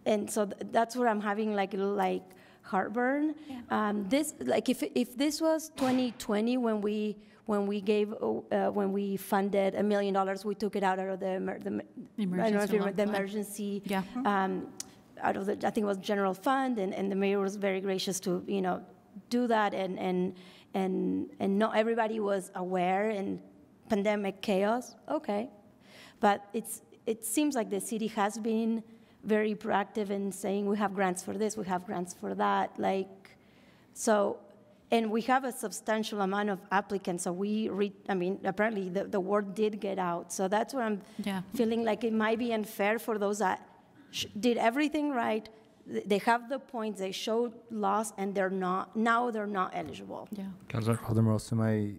and so th- that's where I'm having like a little like heartburn. Um, this like if if this was 2020 when we when we gave uh, when we funded a million dollars, we took it out of the, emer- the I don't know if Emergency remember, the emergency Yeah. um, out of the I think it was general fund, and, and the mayor was very gracious to you know do that, and and and and not everybody was aware and pandemic chaos. Okay, but it's it seems like the city has been very proactive in saying we have grants for this, we have grants for that, like so. And we have a substantial amount of applicants, so we, re, I mean, apparently the, the word did get out. So that's where I'm Yeah. feeling like it might be unfair for those that sh- did everything right. They have the points, they showed loss, and they're not, now they're not eligible. Yeah. Councilor Valdemoros, am I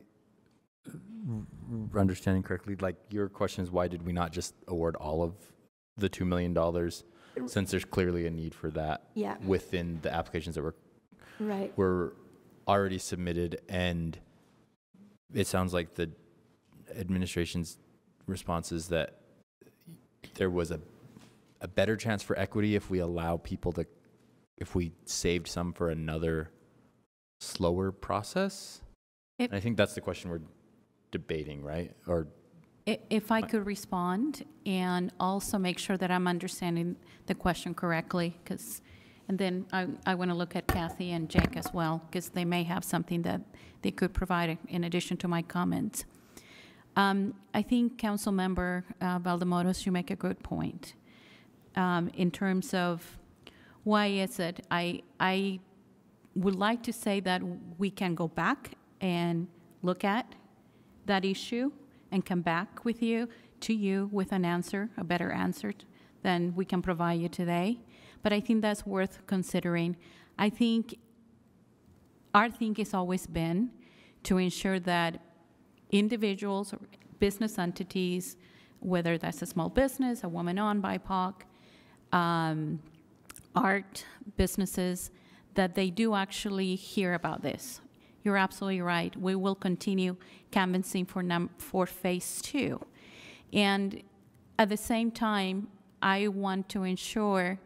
uh, understanding correctly? Like, your question is why did we not just award all of the $2 million since there's clearly a need for that Yeah. within the applications that were, Right. were already submitted? And it sounds like the administration's response is that there was a, a better chance for equity if we allow people to, if we saved some for another slower process? If- And I think that's the question we're debating, right? Or I- If I could respond and also make sure that I'm understanding the question correctly, because, and then I, I want to look at Kathy and Jake as well, because they may have something that they could provide in addition to my comments. Um, I think Councilmember uh, Valdemoros, you make a good point. Um, in terms of why is it, I, I would like to say that we can go back and look at that issue and come back with you, to you with an answer, a better answer than we can provide you today. But I think that's worth considering. I think our thing has always been to ensure that individuals or business entities, whether that's a small business, a woman-owned BIPOC, um, art businesses, that they do actually hear about this. You're absolutely right. We will continue canvassing for for phase two. And at the same time, I want to ensure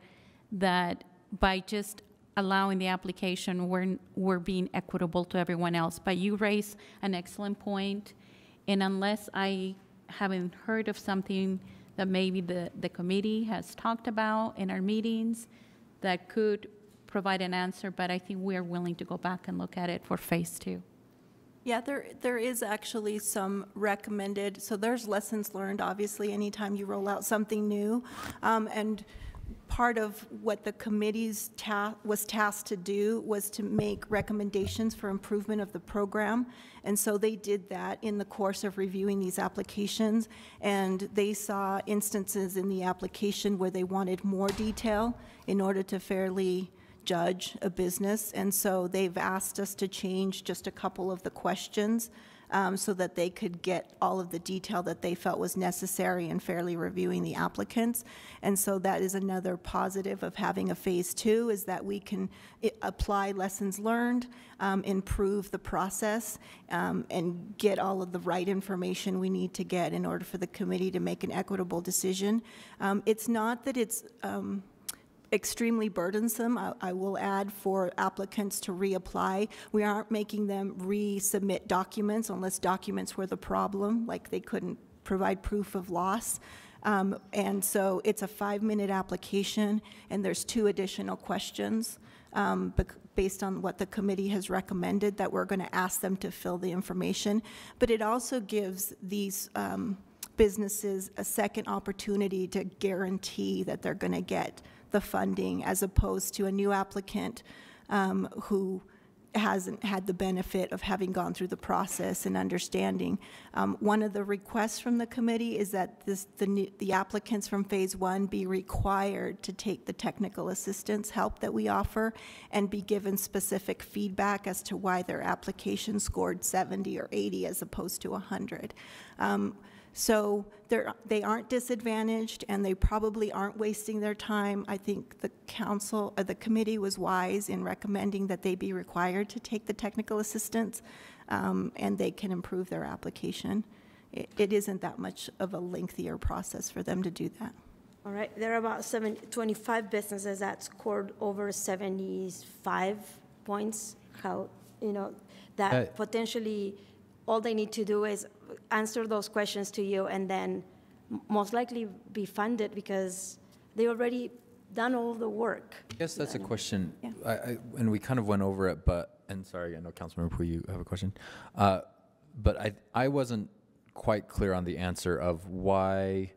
that by just allowing the application, we're, we're being equitable to everyone else. But you raise an excellent point, and unless I haven't heard of something that maybe the, the committee has talked about in our meetings that could provide an answer, but I think we are willing to go back and look at it for phase two. Yeah, there, there is actually some recommended, so there's lessons learned, obviously, anytime you roll out something new. Um, and part of what the committee's ta, was tasked to do was to make recommendations for improvement of the program. And so they did that in the course of reviewing these applications. And they saw instances in the application where they wanted more detail in order to fairly judge a business. And so they've asked us to change just a couple of the questions um, so that they could get all of the detail that they felt was necessary in fairly reviewing the applicants. And so that is another positive of having a phase two is that we can apply lessons learned, um, improve the process, um, and get all of the right information we need to get in order for the committee to make an equitable decision. Um, it's not that it's um, extremely burdensome, I, I will add, for applicants to reapply. We aren't making them resubmit documents unless documents were the problem, like they couldn't provide proof of loss. Um, and so it's a five-minute application, and there's two additional questions um, based on what the committee has recommended that we're going to ask them to fill the information. But it also gives these um, businesses a second opportunity to guarantee that they're going to get the funding as opposed to a new applicant um, who hasn't had the benefit of having gone through the process and understanding. Um, one of the requests from the committee is that this, the, new- the applicants from phase one be required to take the technical assistance help that we offer and be given specific feedback as to why their application scored 70 or 80 as opposed to 100. Um, so they're, they aren't disadvantaged, and they probably aren't wasting their time. I think the council, uh, the committee was wise in recommending that they be required to take the technical assistance. um, and they can improve their application. It, it isn't that much of a lengthier process for them to do that. All right, there are about seven, 25 businesses that scored over 75 points. How, you know, that Uh, potentially, all they need to do is answer those questions to you and then most likely be funded because they already done all the work. I guess that's a question, Yeah. I, I, and we kind of went over it, but, and sorry, I know Councilmember Puy, you have a question. Uh, but I, I wasn't quite clear on the answer of why,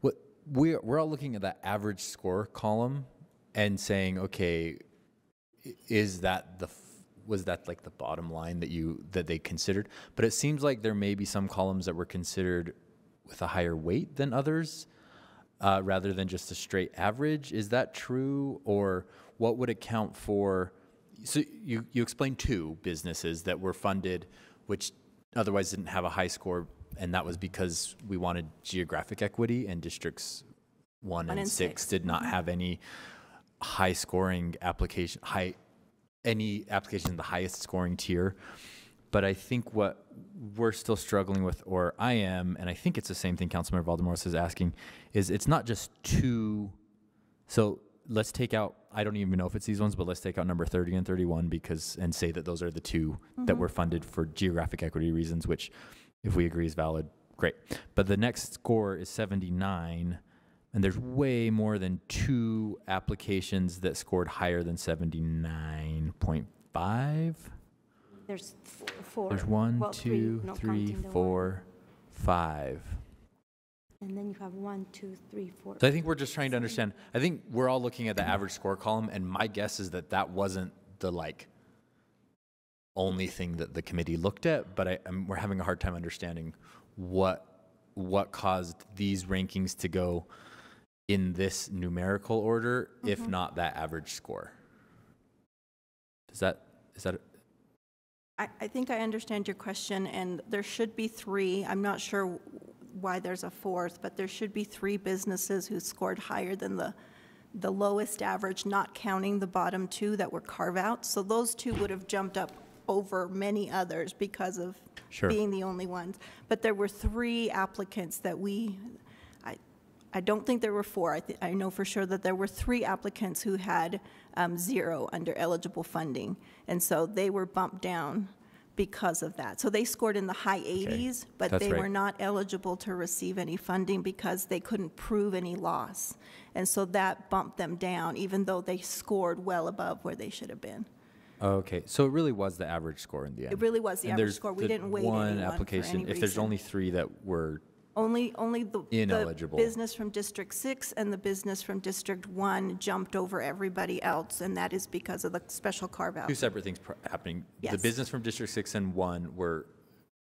what, we're, we're all looking at that average score column and saying, okay, is that the, was that like the bottom line that you, that they considered? But it seems like there may be some columns that were considered with a higher weight than others uh, rather than just a straight average. Is that true? Or what would account for? So you, you explained two businesses that were funded, which otherwise didn't have a high score, and that was because we wanted geographic equity, and districts one, One and, six, six. did not Mhm. have any high scoring application, high any application in the highest scoring tier. But I think what we're still struggling with, or I am, and I think it's the same thing Councilmember Valdemoros is asking, is it's not just two. So let's take out, I don't even know if it's these ones, but let's take out number 30 and 31 because, and say that those are the 2 that Mhm. were funded for geographic equity reasons, which if we agree is valid, great. But the next score is 79, and there's way more than two applications that scored higher than 79.5. There's four. There's one, well, three, two, three, counting the one. four, five. And then you have one, two, three, four. So I think we're just trying to understand. I think we're all looking at the average score column, and my guess is that that wasn't the like only thing that the committee looked at. But I, I'm, we're having a hard time understanding what what caused these rankings to go in this numerical order, if Mhm. not that average score. Does that is that I, I think I understand your question, and there should be three. I'm not sure why there's a fourth, but there should be three businesses who scored higher than the, the lowest average, not counting the bottom two that were carve-outs. So those two would have jumped up over many others because of Sure. being the only ones. But there were three applicants that we, I, don't think there were four. I, I know for sure that there were three applicants who had um, zero under eligible funding. And so they were bumped down because of that. So they scored in the high 80s, but That's they were not eligible to receive any funding because they couldn't prove any loss. And so that bumped them down, even though they scored well above where they should have been. Okay, so it really was the average score in the end. It really was the And average score. We the didn't weight one application. If there's only three that were Only, only the, the Ineligible. business from District Six and the business from District One jumped over everybody else, and that is because of the special carve-out. two separate things pr- happening. The Yes. business from District Six and One were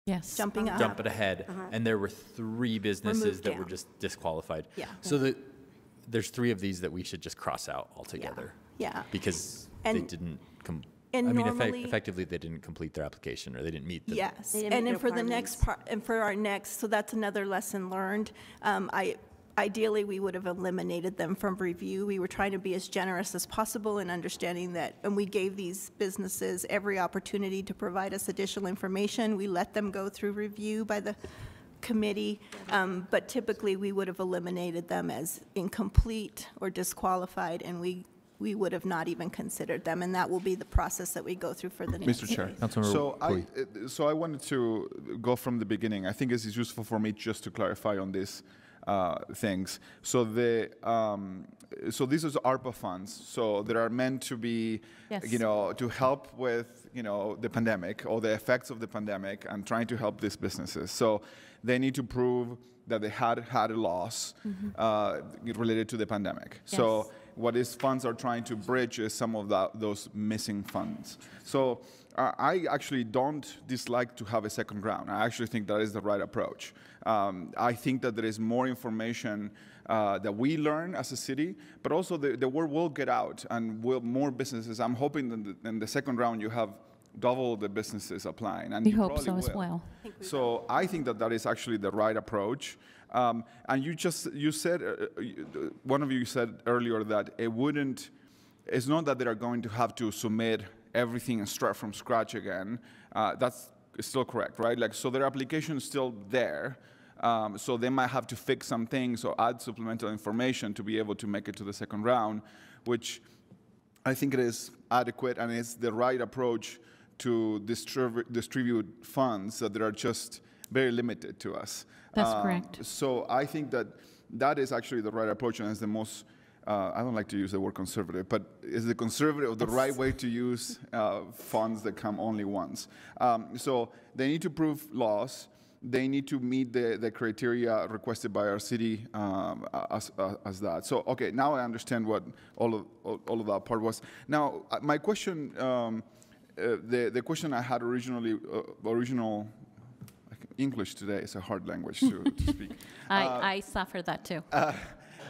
Yes. Jumping up. jumping ahead, Uh-huh. and there were three businesses Moved that were down. just disqualified. Yeah. So that there's three of these that we should just cross out altogether. Yeah. Because they And- didn't com- and I mean, effect- effectively, they didn't complete their application or they didn't meet the. Yes, didn't and meet then for the next part, and for our next, so that's another lesson learned. Um, I, ideally, we would have eliminated them from review. We were trying to be as generous as possible in understanding that, and we gave these businesses every opportunity to provide us additional information. We let them go through review by the committee, um, but typically, we would have eliminated them as incomplete or disqualified, and we, we would have not even considered them, and that will be the process that we go through for the next. Mr. Chair. Councilmember So I, uh, so I wanted to go from the beginning. I think this is useful for me just to clarify on these uh, things. So the, um, so this is ARPA funds. So they are meant to be, Yes. you know, to help with, you know, the pandemic or the effects of the pandemic and trying to help these businesses. So they need to prove that they had had a loss uh, related to the pandemic. So Yes. What these funds are trying to bridge is some of that, those missing funds. So uh, I actually don't dislike to have a second round. I actually think that is the right approach. Um, I think that there is more information uh, that we learn as a city, but also the, the word will get out and will more businesses. I'm hoping that the, in the second round you have double the businesses applying. And We you hope probably so as will. well. So I think that that is actually the right approach. Um, and you just you said uh, uh, one of you said earlier that it wouldn't. It's not that they are going to have to submit everything and start from scratch again. Uh, that's still correct, right? Like, so their application is still there. Um, so they might have to fix some things or add supplemental information to be able to make it to the second round, which I think it is adequate and it's the right approach to distribute funds that there are just very limited to us. That's Um, correct. So I think that that is actually the right approach and is the most, uh, I don't like to use the word conservative, but is the conservative the right way to use uh, funds that come only once? Um, so they need to prove loss. They need to meet the, the criteria requested by our city um, as, uh, as that. So, okay, now I understand what all of, all, all of that part was. Now, uh, my question, um, uh, the, the question I had originally, uh, original, English today is a hard language to, to speak. I, Uh, I suffer that too. uh,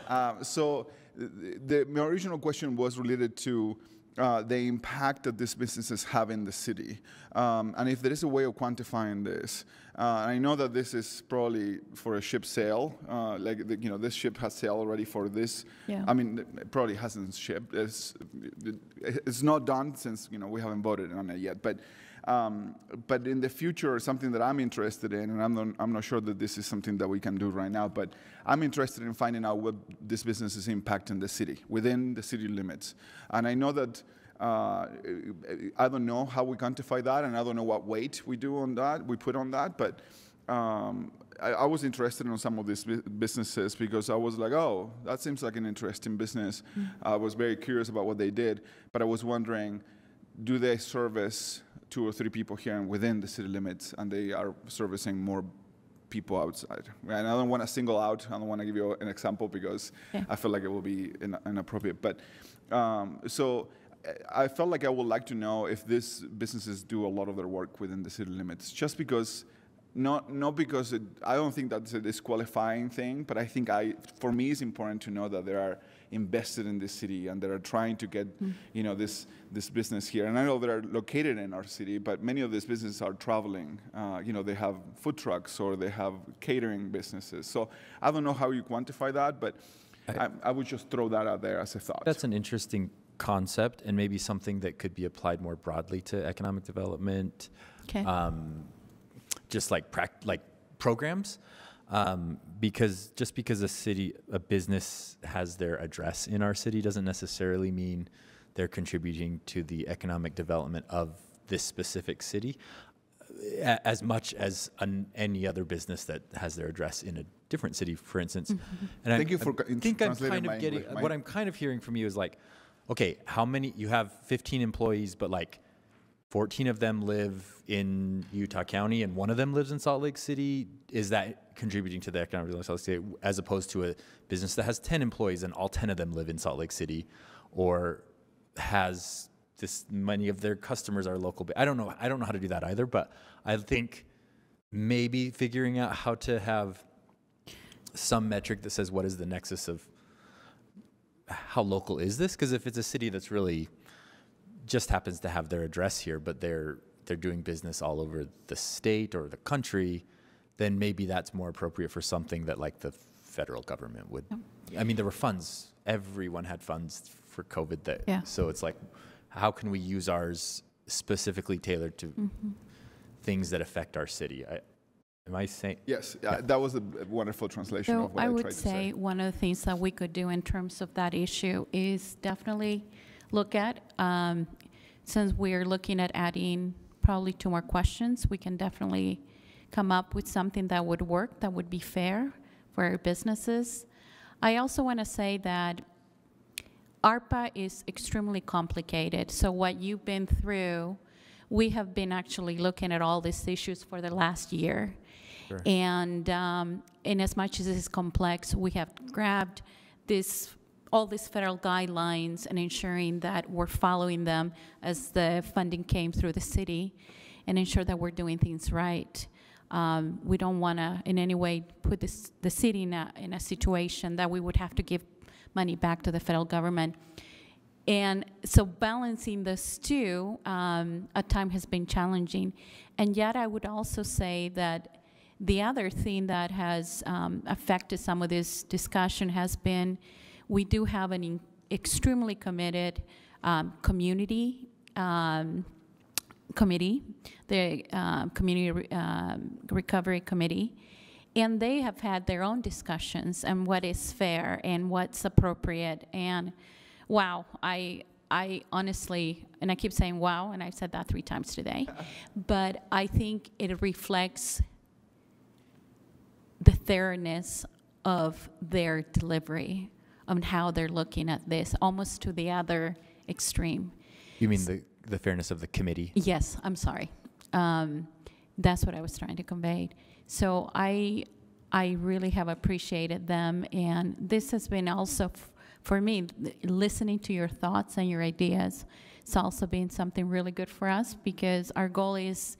uh, so the, the, my original question was related to uh, the impact that these businesses have in the city, um, and if there is a way of quantifying this. Uh, I know that this is probably for a ship sale, uh, like the, you know, this ship has sailed already for this. Yeah. I mean, it probably hasn't shipped. It's, it's not done since you know we haven't voted on it yet, but. Um, but in the future, something that I'm interested in, and I'm not, I'm not sure that this is something that we can do right now, but I'm interested in finding out what this business is impacting the city within the city limits. And I know that uh, I don't know how we quantify that, and I don't know what weight we do on that, we put on that, but um, I, I was interested in some of these businesses because I was like, oh, that seems like an interesting business. I was very curious about what they did, but I was wondering, do they service two or three people here and within the city limits, and they are servicing more people outside? And I don't want to single out. I don't want to give you an example because Yeah. I feel like it will be in, inappropriate. But um, so. I felt like I would like to know if these businesses do a lot of their work within the city limits, just because not not because it, I don't think that's a disqualifying thing, but I think I for me it's important to know that there are invested in this city and that are trying to get you know this this business here. And I know they're located in our city, but many of these businesses are traveling. Uh, you know, they have food trucks or they have catering businesses. So I don't know how you quantify that, but I, I would just throw that out there as a thought. That's an interesting concept and maybe something that could be applied more broadly to economic development. Okay. Um, just like prac- like programs. Um, because just because a city, a business has their address in our city doesn't necessarily mean they're contributing to the economic development of this specific city as much as an, any other business that has their address in a different city, for instance. Mm-hmm. And I- Thank you for I think I'm translating kind of my getting English. what I'm kind of hearing from you is like, okay, how many? You have 15 employees, but like 14 of them live in Utah County and one of them lives in Salt Lake City. Is that contributing to the economic development of Salt Lake City as opposed to a business that has 10 employees and all 10 of them live in Salt Lake City, or has this many of their customers are local? I don't know. I don't know how to do that either, but I think maybe figuring out how to have some metric that says what is the nexus of how local is this? Because if it's a city that's really just happens to have their address here, but they're they're doing business all over the state or the country, then maybe that's more appropriate for something that like the federal government would. I mean, there were funds. Everyone had funds for COVID. That Yeah. so it's like, how can we use ours specifically tailored to Mhm. things that affect our city? I, am I saying? Yes, uh, that was a wonderful translation So of what I I, would tried to say say. one of the things that we could do in terms of that issue is definitely look at, um, since we're looking at adding probably two more questions, we can definitely come up with something that would work, that would be fair for our businesses. I also want to say that ARPA is extremely complicated. So what you've been through, we have been actually looking at all these issues for the last year. Sure. And um, in as much as it is complex, we have grabbed this, all these federal guidelines and ensuring that we're following them as the funding came through the city and ensure that we're doing things right. Um, we don't want to in any way put this, the city in a, in a situation that we would have to give money back to the federal government. And so balancing this two um, at time has been challenging. And yet I would also say that the other thing that has um, affected some of this discussion has been we do have an extremely committed um, community um, committee, the uh, Community Re- um, Recovery Committee, and they have had their own discussions on what is fair and what's appropriate. And wow, I I honestly, and I keep saying wow, and I've said that three times today, but I think it reflects the thoroughness of their delivery, on how they're looking at this, almost to the other extreme. You mean the, the fairness of the committee? Yes, I'm sorry. Um, that's what I was trying to convey. So I, I really have appreciated them, and this has been also f- for me listening to your thoughts and your ideas. It's also been something really good for us because our goal is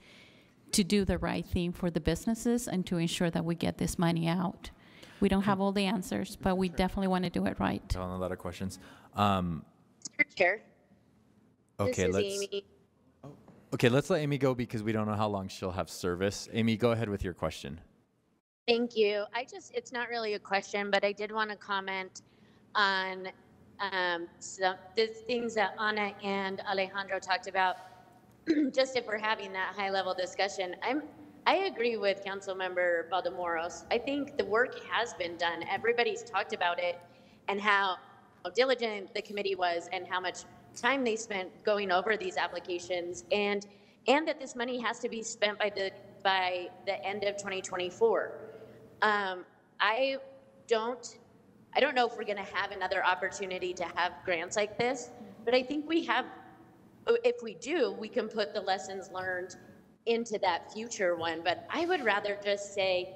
to do the right thing for the businesses and to ensure that we get this money out. We don't have all the answers, but we definitely want to do it right. On a lot of questions. Um, Mr. Chair. Okay, let's. Amy. Okay, let's let Amy go because we don't know how long she'll have service. Amy, go ahead with your question. Thank you. I just, it's not really a question, but I did want to comment on um, some, the things that Ana and Alejandro talked about. just if we're having that high level discussion, I'm, I agree with Councilmember Valdemoros. I think the work has been done. Everybody's talked about it and how diligent the committee was and how much time they spent going over these applications and and that this money has to be spent by the by the end of 2024. Um, I don't I don't know if we're going to have another opportunity to have grants like this, but I think we have if we do, we can put the lessons learned into that future one. But I would rather just say,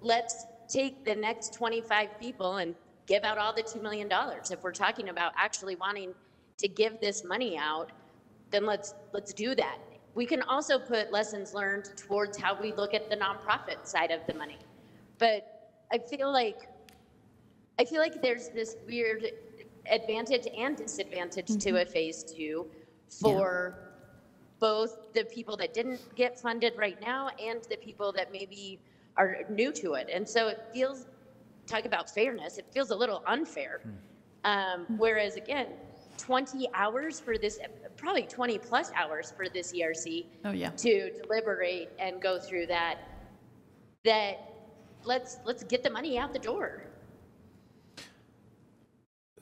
let's take the next 25 people and give out all the $2 million. If we're talking about actually wanting to give this money out, then let's, let's do that. We can also put lessons learned towards how we look at the nonprofit side of the money. But I feel like, I feel like there's this weird advantage and disadvantage to a phase two for both the people that didn't get funded right now and the people that maybe are new to it. And so it feels, talk about fairness, it feels a little unfair. Um, whereas again, 20 hours for this, probably 20 plus hours for this ERC Oh, yeah. to deliberate and go through that, that let's, let's get the money out the door.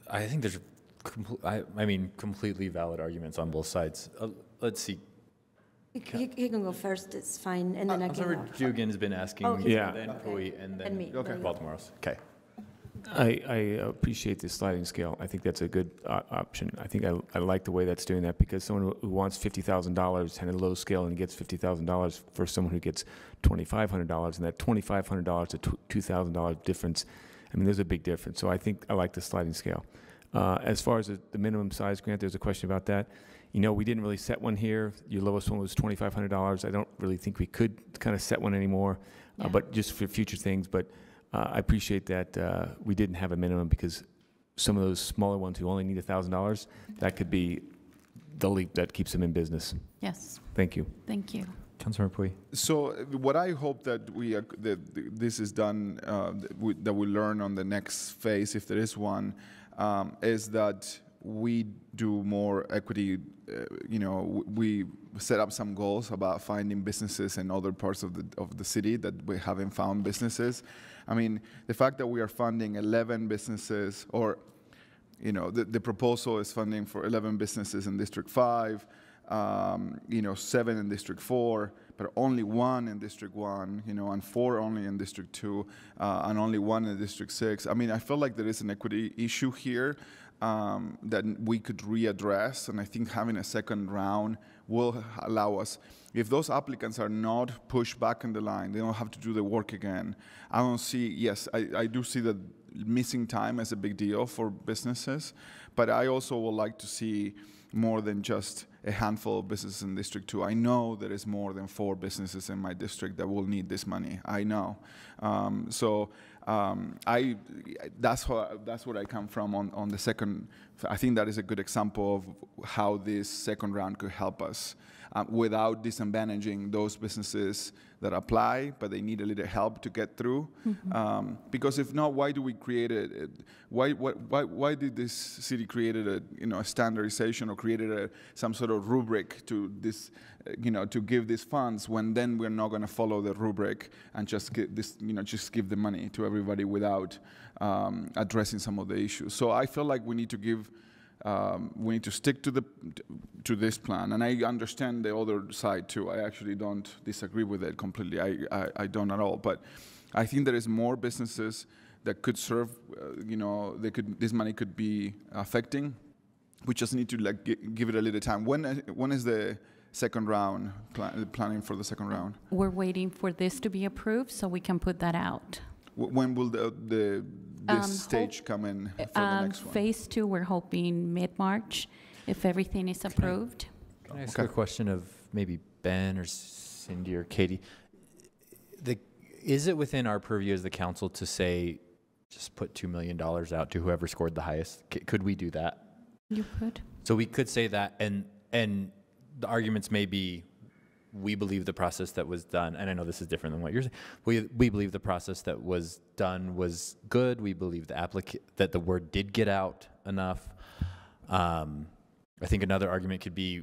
I think there's, compl- I, I mean, completely valid arguments on both sides. Uh, let's see. He, he- he can go first, it's fine, and then I can Councilmember go. Dugan's been asking, Oh, he's- Yeah. then Puy, and then And me. okay. Valdemoros. Okay. I, I appreciate the sliding scale. I think that's a good uh, option. I think I, I like the way that's doing that because someone who- wants fifty thousand dollars and a low scale and gets fifty thousand dollars for someone who gets twenty-five hundred dollars and that twenty-five hundred dollars to two thousand dollars difference, I mean, there's a big difference. So I think I like the sliding scale. Uh, as far as the, the minimum size grant, there's a question about that. You know, we didn't really set one here. Your lowest one was twenty-five hundred dollars. I don't really think we could kind of set one anymore, uh, but just for future things. But uh, I appreciate that uh, we didn't have a minimum because some of those smaller ones who only need $1,000, that could be the leap that keeps them in business. Yes, Thank you. thank you. Councilmember Puy. So uh, what I hope that we are, that this is done uh, that we, that we learn on the next phase, if there is one, um, is that we do more equity. Uh, you know, w- we set up some goals about finding businesses in other parts of the of the city that we haven't found businesses. I mean, the fact that we are funding 11 businesses, or you know, the, the proposal is funding for 11 businesses in District 5, um, you know, seven in District 4, but only one in District 1, you know, and four only in District 2, uh, and only one in District 6. I mean, I feel like there is an equity issue here um, that we could readdress, and I think having a second round will allow us. If those applicants are not pushed back in the line, they don't have to do the work again. I don't see, yes, I, I do see that missing time as a big deal for businesses, but I also would like to see more than just a handful of businesses in District 2. I know there is more than four businesses in my district that will need this money. I know. Um, so um, I, that's, what, that's what I come from on, on the second. I think that is a good example of how this second round could help us um, without disadvantaging those businesses that apply, but they need a little help to get through. Mhm. Um, because if not, why do we create it? Why, why, why, why did this city created a you know a standardization or created a, some sort of sort of rubric to this, uh, you know, to give these funds when then we're not going to follow the rubric and just give this, you know, just give the money to everybody without um, addressing some of the issues. So I feel like we need to give, um, we need to stick to the to this plan. And I understand the other side too. I actually don't disagree with it completely. I I, I don't at all. But I think there is more businesses that could serve, uh, you know, they could this money could be affecting. We just need to like give it a little time. When when is the second round plan, planning for the second round? We're waiting for this to be approved so we can put that out. Wh- When will the the this Um, stage come in for the Um, next one? Phase two, we're hoping mid-March, if everything is approved. Can I ask a question of maybe Ben or Cindy or Katie? The, is it within our purview as the council to say, just put $2 million out to whoever scored the highest? C- Could we do that? You could. So we could say that, and, and the arguments may be, we believe the process that was done, and I know this is different than what you're saying. We, we believe the process that was done was good. We believe the applicant, that the word did get out enough. Um, I think another argument could be,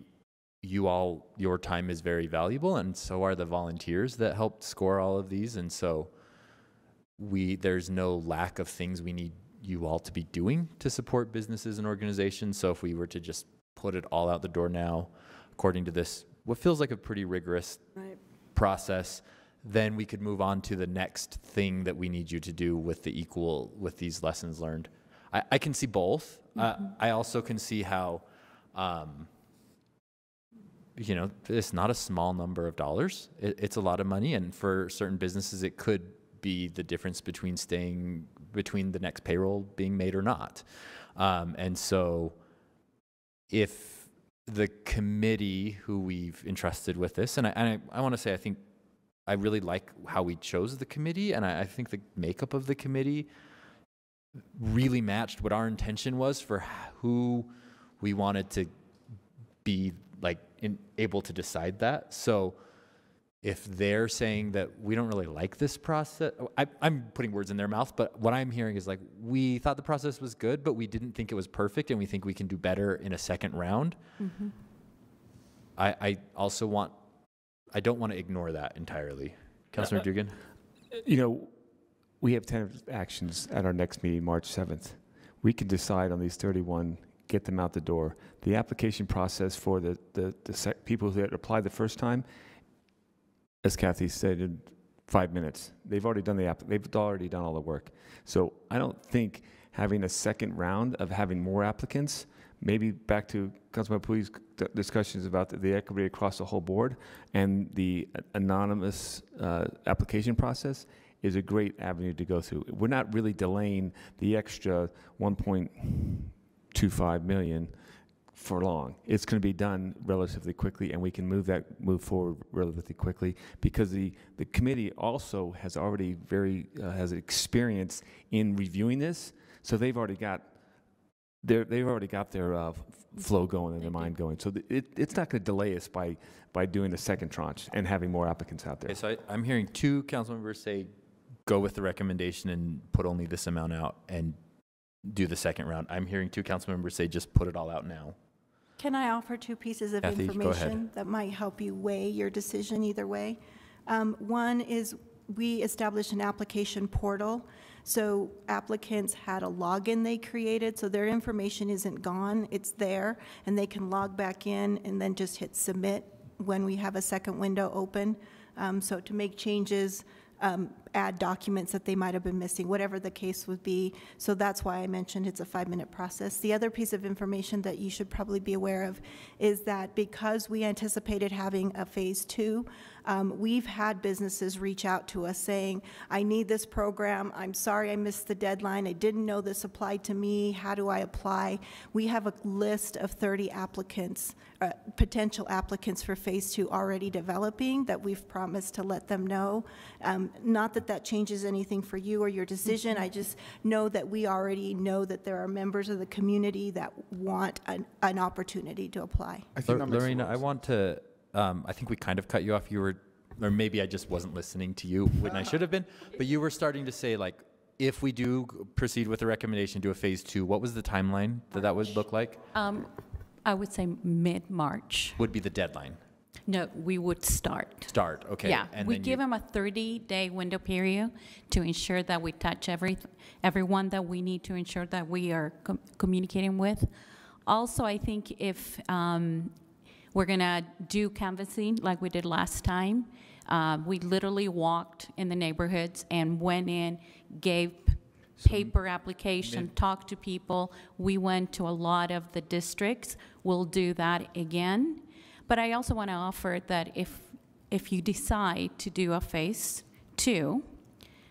you all, your time is very valuable, and so are the volunteers that helped score all of these, and so we, there's no lack of things we need you all to be doing to support businesses and organizations. So if we were to just put it all out the door now, according to this, what feels like a pretty rigorous Right. process, then we could move on to the next thing that we need you to do with the equal, with these lessons learned. I, I can see both. Uh, I also can see how, um, you know, it's not a small number of dollars. It, it's a lot of money, and for certain businesses, it could be the difference between staying between the next payroll being made or not. Um, and so, if the committee who we've entrusted with this, and I, and I, I want to say, I think I really like how we chose the committee, and I, I think the makeup of the committee really matched what our intention was for who we wanted to be like in, able to decide that. So if they're saying that we don't really like this process, I, I'm putting words in their mouth, but what I'm hearing is like we thought the process was good, but we didn't think it was perfect, and we think we can do better in a second round. Mhm. I, I also want, I don't want to ignore that entirely. Councilor Uh, Dugan? You know, we have tentative actions at our next meeting, March 7th. We can decide on these 31, get them out the door. The application process for the, the, the sec- people that applied the first time, as Kathy stated, five minutes. They've already done the app, they've already done all the work. So I don't think having a second round of having more applicants, maybe back to Councilman Puy's discussions about the, the equity across the whole board and the anonymous uh, application process is a great avenue to go through. We're not really delaying the extra 1.25 million for long. It's going to be done relatively quickly, and we can move that move forward relatively quickly because the the committee also has already very uh, has experience in reviewing this, so they've already got their they've already got their uh, f- flow going and their mind going. So th- it, it's not going to delay us by by doing the second tranche and having more applicants out there. Okay, so I, I'm hearing two council members say, go with the recommendation and put only this amount out and do the second round. I'm hearing two council members say, just put it all out now. Can I offer two pieces of Kathy, information that might help you weigh your decision either way? Um, One is we established an application portal, so applicants had a login they created, so their information isn't gone, it's there, and they can log back in and then just hit submit when we have a second window open. Um, So to make changes, um, add documents that they might have been missing, whatever the case would be. So that's why I mentioned it's a five-minute process. The other piece of information that you should probably be aware of is that because we anticipated having a phase two, um, we've had businesses reach out to us saying, I need this program, I'm sorry I missed the deadline, I didn't know this applied to me, how do I apply? We have a list of 30 applicants, uh, potential applicants for phase two already developing that we've promised to let them know. Um, Not that that changes anything for you or your decision, I just know that we already know that there are members of the community that want an, an opportunity to apply. Lor- Lorena, I want to, um, I think we kind of cut you off. You were, or maybe I just wasn't listening to you when I should have been, but you were starting to say like, if we do proceed with the recommendation, to a phase two, what was the timeline that that would look like? Um, I would say mid-March. Would be the deadline. No, we would start. Start, okay. Yeah, and we give you- them a 30-day window period to ensure that we touch every, everyone that we need to ensure that we are com- communicating with. Also, I think if um, we're gonna do canvassing like we did last time, uh, we literally walked in the neighborhoods and went in, gave paper application, talked to people. We went to a lot of the districts. We'll do that again. But I also want to offer that if, if you decide to do a phase two,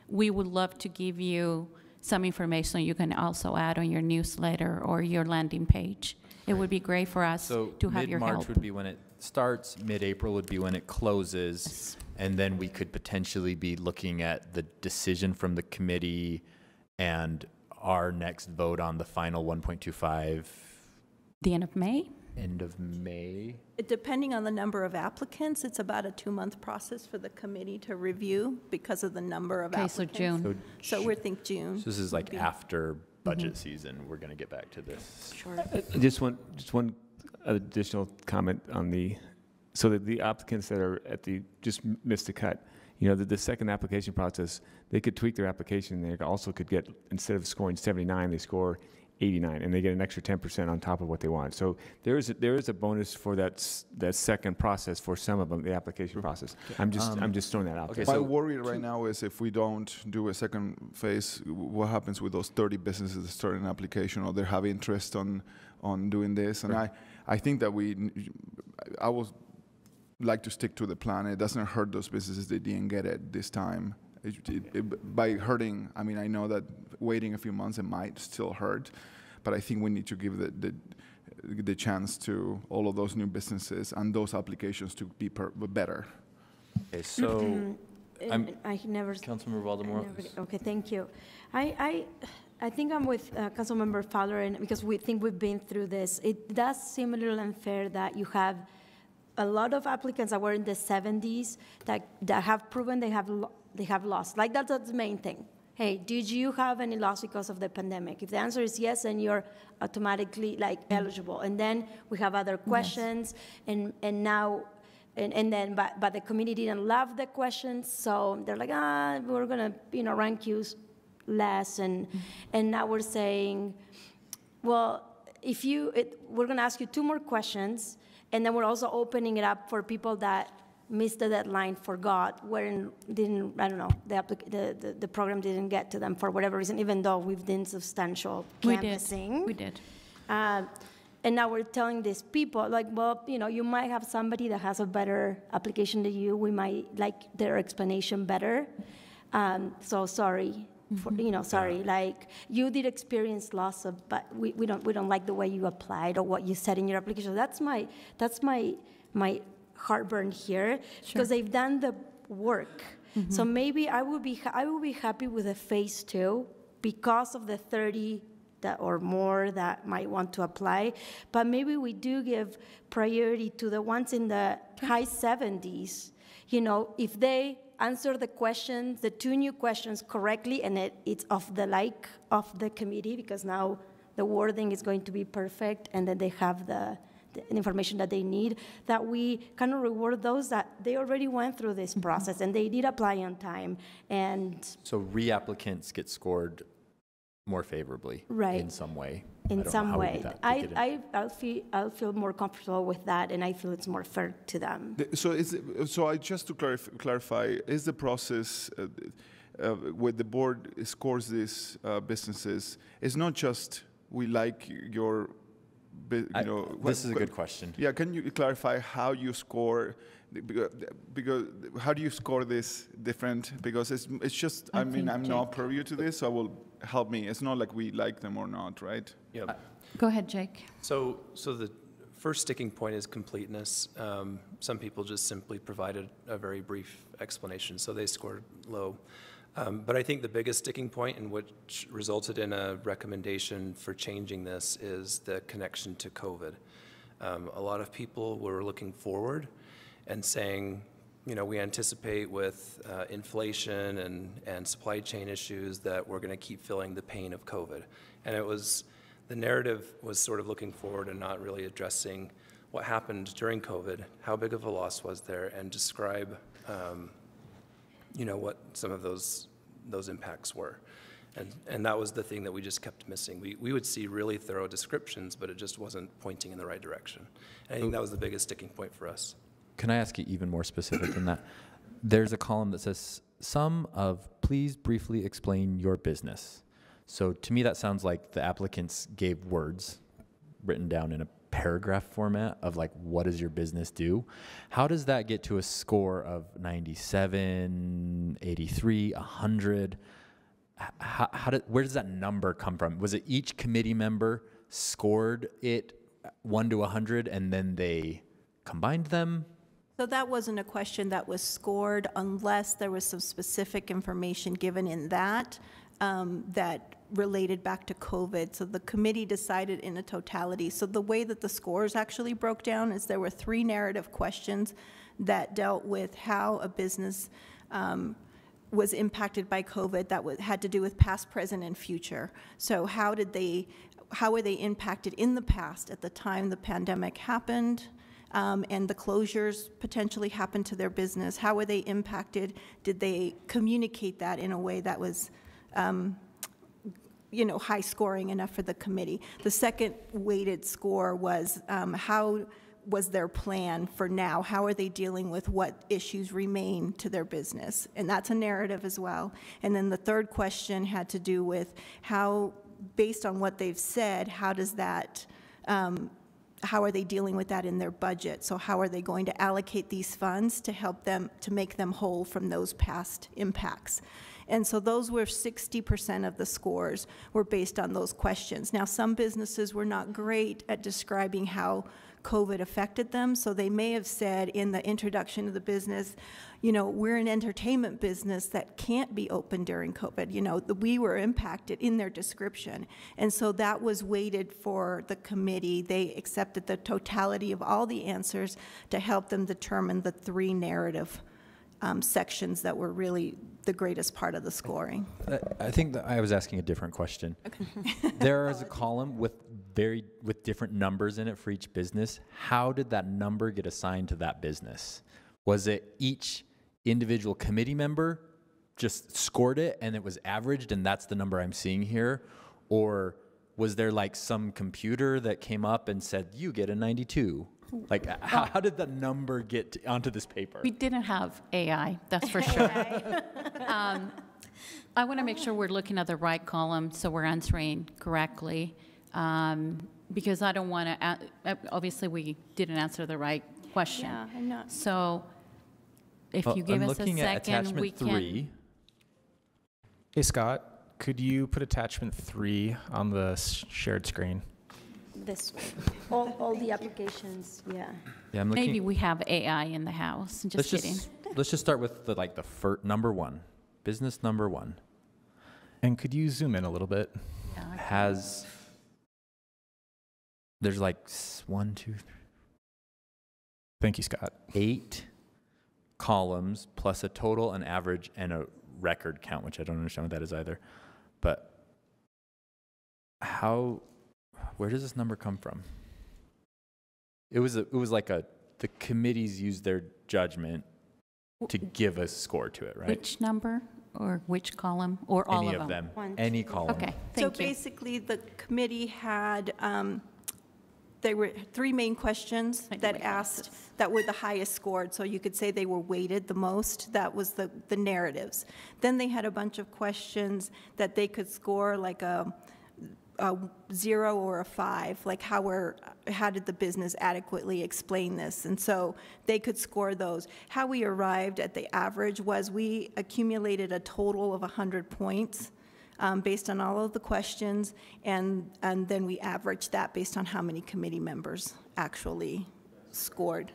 we would love to give you some information you can also add on your newsletter or your landing page. It would be great for us So to have your help. mid-March would be when it starts, mid-April would be when it closes. And then we could potentially be looking at the decision from the committee and our next vote on the final 1.25 The end of May? End of May. It- Depending on the number of applicants, it's about a two-month process for the committee to review because of the number of Okay, so applicants. June. So So we think June. So this is like be- after budget season, we're going to get back to this. Sure. Uh, Just one, just one additional comment on the, so that the applicants that are at the, just m- missed the cut, you know, the, the second application process, they could tweak their application, they also could get, instead of scoring 79, they score 89, and they get an extra 10% on top of what they want. So there is, a- there is a bonus for that, s- that second process for some of them, the application process. I'm just, Um, I'm just throwing that out Okay, there. My worry right now is if we don't do a second phase, what happens with those 30 businesses that start an application or they have interest on, on doing this? And I, I think that we, I would like to stick to the plan. It doesn't hurt those businesses that didn't get it this time. It- it- it- By hurting, I mean, I know that waiting a few months, it might still hurt, but I think we need to give the, the, the chance to all of those new businesses and those applications to be per- better. Okay, so, And I'm, I never. Councilmember I Waldemar. Okay, thank you. I, I, I think I'm with uh, Councilmember Fowler, and because we think we've been through this. It does seem a little unfair that you have a lot of applicants that were in the 70s that, that have proven they have, lo- they have lost. Like, that's the main thing. Hey, did you have any loss because of the pandemic? If the answer is yes, then you're automatically like eligible. And then we have other questions, and, and now and, and then, but, but the community didn't love the questions, so they're like, ah, we're gonna, you know, rank you less, and, and now we're saying, well, if you, it, we're gonna ask you two more questions, and then we're also opening it up for people that missed the deadline, forgot, weren't, didn't, I don't know, the, applic- the, the, the program didn't get to them for whatever reason, even though we've done substantial We did. canvassing. We did. Uh, and now we're telling these people, like, well, you know, you might have somebody that has a better application than you. We might like their explanation better. Um, so sorry, for, you know, sorry. Like you did experience loss of, but we, we don't we don't like the way you applied or what you said in your application. That's my that's my my heartburn here because they've done the work. Mm-hmm. So maybe I would be I would be happy with a phase two because of the 30 that or more that might want to apply. But maybe we do give priority to the ones in the high 70s. You know, if they answer the questions, the two new questions correctly, and it, it's of the like of the committee because now the wording is going to be perfect, and then they have the, the information that they need. That we kind of reward those that they already went through this process and they did apply on time, and So reapplicants get scored more favorably Right. in some way. In don't know some way. I, take it in. I, I'll feel, I'll feel more comfortable with that, and I feel it's more fair to them. So is, it- so I, just to clarif- clarify, is the process uh, uh, where the board scores these uh, businesses, it's not just we like your, bu- you I- this is a good question. Yeah, can you clarify how you score? Because, because how do you score this different? Because it's, it's just, I, I mean, I'm not privy to this, so I will help me. It's not like we like them or not, right? Yeah. Go ahead, Jake. So, so the first sticking point is completeness. Um, some people just simply provided a very brief explanation, so they scored low. Um, but I think the biggest sticking point, and which resulted in a recommendation for changing this, is the connection to COVID. Um, a lot of people were looking forward and saying, you know, we anticipate with uh, inflation and, and supply chain issues that we're going to keep feeling the pain of COVID. And it was the narrative was sort of looking forward and not really addressing what happened during COVID, how big of a loss was there, and describe, um, you know, what some of those those impacts were. And, and that was the thing that we just kept missing. We, we would see really thorough descriptions, but it just wasn't pointing in the right direction. And I think that was the biggest sticking point for us. Can I ask you even more specific than that? There's a column that says some of please briefly explain your business. So to me, that sounds like the applicants gave words written down in a paragraph format of like, what does your business do? How does that get to a score of 97, 83, 100? How, how did, where does that number come from? Was it each committee member scored it 1 to 100 and then they combined them? So that wasn't a question that was scored unless there was some specific information given in that um, that related back to COVID. So the committee decided in a totality. So the way that the scores actually broke down is there were three narrative questions that dealt with how a business um, was impacted by COVID that had to do with past, present, and future. So how did they, how were they impacted in the past at the time the pandemic happened? Um, and the closures potentially happened to their business. How were they impacted? Did they communicate that in a way that was um, you know, high scoring enough for the committee. The second weighted score was um, how was their plan for now? How are they dealing with what issues remain to their business? And that's a narrative as well. And then the third question had to do with how, based on what they've said, how does that, um, how are they dealing with that in their budget? So how are they going to allocate these funds to help them, to make them whole from those past impacts? And so those were 60% of the scores were based on those questions. Now, some businesses were not great at describing how COVID affected them, so they may have said in the introduction of the business, you know, we're an entertainment business that can't be open during COVID. You know, the, we were impacted in their description. And so that was weighted for the committee. They accepted the totality of all the answers to help them determine the three narrative um, sections that were really the greatest part of the scoring. I think that I was asking a different question. Okay. there is a column with very with different numbers in it for each business. How did that number get assigned to that business? Was it each individual committee member just scored it and it was averaged and that's the number I'm seeing here? Or was there like some computer that came up and said, you get a 92? Like, how, how did the number get to, onto this paper? We didn't have AI, that's for sure. um, I want to make sure we're looking at the right column so we're answering correctly. Um, because I don't want to, obviously, we didn't answer the right question. Yeah, I'm not. So if Well, you give I'm us a looking at second, we attachment can. three. Hey, Scott, could you put attachment three on the shared screen? This. All, all the applications, yeah. Yeah, I'm looking. Maybe we have AI in the house, just let's kidding. just let's just start with the like the first number one, business number one And could you zoom in a little bit? Yeah. has. There's like s- one, two, three, Thank you, Scott. eight columns plus a total, an average, and a record count, which I don't understand what that is either. But how, where does this number come from? It was a, it was like a the committees used their judgment to give a score to it, right? Which number or which column or all Any of of them, One, any two. column. Okay, So thank you. basically, the committee had, um, there were three main questions Thank that asked, that were the highest scored, so you could say they were weighted the most. That was the, the narratives. Then they had a bunch of questions that they could score like a, a zero or a five, like how were, how did the business adequately explain this? And so they could score those. How we arrived at the average was we accumulated a total of 100 points um, based on all of the questions, and, and then we averaged that based on how many committee members actually scored.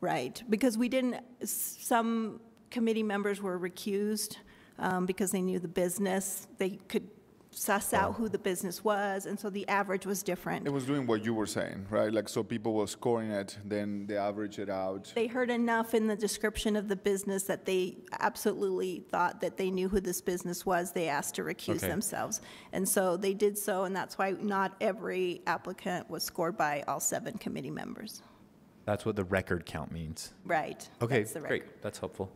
Right, because we didn't, some committee members were recused um, because they knew the business. They could suss out who the business was, and so the average was different. It was doing what you were saying, right? Like, so people were scoring it, then they average it out. They heard enough in the description of the business that they absolutely thought that they knew who this business was. They asked to recuse Okay. themselves. And so they did so, and that's why not every applicant was scored by all seven committee members. That's what the record count means. Right. Okay, That's the record. great. That's helpful.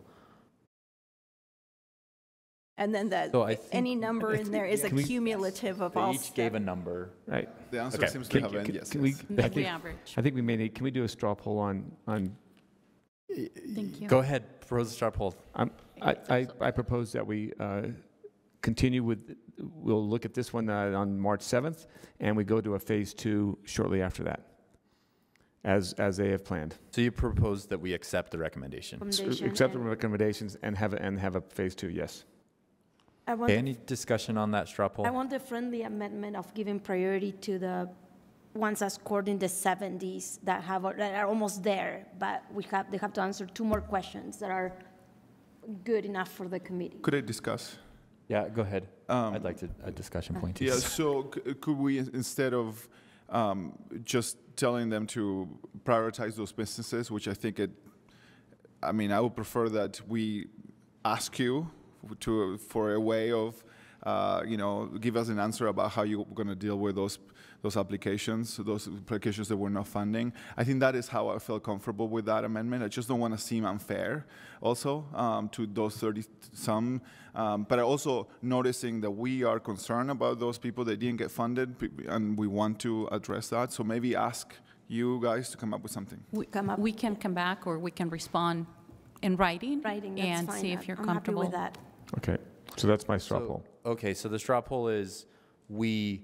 And then the, So I think- any number in there is a Can we- cumulative of They all each gave a number. Right. The answer Okay. seems to Can- have been can- yes. can we- yes. I think- I think we may need, can we do a straw poll on, on? Thank you. Go ahead, propose a straw poll. I'm- I, I, I propose that we uh, continue with, we'll look at this one uh, on March 7th, and we go to a phase two shortly after that, as, as they have planned. So you propose that we accept the recommendation? Accept the recommendations and have, a- and have a phase two, yes. I want, Okay, any discussion on that straw poll? I want the friendly amendment of giving priority to the ones that scored in the 70s that have, that are almost there, but we have, they have to answer two more questions that are good enough for the committee. Could I discuss? Yeah, go ahead. I'd like to, a discussion point. Yeah, so c- could we, instead of um, just telling them to prioritize those businesses, which I think it, I mean, I would prefer that we ask you to, for a way of, uh, you know, give us an answer about how you're going to deal with those, those applications, those applications that we're not funding. I think that is how I feel comfortable with that amendment. I just don't want to seem unfair also um, to those 30 some. Um, but I also noticing that we are concerned about those people that didn't get funded and we want to address that. So maybe ask you guys to come up with something. We, we can come back or we can respond in writing. Writing, And fine. see if you're I'm happy comfortable. with that. Okay, so that's my straw So- poll. Okay, so the straw poll is, we,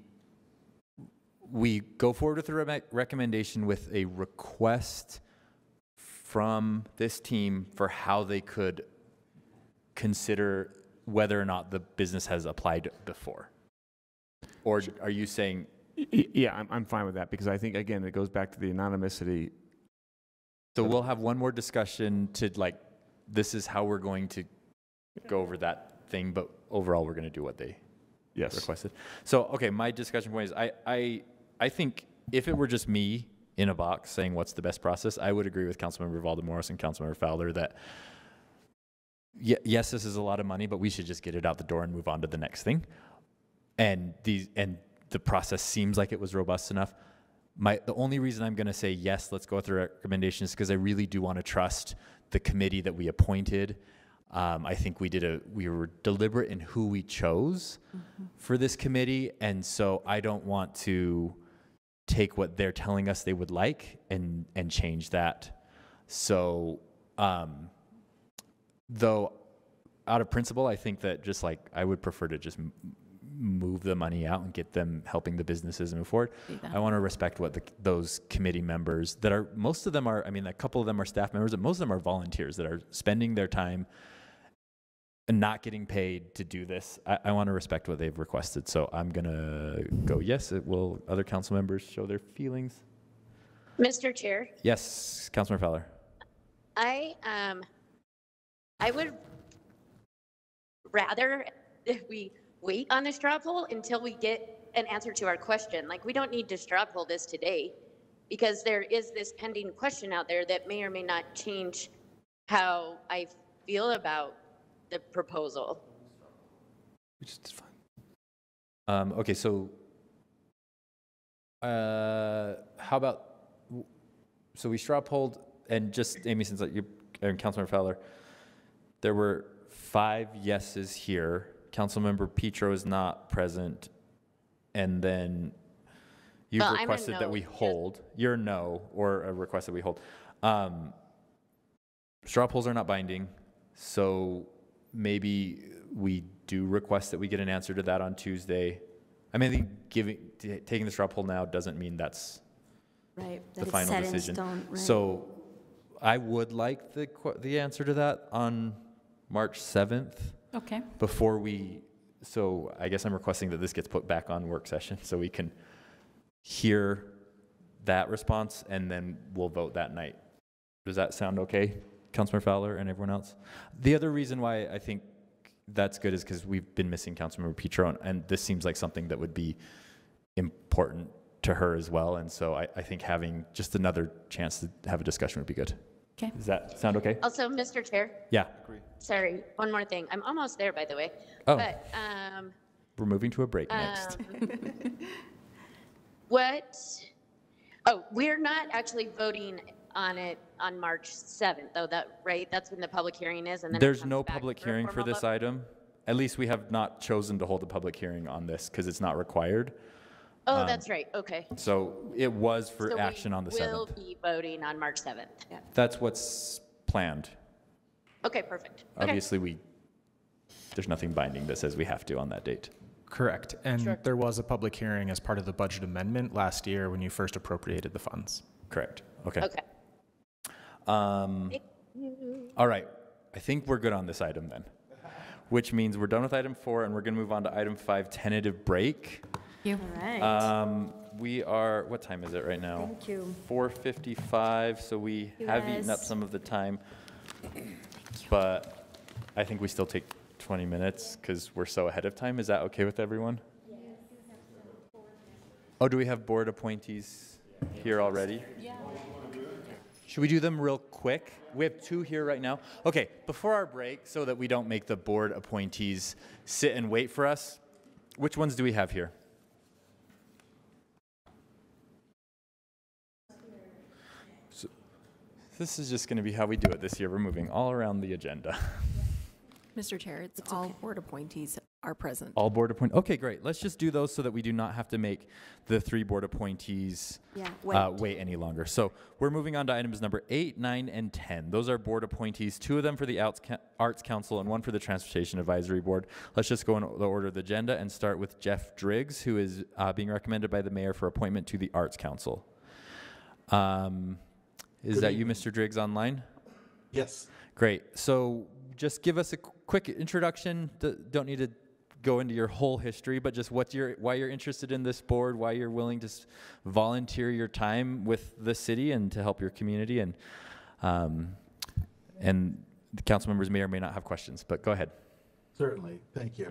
we go forward with the re- recommendation with a request from this team for how they could consider whether or not the business has applied before. Or are you saying, Y- y- Yeah, I'm, I'm fine with that, because I think, again, it goes back to the anonymity. so we'll have one more discussion to like, this is how we're going to go over that thing, but overall, we're going to do what they Yes. requested. So, okay, my discussion point is, I, I, I think if it were just me in a box saying what's the best process, I would agree with Councilmember Valdemoros and Councilmember Fowler that ye- yes, this is a lot of money, but we should just get it out the door and move on to the next thing. And these, and the process seems like it was robust enough. My, the only reason I'm going to say yes, let's go with the recommendations, because I really do want to trust the committee that we appointed. Um, I think we did a, we were deliberate in who we chose for this committee, and so I don't want to take what they're telling us they would like and and change that. So, um, though, out of principle, I think that just like I would prefer to just m- move the money out and get them helping the businesses move forward. I want to respect what the, those committee members that are most of them are. I mean, a couple of them are staff members, but most of them are volunteers that are spending their time not getting paid to do this. I, I want to respect what they've requested. So I'm gonna go yes. It will other council members show their feelings? Mr. Chair, Yes, Councilmember Fowler. I, um, I would rather if we wait on the straw poll until we get an answer to our question. Like, we don't need to straw poll this today because there is this pending question out there that may or may not change how I feel about the proposal. Which is fine. Um, okay, so uh, how about so we straw polled and just Amy, since like you and Councilmember Fowler, there were five yeses here. Councilmember Petro is not present, and then you've Well, requested that we hold. You're no, or a request that we hold. Um, straw polls are not binding, so maybe we do request that we get an answer to that on Tuesday. I mean, I think giving, t- taking the straw poll now doesn't mean that's Right, the it's final decision. stone, right. So I would like the, que- the answer to that on March 7th. Okay. Before we, so I guess I'm requesting that this gets put back on work session so we can hear that response and then we'll vote that night. Does that sound okay, Councilmember Fowler and everyone else? The other reason why I think that's good is because we've been missing Councilmember Petro, and, and this seems like something that would be important to her as well. And so I, I think having just another chance to have a discussion would be good. Okay. Does that sound okay? Also, Mr. Chair, Yeah. sorry, one more thing. I'm almost there, by the way. Oh. But, um, We're moving to a break next. um, what, oh, we're not actually voting on it on March 7th, though, that, right? That's when the public hearing is, and then it There's comes no back public a hearing for formal this vote? item. At least we have not chosen to hold a public hearing on this because it's not required. Oh, Um, that's right, okay. So it was for we action on the Will 7th. be voting on March 7th. Yeah. That's what's planned. Okay, perfect. Okay. Obviously, we, there's nothing binding that says we have to on that date. Correct. And there was a public hearing as part of the budget amendment last year when you first appropriated the funds. Correct. Okay. Okay. Um, Thank you. all right. I think we're good on this item then, which means we're done with item four and we're going to move on to item five, tentative break. You. All right. Um, we are, what time is it right now? Thank you. 4:55, so we You have eaten up some of the time. But I think we still take 20 minutes because we're so ahead of time. Is that okay with everyone? Oh, do we have board appointees here already? Yeah. Should we do them real quick? We have two here right now. Okay, before our break, so that we don't make the board appointees sit and wait for us, which ones do we have here? So- This is just going to be how we do it this year. We're moving all around the agenda. Mr. Chair, it's all board appointees are present. All board appoint, okay, great. Let's just do those so that we do not have to make the three board appointees Yeah, uh, wait. wait any longer. So we're moving on to items number eight, nine, and 10. Those are board appointees, two of them for the Arts, Ca- Arts Council and one for the Transportation Advisory Board. Let's just go in the order of the agenda and start with Jeff Driggs, who is uh, being recommended by the mayor for appointment to the Arts Council. Um, is Good that you, Mr. Driggs, online? Yes. Great. So just give us a qu- quick introduction. Don't need to go into your whole history, but just what your why you're interested in this board, why you're willing to volunteer your time with the city and to help your community, and um, and the council members may or may not have questions, but go ahead. Certainly, thank you.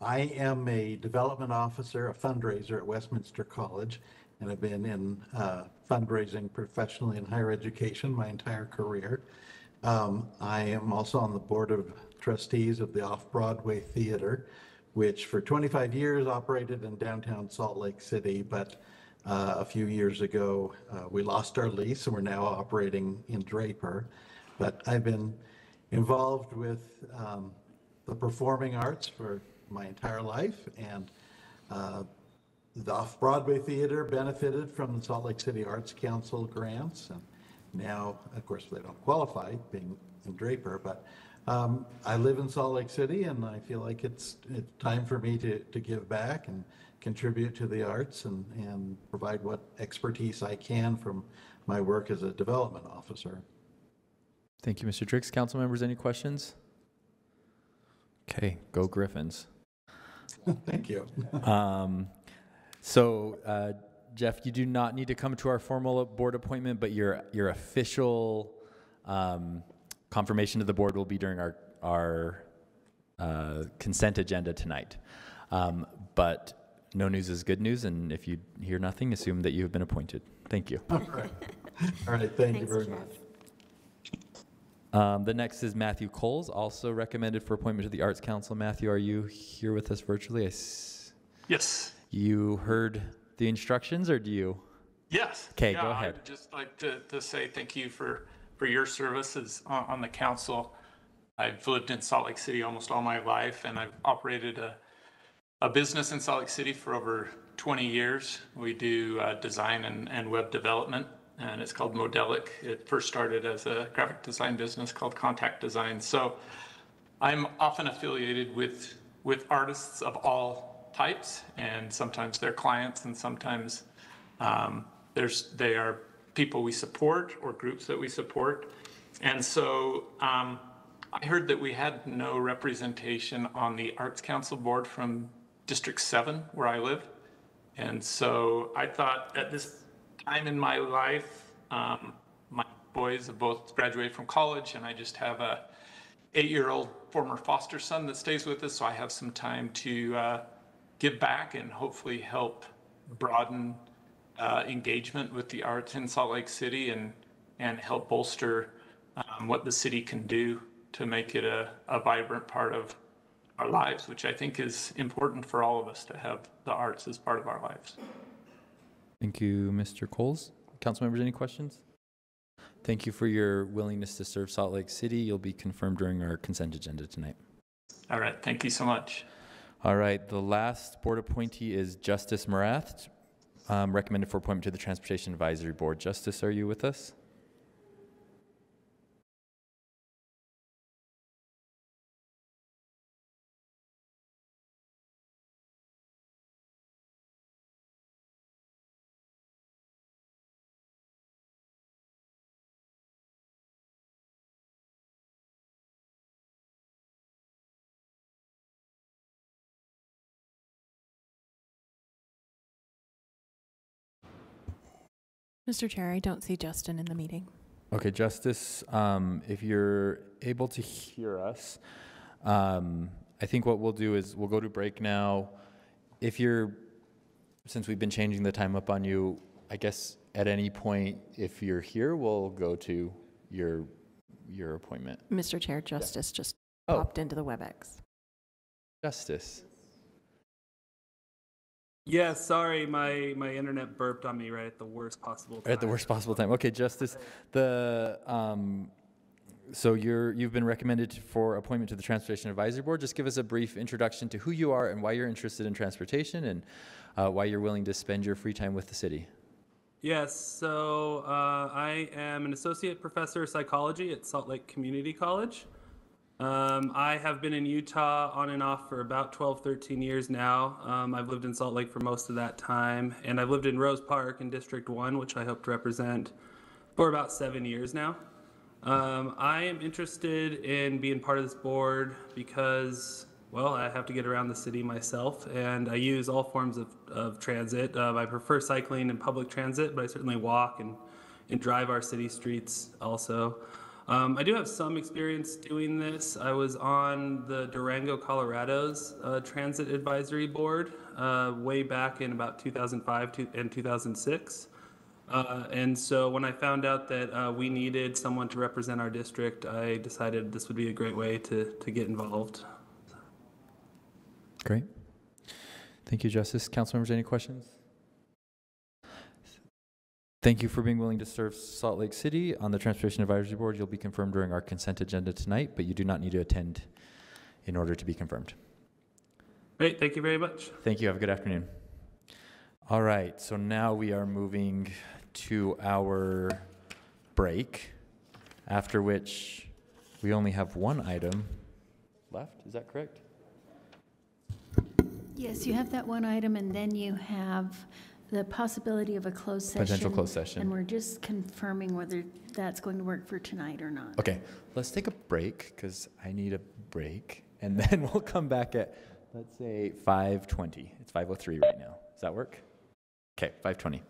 I am a development officer, a fundraiser at Westminster College, and I've been in uh, fundraising professionally in higher education my entire career. Um, I am also on the board of trustees of the Off-Broadway Theater, which for 25 years operated in downtown Salt Lake City, but uh, a few years ago, uh, we lost our lease and we're now operating in Draper. But I've been involved with um, the performing arts for my entire life, and uh, the Off-Broadway Theater benefited from the Salt Lake City Arts Council grants, and now, of course, they don't qualify, being in Draper, but um, I live in Salt Lake City, and I feel like it's, it's time for me to, to give back and contribute to the arts and, and provide what expertise I can from my work as a development officer. Thank you, Mr. Driggs. Council members, any questions? Okay, go Griffins. Thank you. Um, so, uh, Jeff, you do not need to come to our formal board appointment, but your your official um, confirmation to the board will be during our our uh, consent agenda tonight. Um, but no news is good news, and if you hear nothing, assume that you have been appointed. Thank you. All right. All right, thank you very Jeff. much. Um, the next is Matthew Coles, also recommended for appointment to the Arts Council. Matthew, are you here with us virtually? I s- Yes. you heard the instructions, or do you? Yes. Okay, Yeah, go ahead. I'd just like to, to say thank you for, for your services on, on the council. I've lived in Salt Lake City almost all my life, and I've operated a, a business in Salt Lake City for over 20 years. We do uh, design and, and web development, and it's called Modelic. It first started as a graphic design business called Contact Design. So I'm often affiliated with, with artists of all types, and sometimes they're clients, and sometimes um, there's, they are people we support or groups that we support. And so um, I heard that we had no representation on the Arts Council Board from District 7, where I live. And so I thought at this time in my life, um, my boys have both graduated from college, and I just have a eight-year-old former foster son that stays with us, so I have some time to uh, give back and hopefully help broaden uh, engagement with the arts in Salt Lake City and and help bolster um, what the city can do to make it a, a vibrant part of our lives, which I think is important for all of us to have the arts as part of our lives. Thank you, Mr. Coles. Council members, any questions? Thank you for your willingness to serve Salt Lake City. You'll be confirmed during our consent agenda tonight. All right, thank you so much. All right, the last board appointee is Justice Morath, um, recommended for appointment to the Transportation Advisory Board. Justice, are you with us? Mr. Chair, I don't see Justin in the meeting. Okay, Justice, um, if you're able to hear us, um, I think what we'll do is we'll go to break now. If you're, since we've been changing the time up on you, I guess at any point, if you're here, we'll go to your your appointment. Mr. Chair, Justice just Oh. popped into the WebEx. Justice. Yeah, sorry, my, my internet burped on me right at the worst possible time. At the worst possible time. Okay, Justice, the, um, so you're, you've been recommended for appointment to the Transportation Advisory Board. Just give us a brief introduction to who you are and why you're interested in transportation and uh, why you're willing to spend your free time with the city. Yes, so uh, I am an associate professor of psychology at Salt Lake Community College. Um, I have been in Utah on and off for about 12, 13 years now. Um, I've lived in Salt Lake for most of that time, and I've lived in Rose Park in District 1, which I hope to represent for about seven years now. Um, I am interested in being part of this board because, well, I have to get around the city myself, and I use all forms of, of transit. Um, I prefer cycling and public transit, but I certainly walk and, and drive our city streets also. Um, I do have some experience doing this. I was on the Durango, Colorado's uh, Transit Advisory Board uh, way back in about 2005 and 2006. Uh, and so when I found out that uh, we needed someone to represent our district, I decided this would be a great way to, to get involved. Great. Thank you, Justice. Council members, any questions? Thank you for being willing to serve Salt Lake City on the Transportation Advisory Board. You'll be confirmed during our consent agenda tonight, but you do not need to attend in order to be confirmed. Great, thank you very much. Thank you. Have a good afternoon. All right, so now we are moving to our break, after which we only have one item left. Is that correct? Yes, you have that one item, and then you have the possibility of a closed session. Potential closed session. And we're just confirming whether that's going to work for tonight or not. Okay, let's take a break because I need a break, and then we'll come back at let's say 5:20. It's 5:03 right now. Does that work? Okay, 5:20.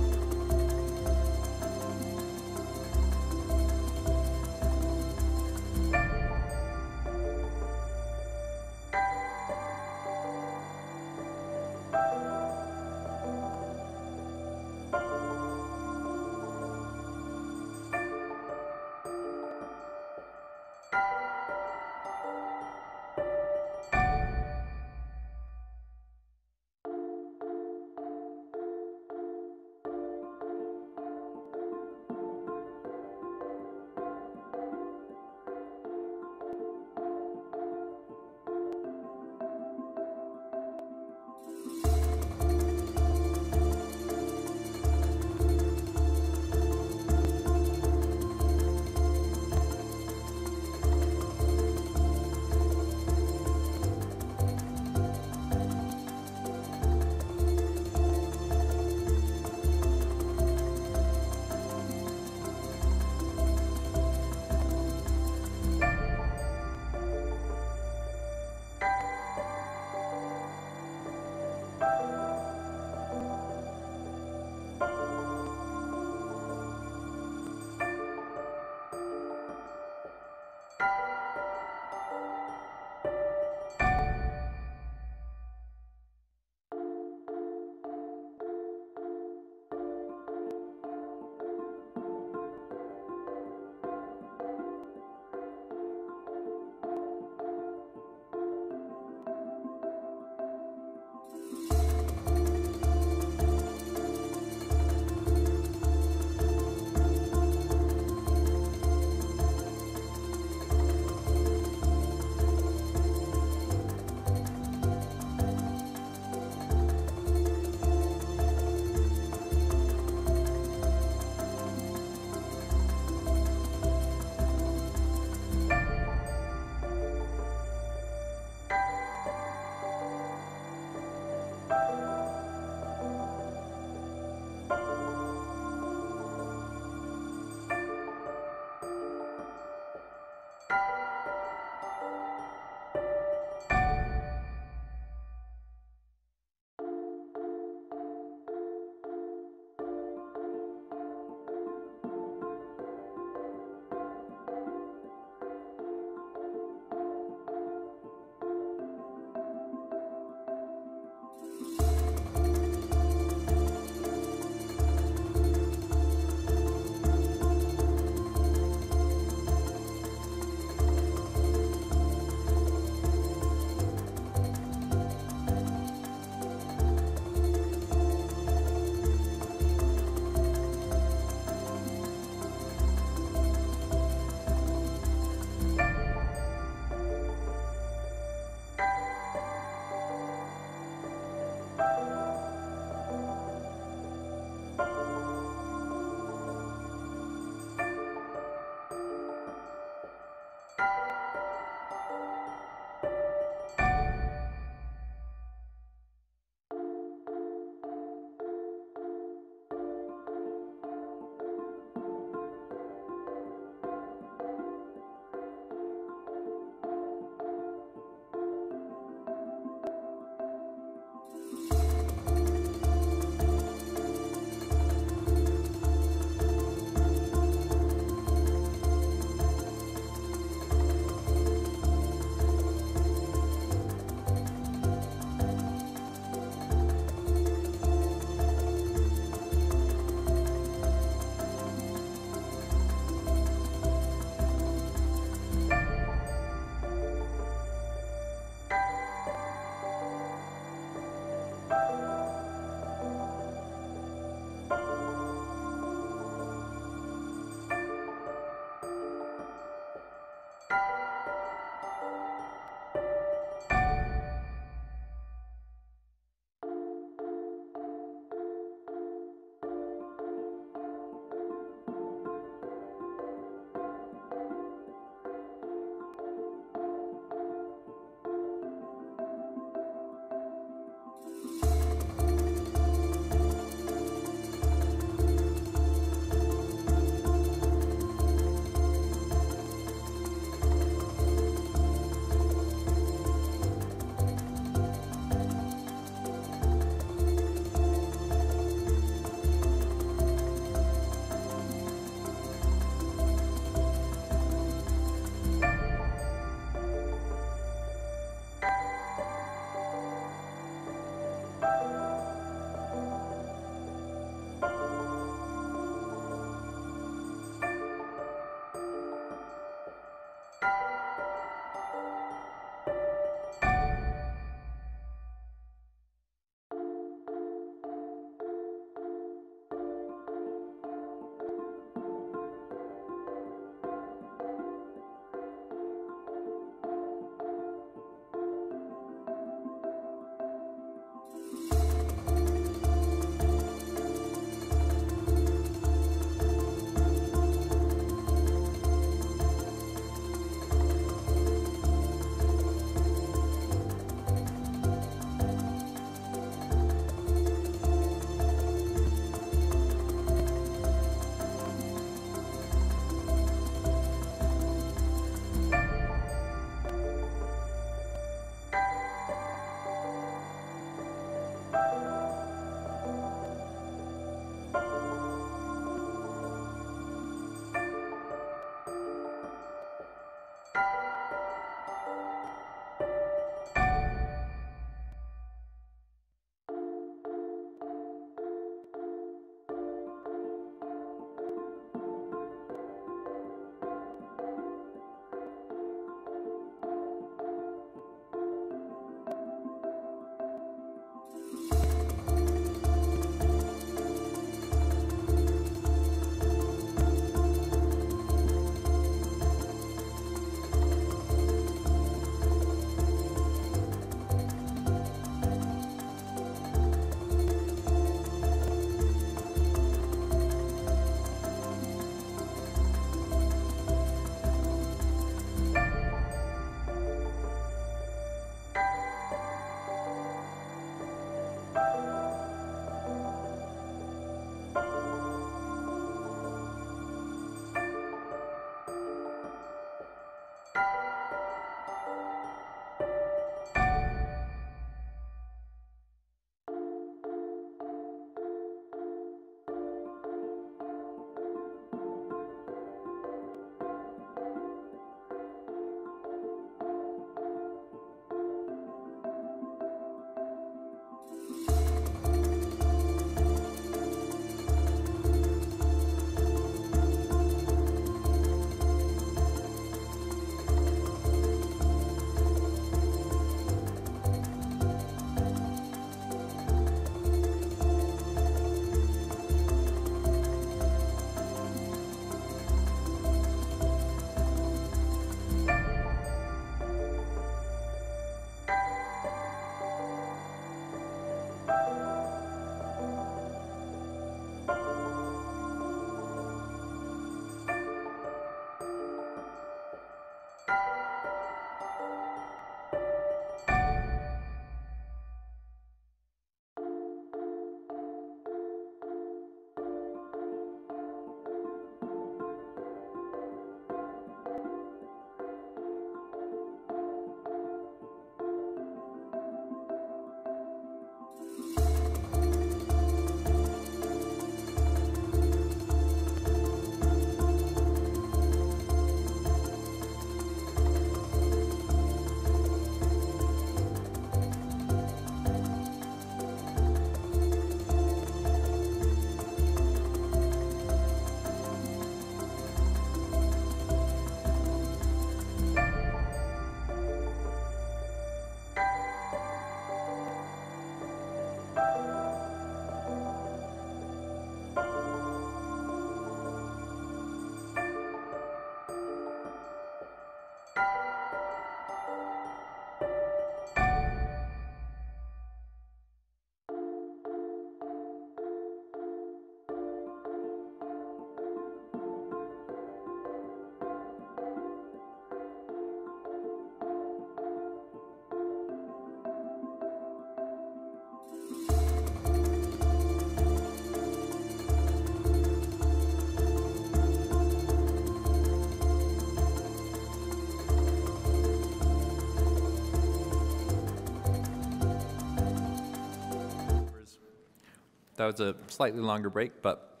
That was a slightly longer break, but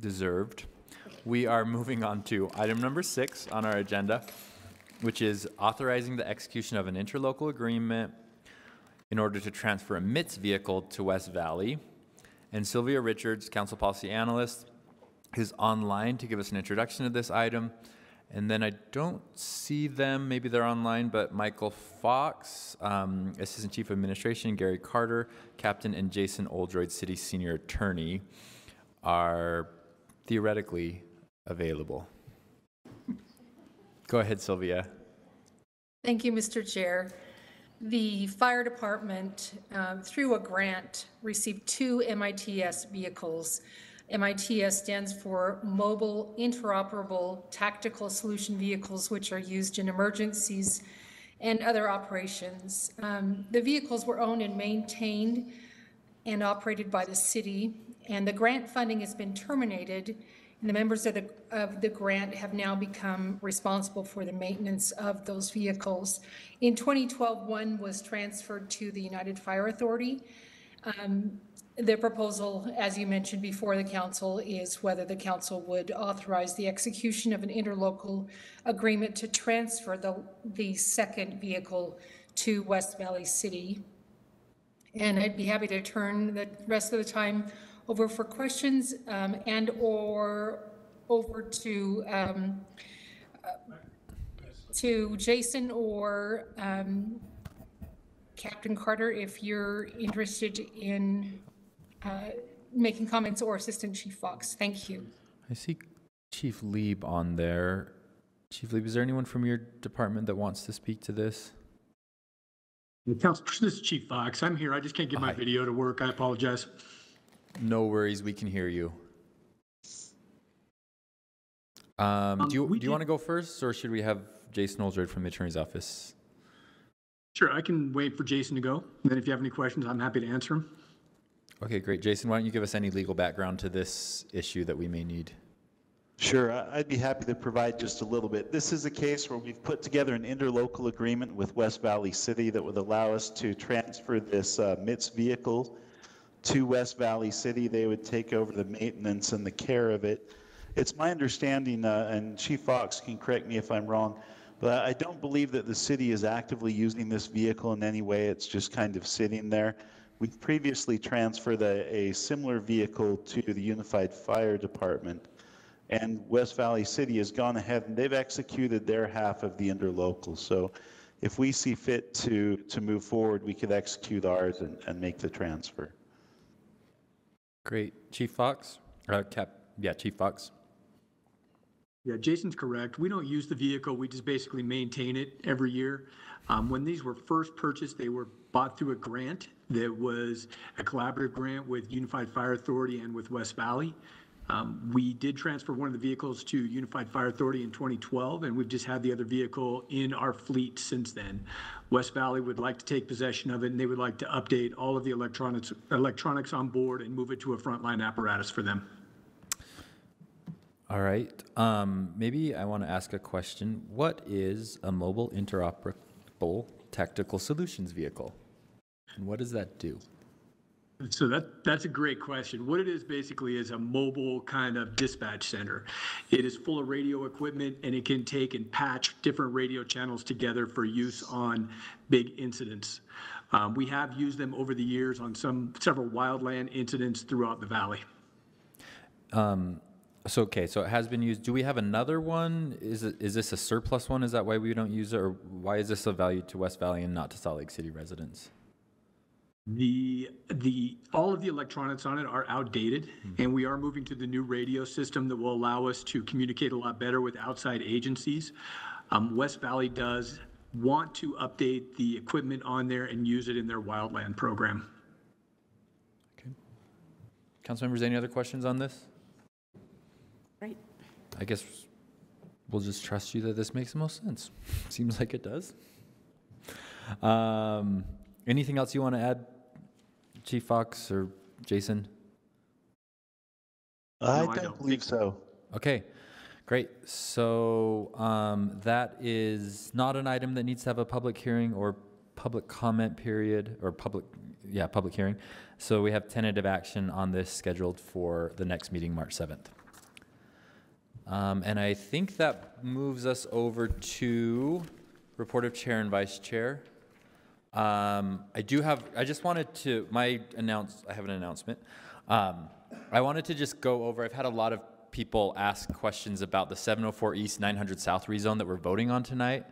deserved. We are moving on to item number six on our agenda, which is authorizing the execution of an interlocal agreement in order to transfer a MITS vehicle to West Valley. And Sylvia Richards, Council Policy Analyst, is online to give us an introduction to this item. And then I don't see them, maybe they're online, but Michael Fox, um, Assistant Chief of Administration, Gary Carter, Captain, and Jason Oldroyd, City Senior Attorney, are theoretically available. Go ahead, Sylvia. Thank you, Mr. Chair. The fire department, um, through a grant, received two MITS vehicles. MITS stands for Mobile Interoperable Tactical Solution Vehicles, which are used in emergencies and other operations. Um, the vehicles were owned and maintained and operated by the city, and the grant funding has been terminated and the members of the, of the grant have now become responsible for the maintenance of those vehicles. In 2012, one was transferred to the Unified Fire Authority. Um, the proposal, as you mentioned before the council, is whether the council would authorize the execution of an interlocal agreement to transfer the, the second vehicle to West Valley City. And I'd be happy to turn the rest of the time over for questions um, and or over to um, to Jason or um, Captain Carter if you're interested in uh, making comments or Assistant Chief Fox. Thank you. I see Chief Lieb on there. Chief Lieb, is there anyone from your department that wants to speak to this? Council, this is Chief Fox. I'm here. I just can't get my video to work. I apologize. No worries, we can hear you. Um, Um, do you, we do you want to go first, or should we have Jason Oldroyd from the Attorney's Office? Sure, I can wait for Jason to go. And then if you have any questions, I'm happy to answer them. Okay, great. Jason, why don't you give us any legal background to this issue that we may need? Sure, I'd be happy to provide just a little bit. This is a case where we've put together an interlocal agreement with West Valley City that would allow us to transfer this uh, MITS vehicle to West Valley City. They would take over the maintenance and the care of it. It's my understanding, uh, and Chief Fox can correct me if I'm wrong, but I don't believe that the city is actively using this vehicle in any way. It's just kind of sitting there. We've previously transferred a, a similar vehicle to the Unified Fire Department. And West Valley City has gone ahead and they've executed their half of the interlocal. So if we see fit to, to move forward, we could execute ours and, and make the transfer. Great. Chief Fox? Uh, Cap, yeah, Chief Fox. Yeah, Jason's correct. We don't use the vehicle. We just basically maintain it every year. Um, when these were first purchased, they were bought through a grant that was a collaborative grant with Unified Fire Authority and with West Valley. Um, we did transfer one of the vehicles to Unified Fire Authority in 2012, and we've just had the other vehicle in our fleet since then. West Valley would like to take possession of it, and they would like to update all of the electronics, electronics on board and move it to a frontline apparatus for them. All right. Um, maybe I want to ask a question. What is a mobile interoperable tactical solutions vehicle? And what does that do? So that that's a great question. What it is basically is a mobile kind of dispatch center. It is full of radio equipment and it can take and patch different radio channels together for use on big incidents. Um, we have used them over the years on some several wildland incidents throughout the valley. Um, so, okay, so it has been used. Do we have another one? Is it, is this a surplus one? Is that why we don't use it? Or why is this of value to West Valley and not to Salt Lake City residents? The the all of the electronics on it are outdated, and we are moving to the new radio system that will allow us to communicate a lot better with outside agencies. Um, West Valley does want to update the equipment on there and use it in their wildland program. Okay. Council members, any other questions on this? Right. I guess we'll just trust you that this makes the most sense. Seems like it does. Um, anything else you want to add, Chief Fox or Jason? I No, I don't don't. believe so. Okay, great. So um, that is not an item that needs to have a public hearing or public comment period, or public, yeah, public hearing. So we have tentative action on this scheduled for the next meeting, March 7th. Um, And I think that moves us over to report of chair and vice chair. Um, I do have, I just wanted to, my announce, I have an announcement. Um, I wanted to just go over, I've had a lot of people ask questions about the 704 East 900 South rezone that we're voting on tonight.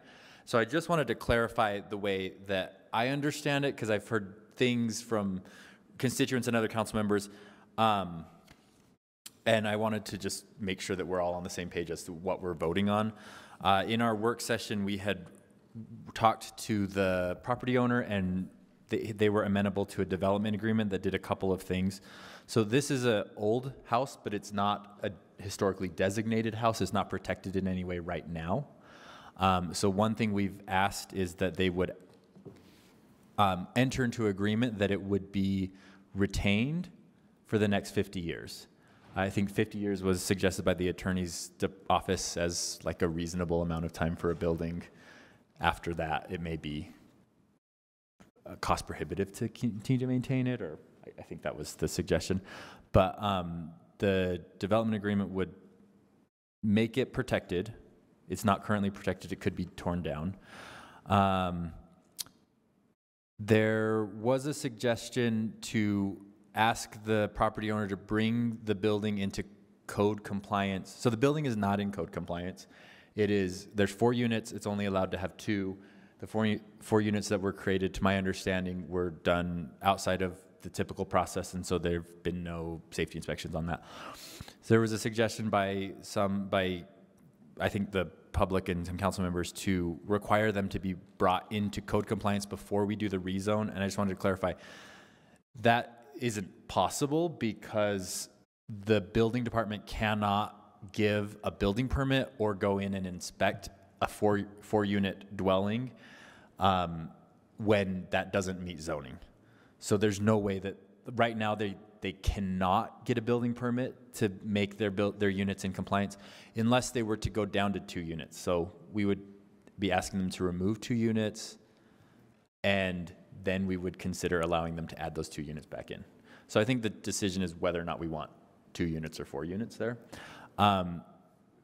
So I just wanted to clarify the way that I understand it, because I've heard things from constituents and other council members. Um, and I wanted to just make sure that we're all on the same page as to what we're voting on. Uh, in our work session, we had talked to the property owner and they, they were amenable to a development agreement that did a couple of things. So this is an old house, but it's not a historically designated house. It's not protected in any way right now. Um, so one thing we've asked is that they would um, enter into agreement that it would be retained for the next 50 years. I think 50 years was suggested by the attorney's office as like a reasonable amount of time for a building. After that, it may be uh, cost prohibitive to continue to maintain it, or I, I think that was the suggestion. But um, the development agreement would make it protected. It's not currently protected, it could be torn down. Um, there was a suggestion to ask the property owner to bring the building into code compliance. So the building is not in code compliance. It is, there's four units, it's only allowed to have two. The four, four units that were created, to my understanding, were done outside of the typical process, and so there've been no safety inspections on that. So there was a suggestion by some, by, I think the public and some council members to require them to be brought into code compliance before we do the rezone, and I just wanted to clarify, that isn't possible because the building department cannot give a building permit or go in and inspect a four, four unit dwelling um, when that doesn't meet zoning. So there's no way that, right now, they, they cannot get a building permit to make their build, their units in compliance unless they were to go down to two units. So we would be asking them to remove two units and then we would consider allowing them to add those two units back in. So I think the decision is whether or not we want two units or four units there. Um,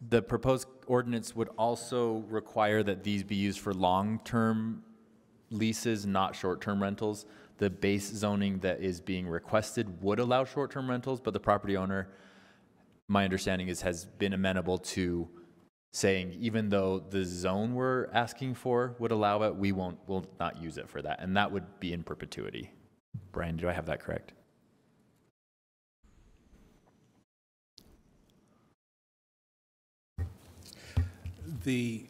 the proposed ordinance would also require that these be used for long-term leases, not short-term rentals. The base zoning that is being requested would allow short-term rentals, but the property owner, my understanding is, has been amenable to saying even though the zone we're asking for would allow it, we won't, we'll not use it for that. And that would be in perpetuity. Brian, do I have that correct? The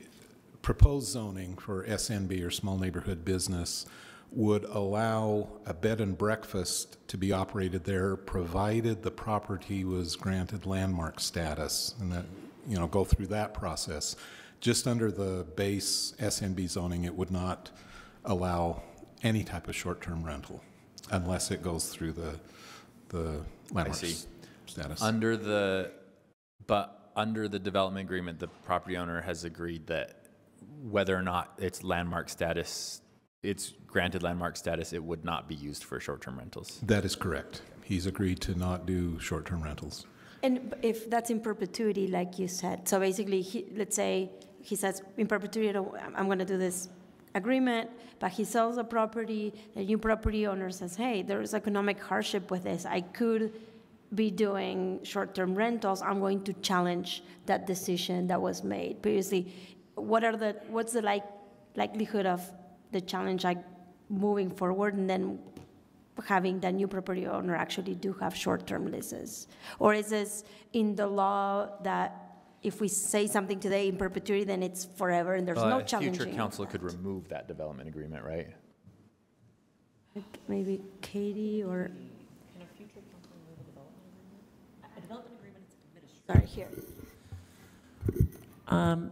proposed zoning for SNB or small neighborhood business would allow a bed and breakfast to be operated there, provided the property was granted landmark status, and that, you know, go through that process. Just under the base SNB zoning, it would not allow any type of short-term rental unless it goes through the, the landmark status. Under the, but under the development agreement, the property owner has agreed that whether or not it's landmark status, it's granted landmark status, it would not be used for short-term rentals. That is correct. He's agreed to not do short-term rentals. And if that's in perpetuity, like you said, so basically, he, let's say he says in perpetuity, I don't- I'm- I'm going to do this agreement, but he sells a property, the new property owner says, hey, there is economic hardship with this. I could be doing short-term rentals. I'm going to challenge that decision that was made previously. What are the, what's the like, likelihood of the challenge like moving forward and then having the new property owner actually do have short-term leases? Or is this in the law that if we say something today in perpetuity, then it's forever and there's Well, no a challenging? Future council could remove that development agreement, right? Maybe Katie or, sorry, here. Um,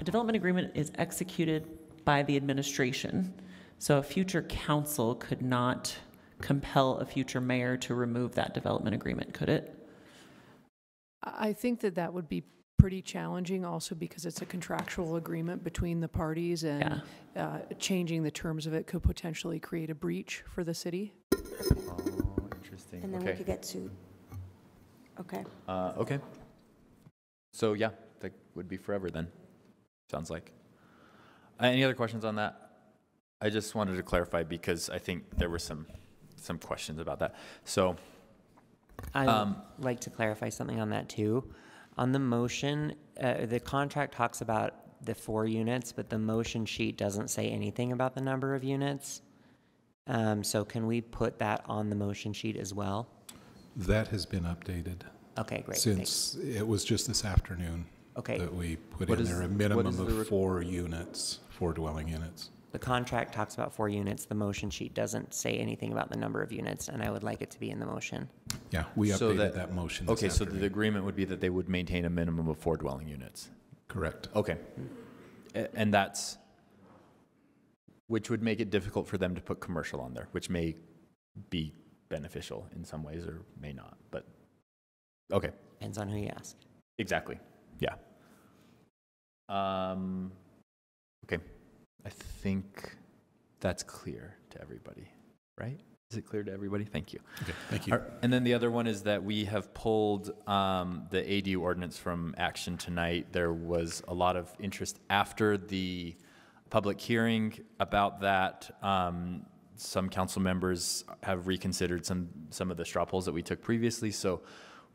A development agreement is executed by the administration, so a future council could not compel a future mayor to remove that development agreement, could it? I I think that that would be pretty challenging also because it's a contractual agreement between the parties and uh, changing the terms of it could potentially create a breach for the city. Oh, interesting. And then we could get sued. Okay. Uh, okay. So yeah, that would be forever then. Sounds like. Uh, any other questions on that? I just wanted to clarify because I think there were some some questions about that. So I'd Um, like to clarify something on that too. On the motion, uh, the contract talks about the four units, but the motion sheet doesn't say anything about the number of units. Um, so can we put that on the motion sheet as well? That has been updated. Okay, great, Since it was just this afternoon. Okay. That we put What in is- there a what is minimum the of re- four units, four dwelling units. The contract talks about four units. The motion sheet doesn't say anything about the number of units, and I would like it to be in the motion. Yeah, we so updated that motion this Okay, so afternoon. the agreement would be that they would maintain a minimum of four dwelling units. Correct. Okay. A- And that's, which would make it difficult for them to put commercial on there, which may be beneficial in some ways or may not, but, okay. Depends on who you ask. Exactly, yeah. Um, okay, I think that's clear to everybody, right? Is it clear to everybody? Thank you. Okay, thank you. All right, And then the other one is that we have pulled um, the ADU ordinance from action tonight. There was a lot of interest after the public hearing about that. Um, Some council members have reconsidered some, some of the straw polls that we took previously. So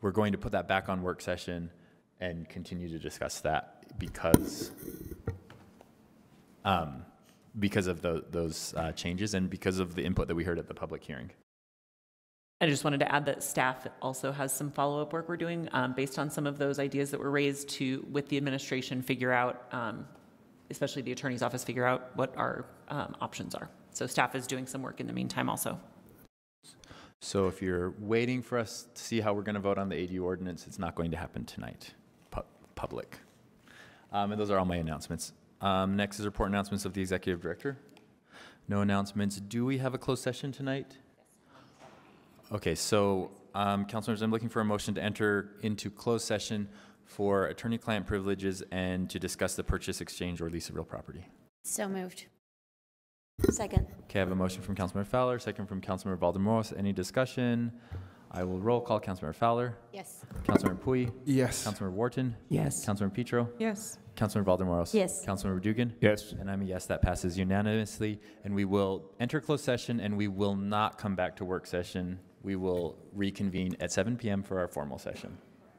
we're going to put that back on work session and continue to discuss that because um, because of tho- those uh, changes and because of the input that we heard at the public hearing. I just wanted to add that staff also has some follow-up work we're doing um, based on some of those ideas that were raised to, with the administration, figure out, um, especially the attorney's office, figure out what our um, options are. So staff is doing some work in the meantime also. So if you're waiting for us to see how we're going to vote on the ADU ordinance, it's not going to happen tonight, pu- public. Um, And those are all my announcements. Um, Next is report announcements of the executive director. No announcements. Do we have a closed session tonight? Okay, so, um, councilors, I'm looking for a motion to enter into closed session for attorney-client privileges and to discuss the purchase, exchange, or lease of real property. So moved. Second. Okay, I have a motion from Councilmember Fowler, second from Councilmember Valdemoros. Any discussion? I will roll call. Councilmember Fowler? Yes. Councilmember Puy? Yes. Councilmember Wharton? Yes. Councilmember Petro? Yes. Councilmember Valdemoros? Yes. Councilmember Dugan? Yes. And I'm a yes, that passes unanimously. And we will enter closed session and we will not come back to work session. We will reconvene at 7 PM for our formal session.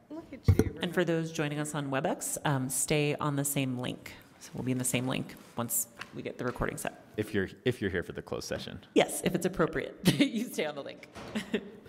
Look at you. And for those joining us on WebEx, um, stay on the same link. So we'll be in the same link once we get the recording set. If you're, if you're here for the closed session. Yes, if it's appropriate, you stay on the link.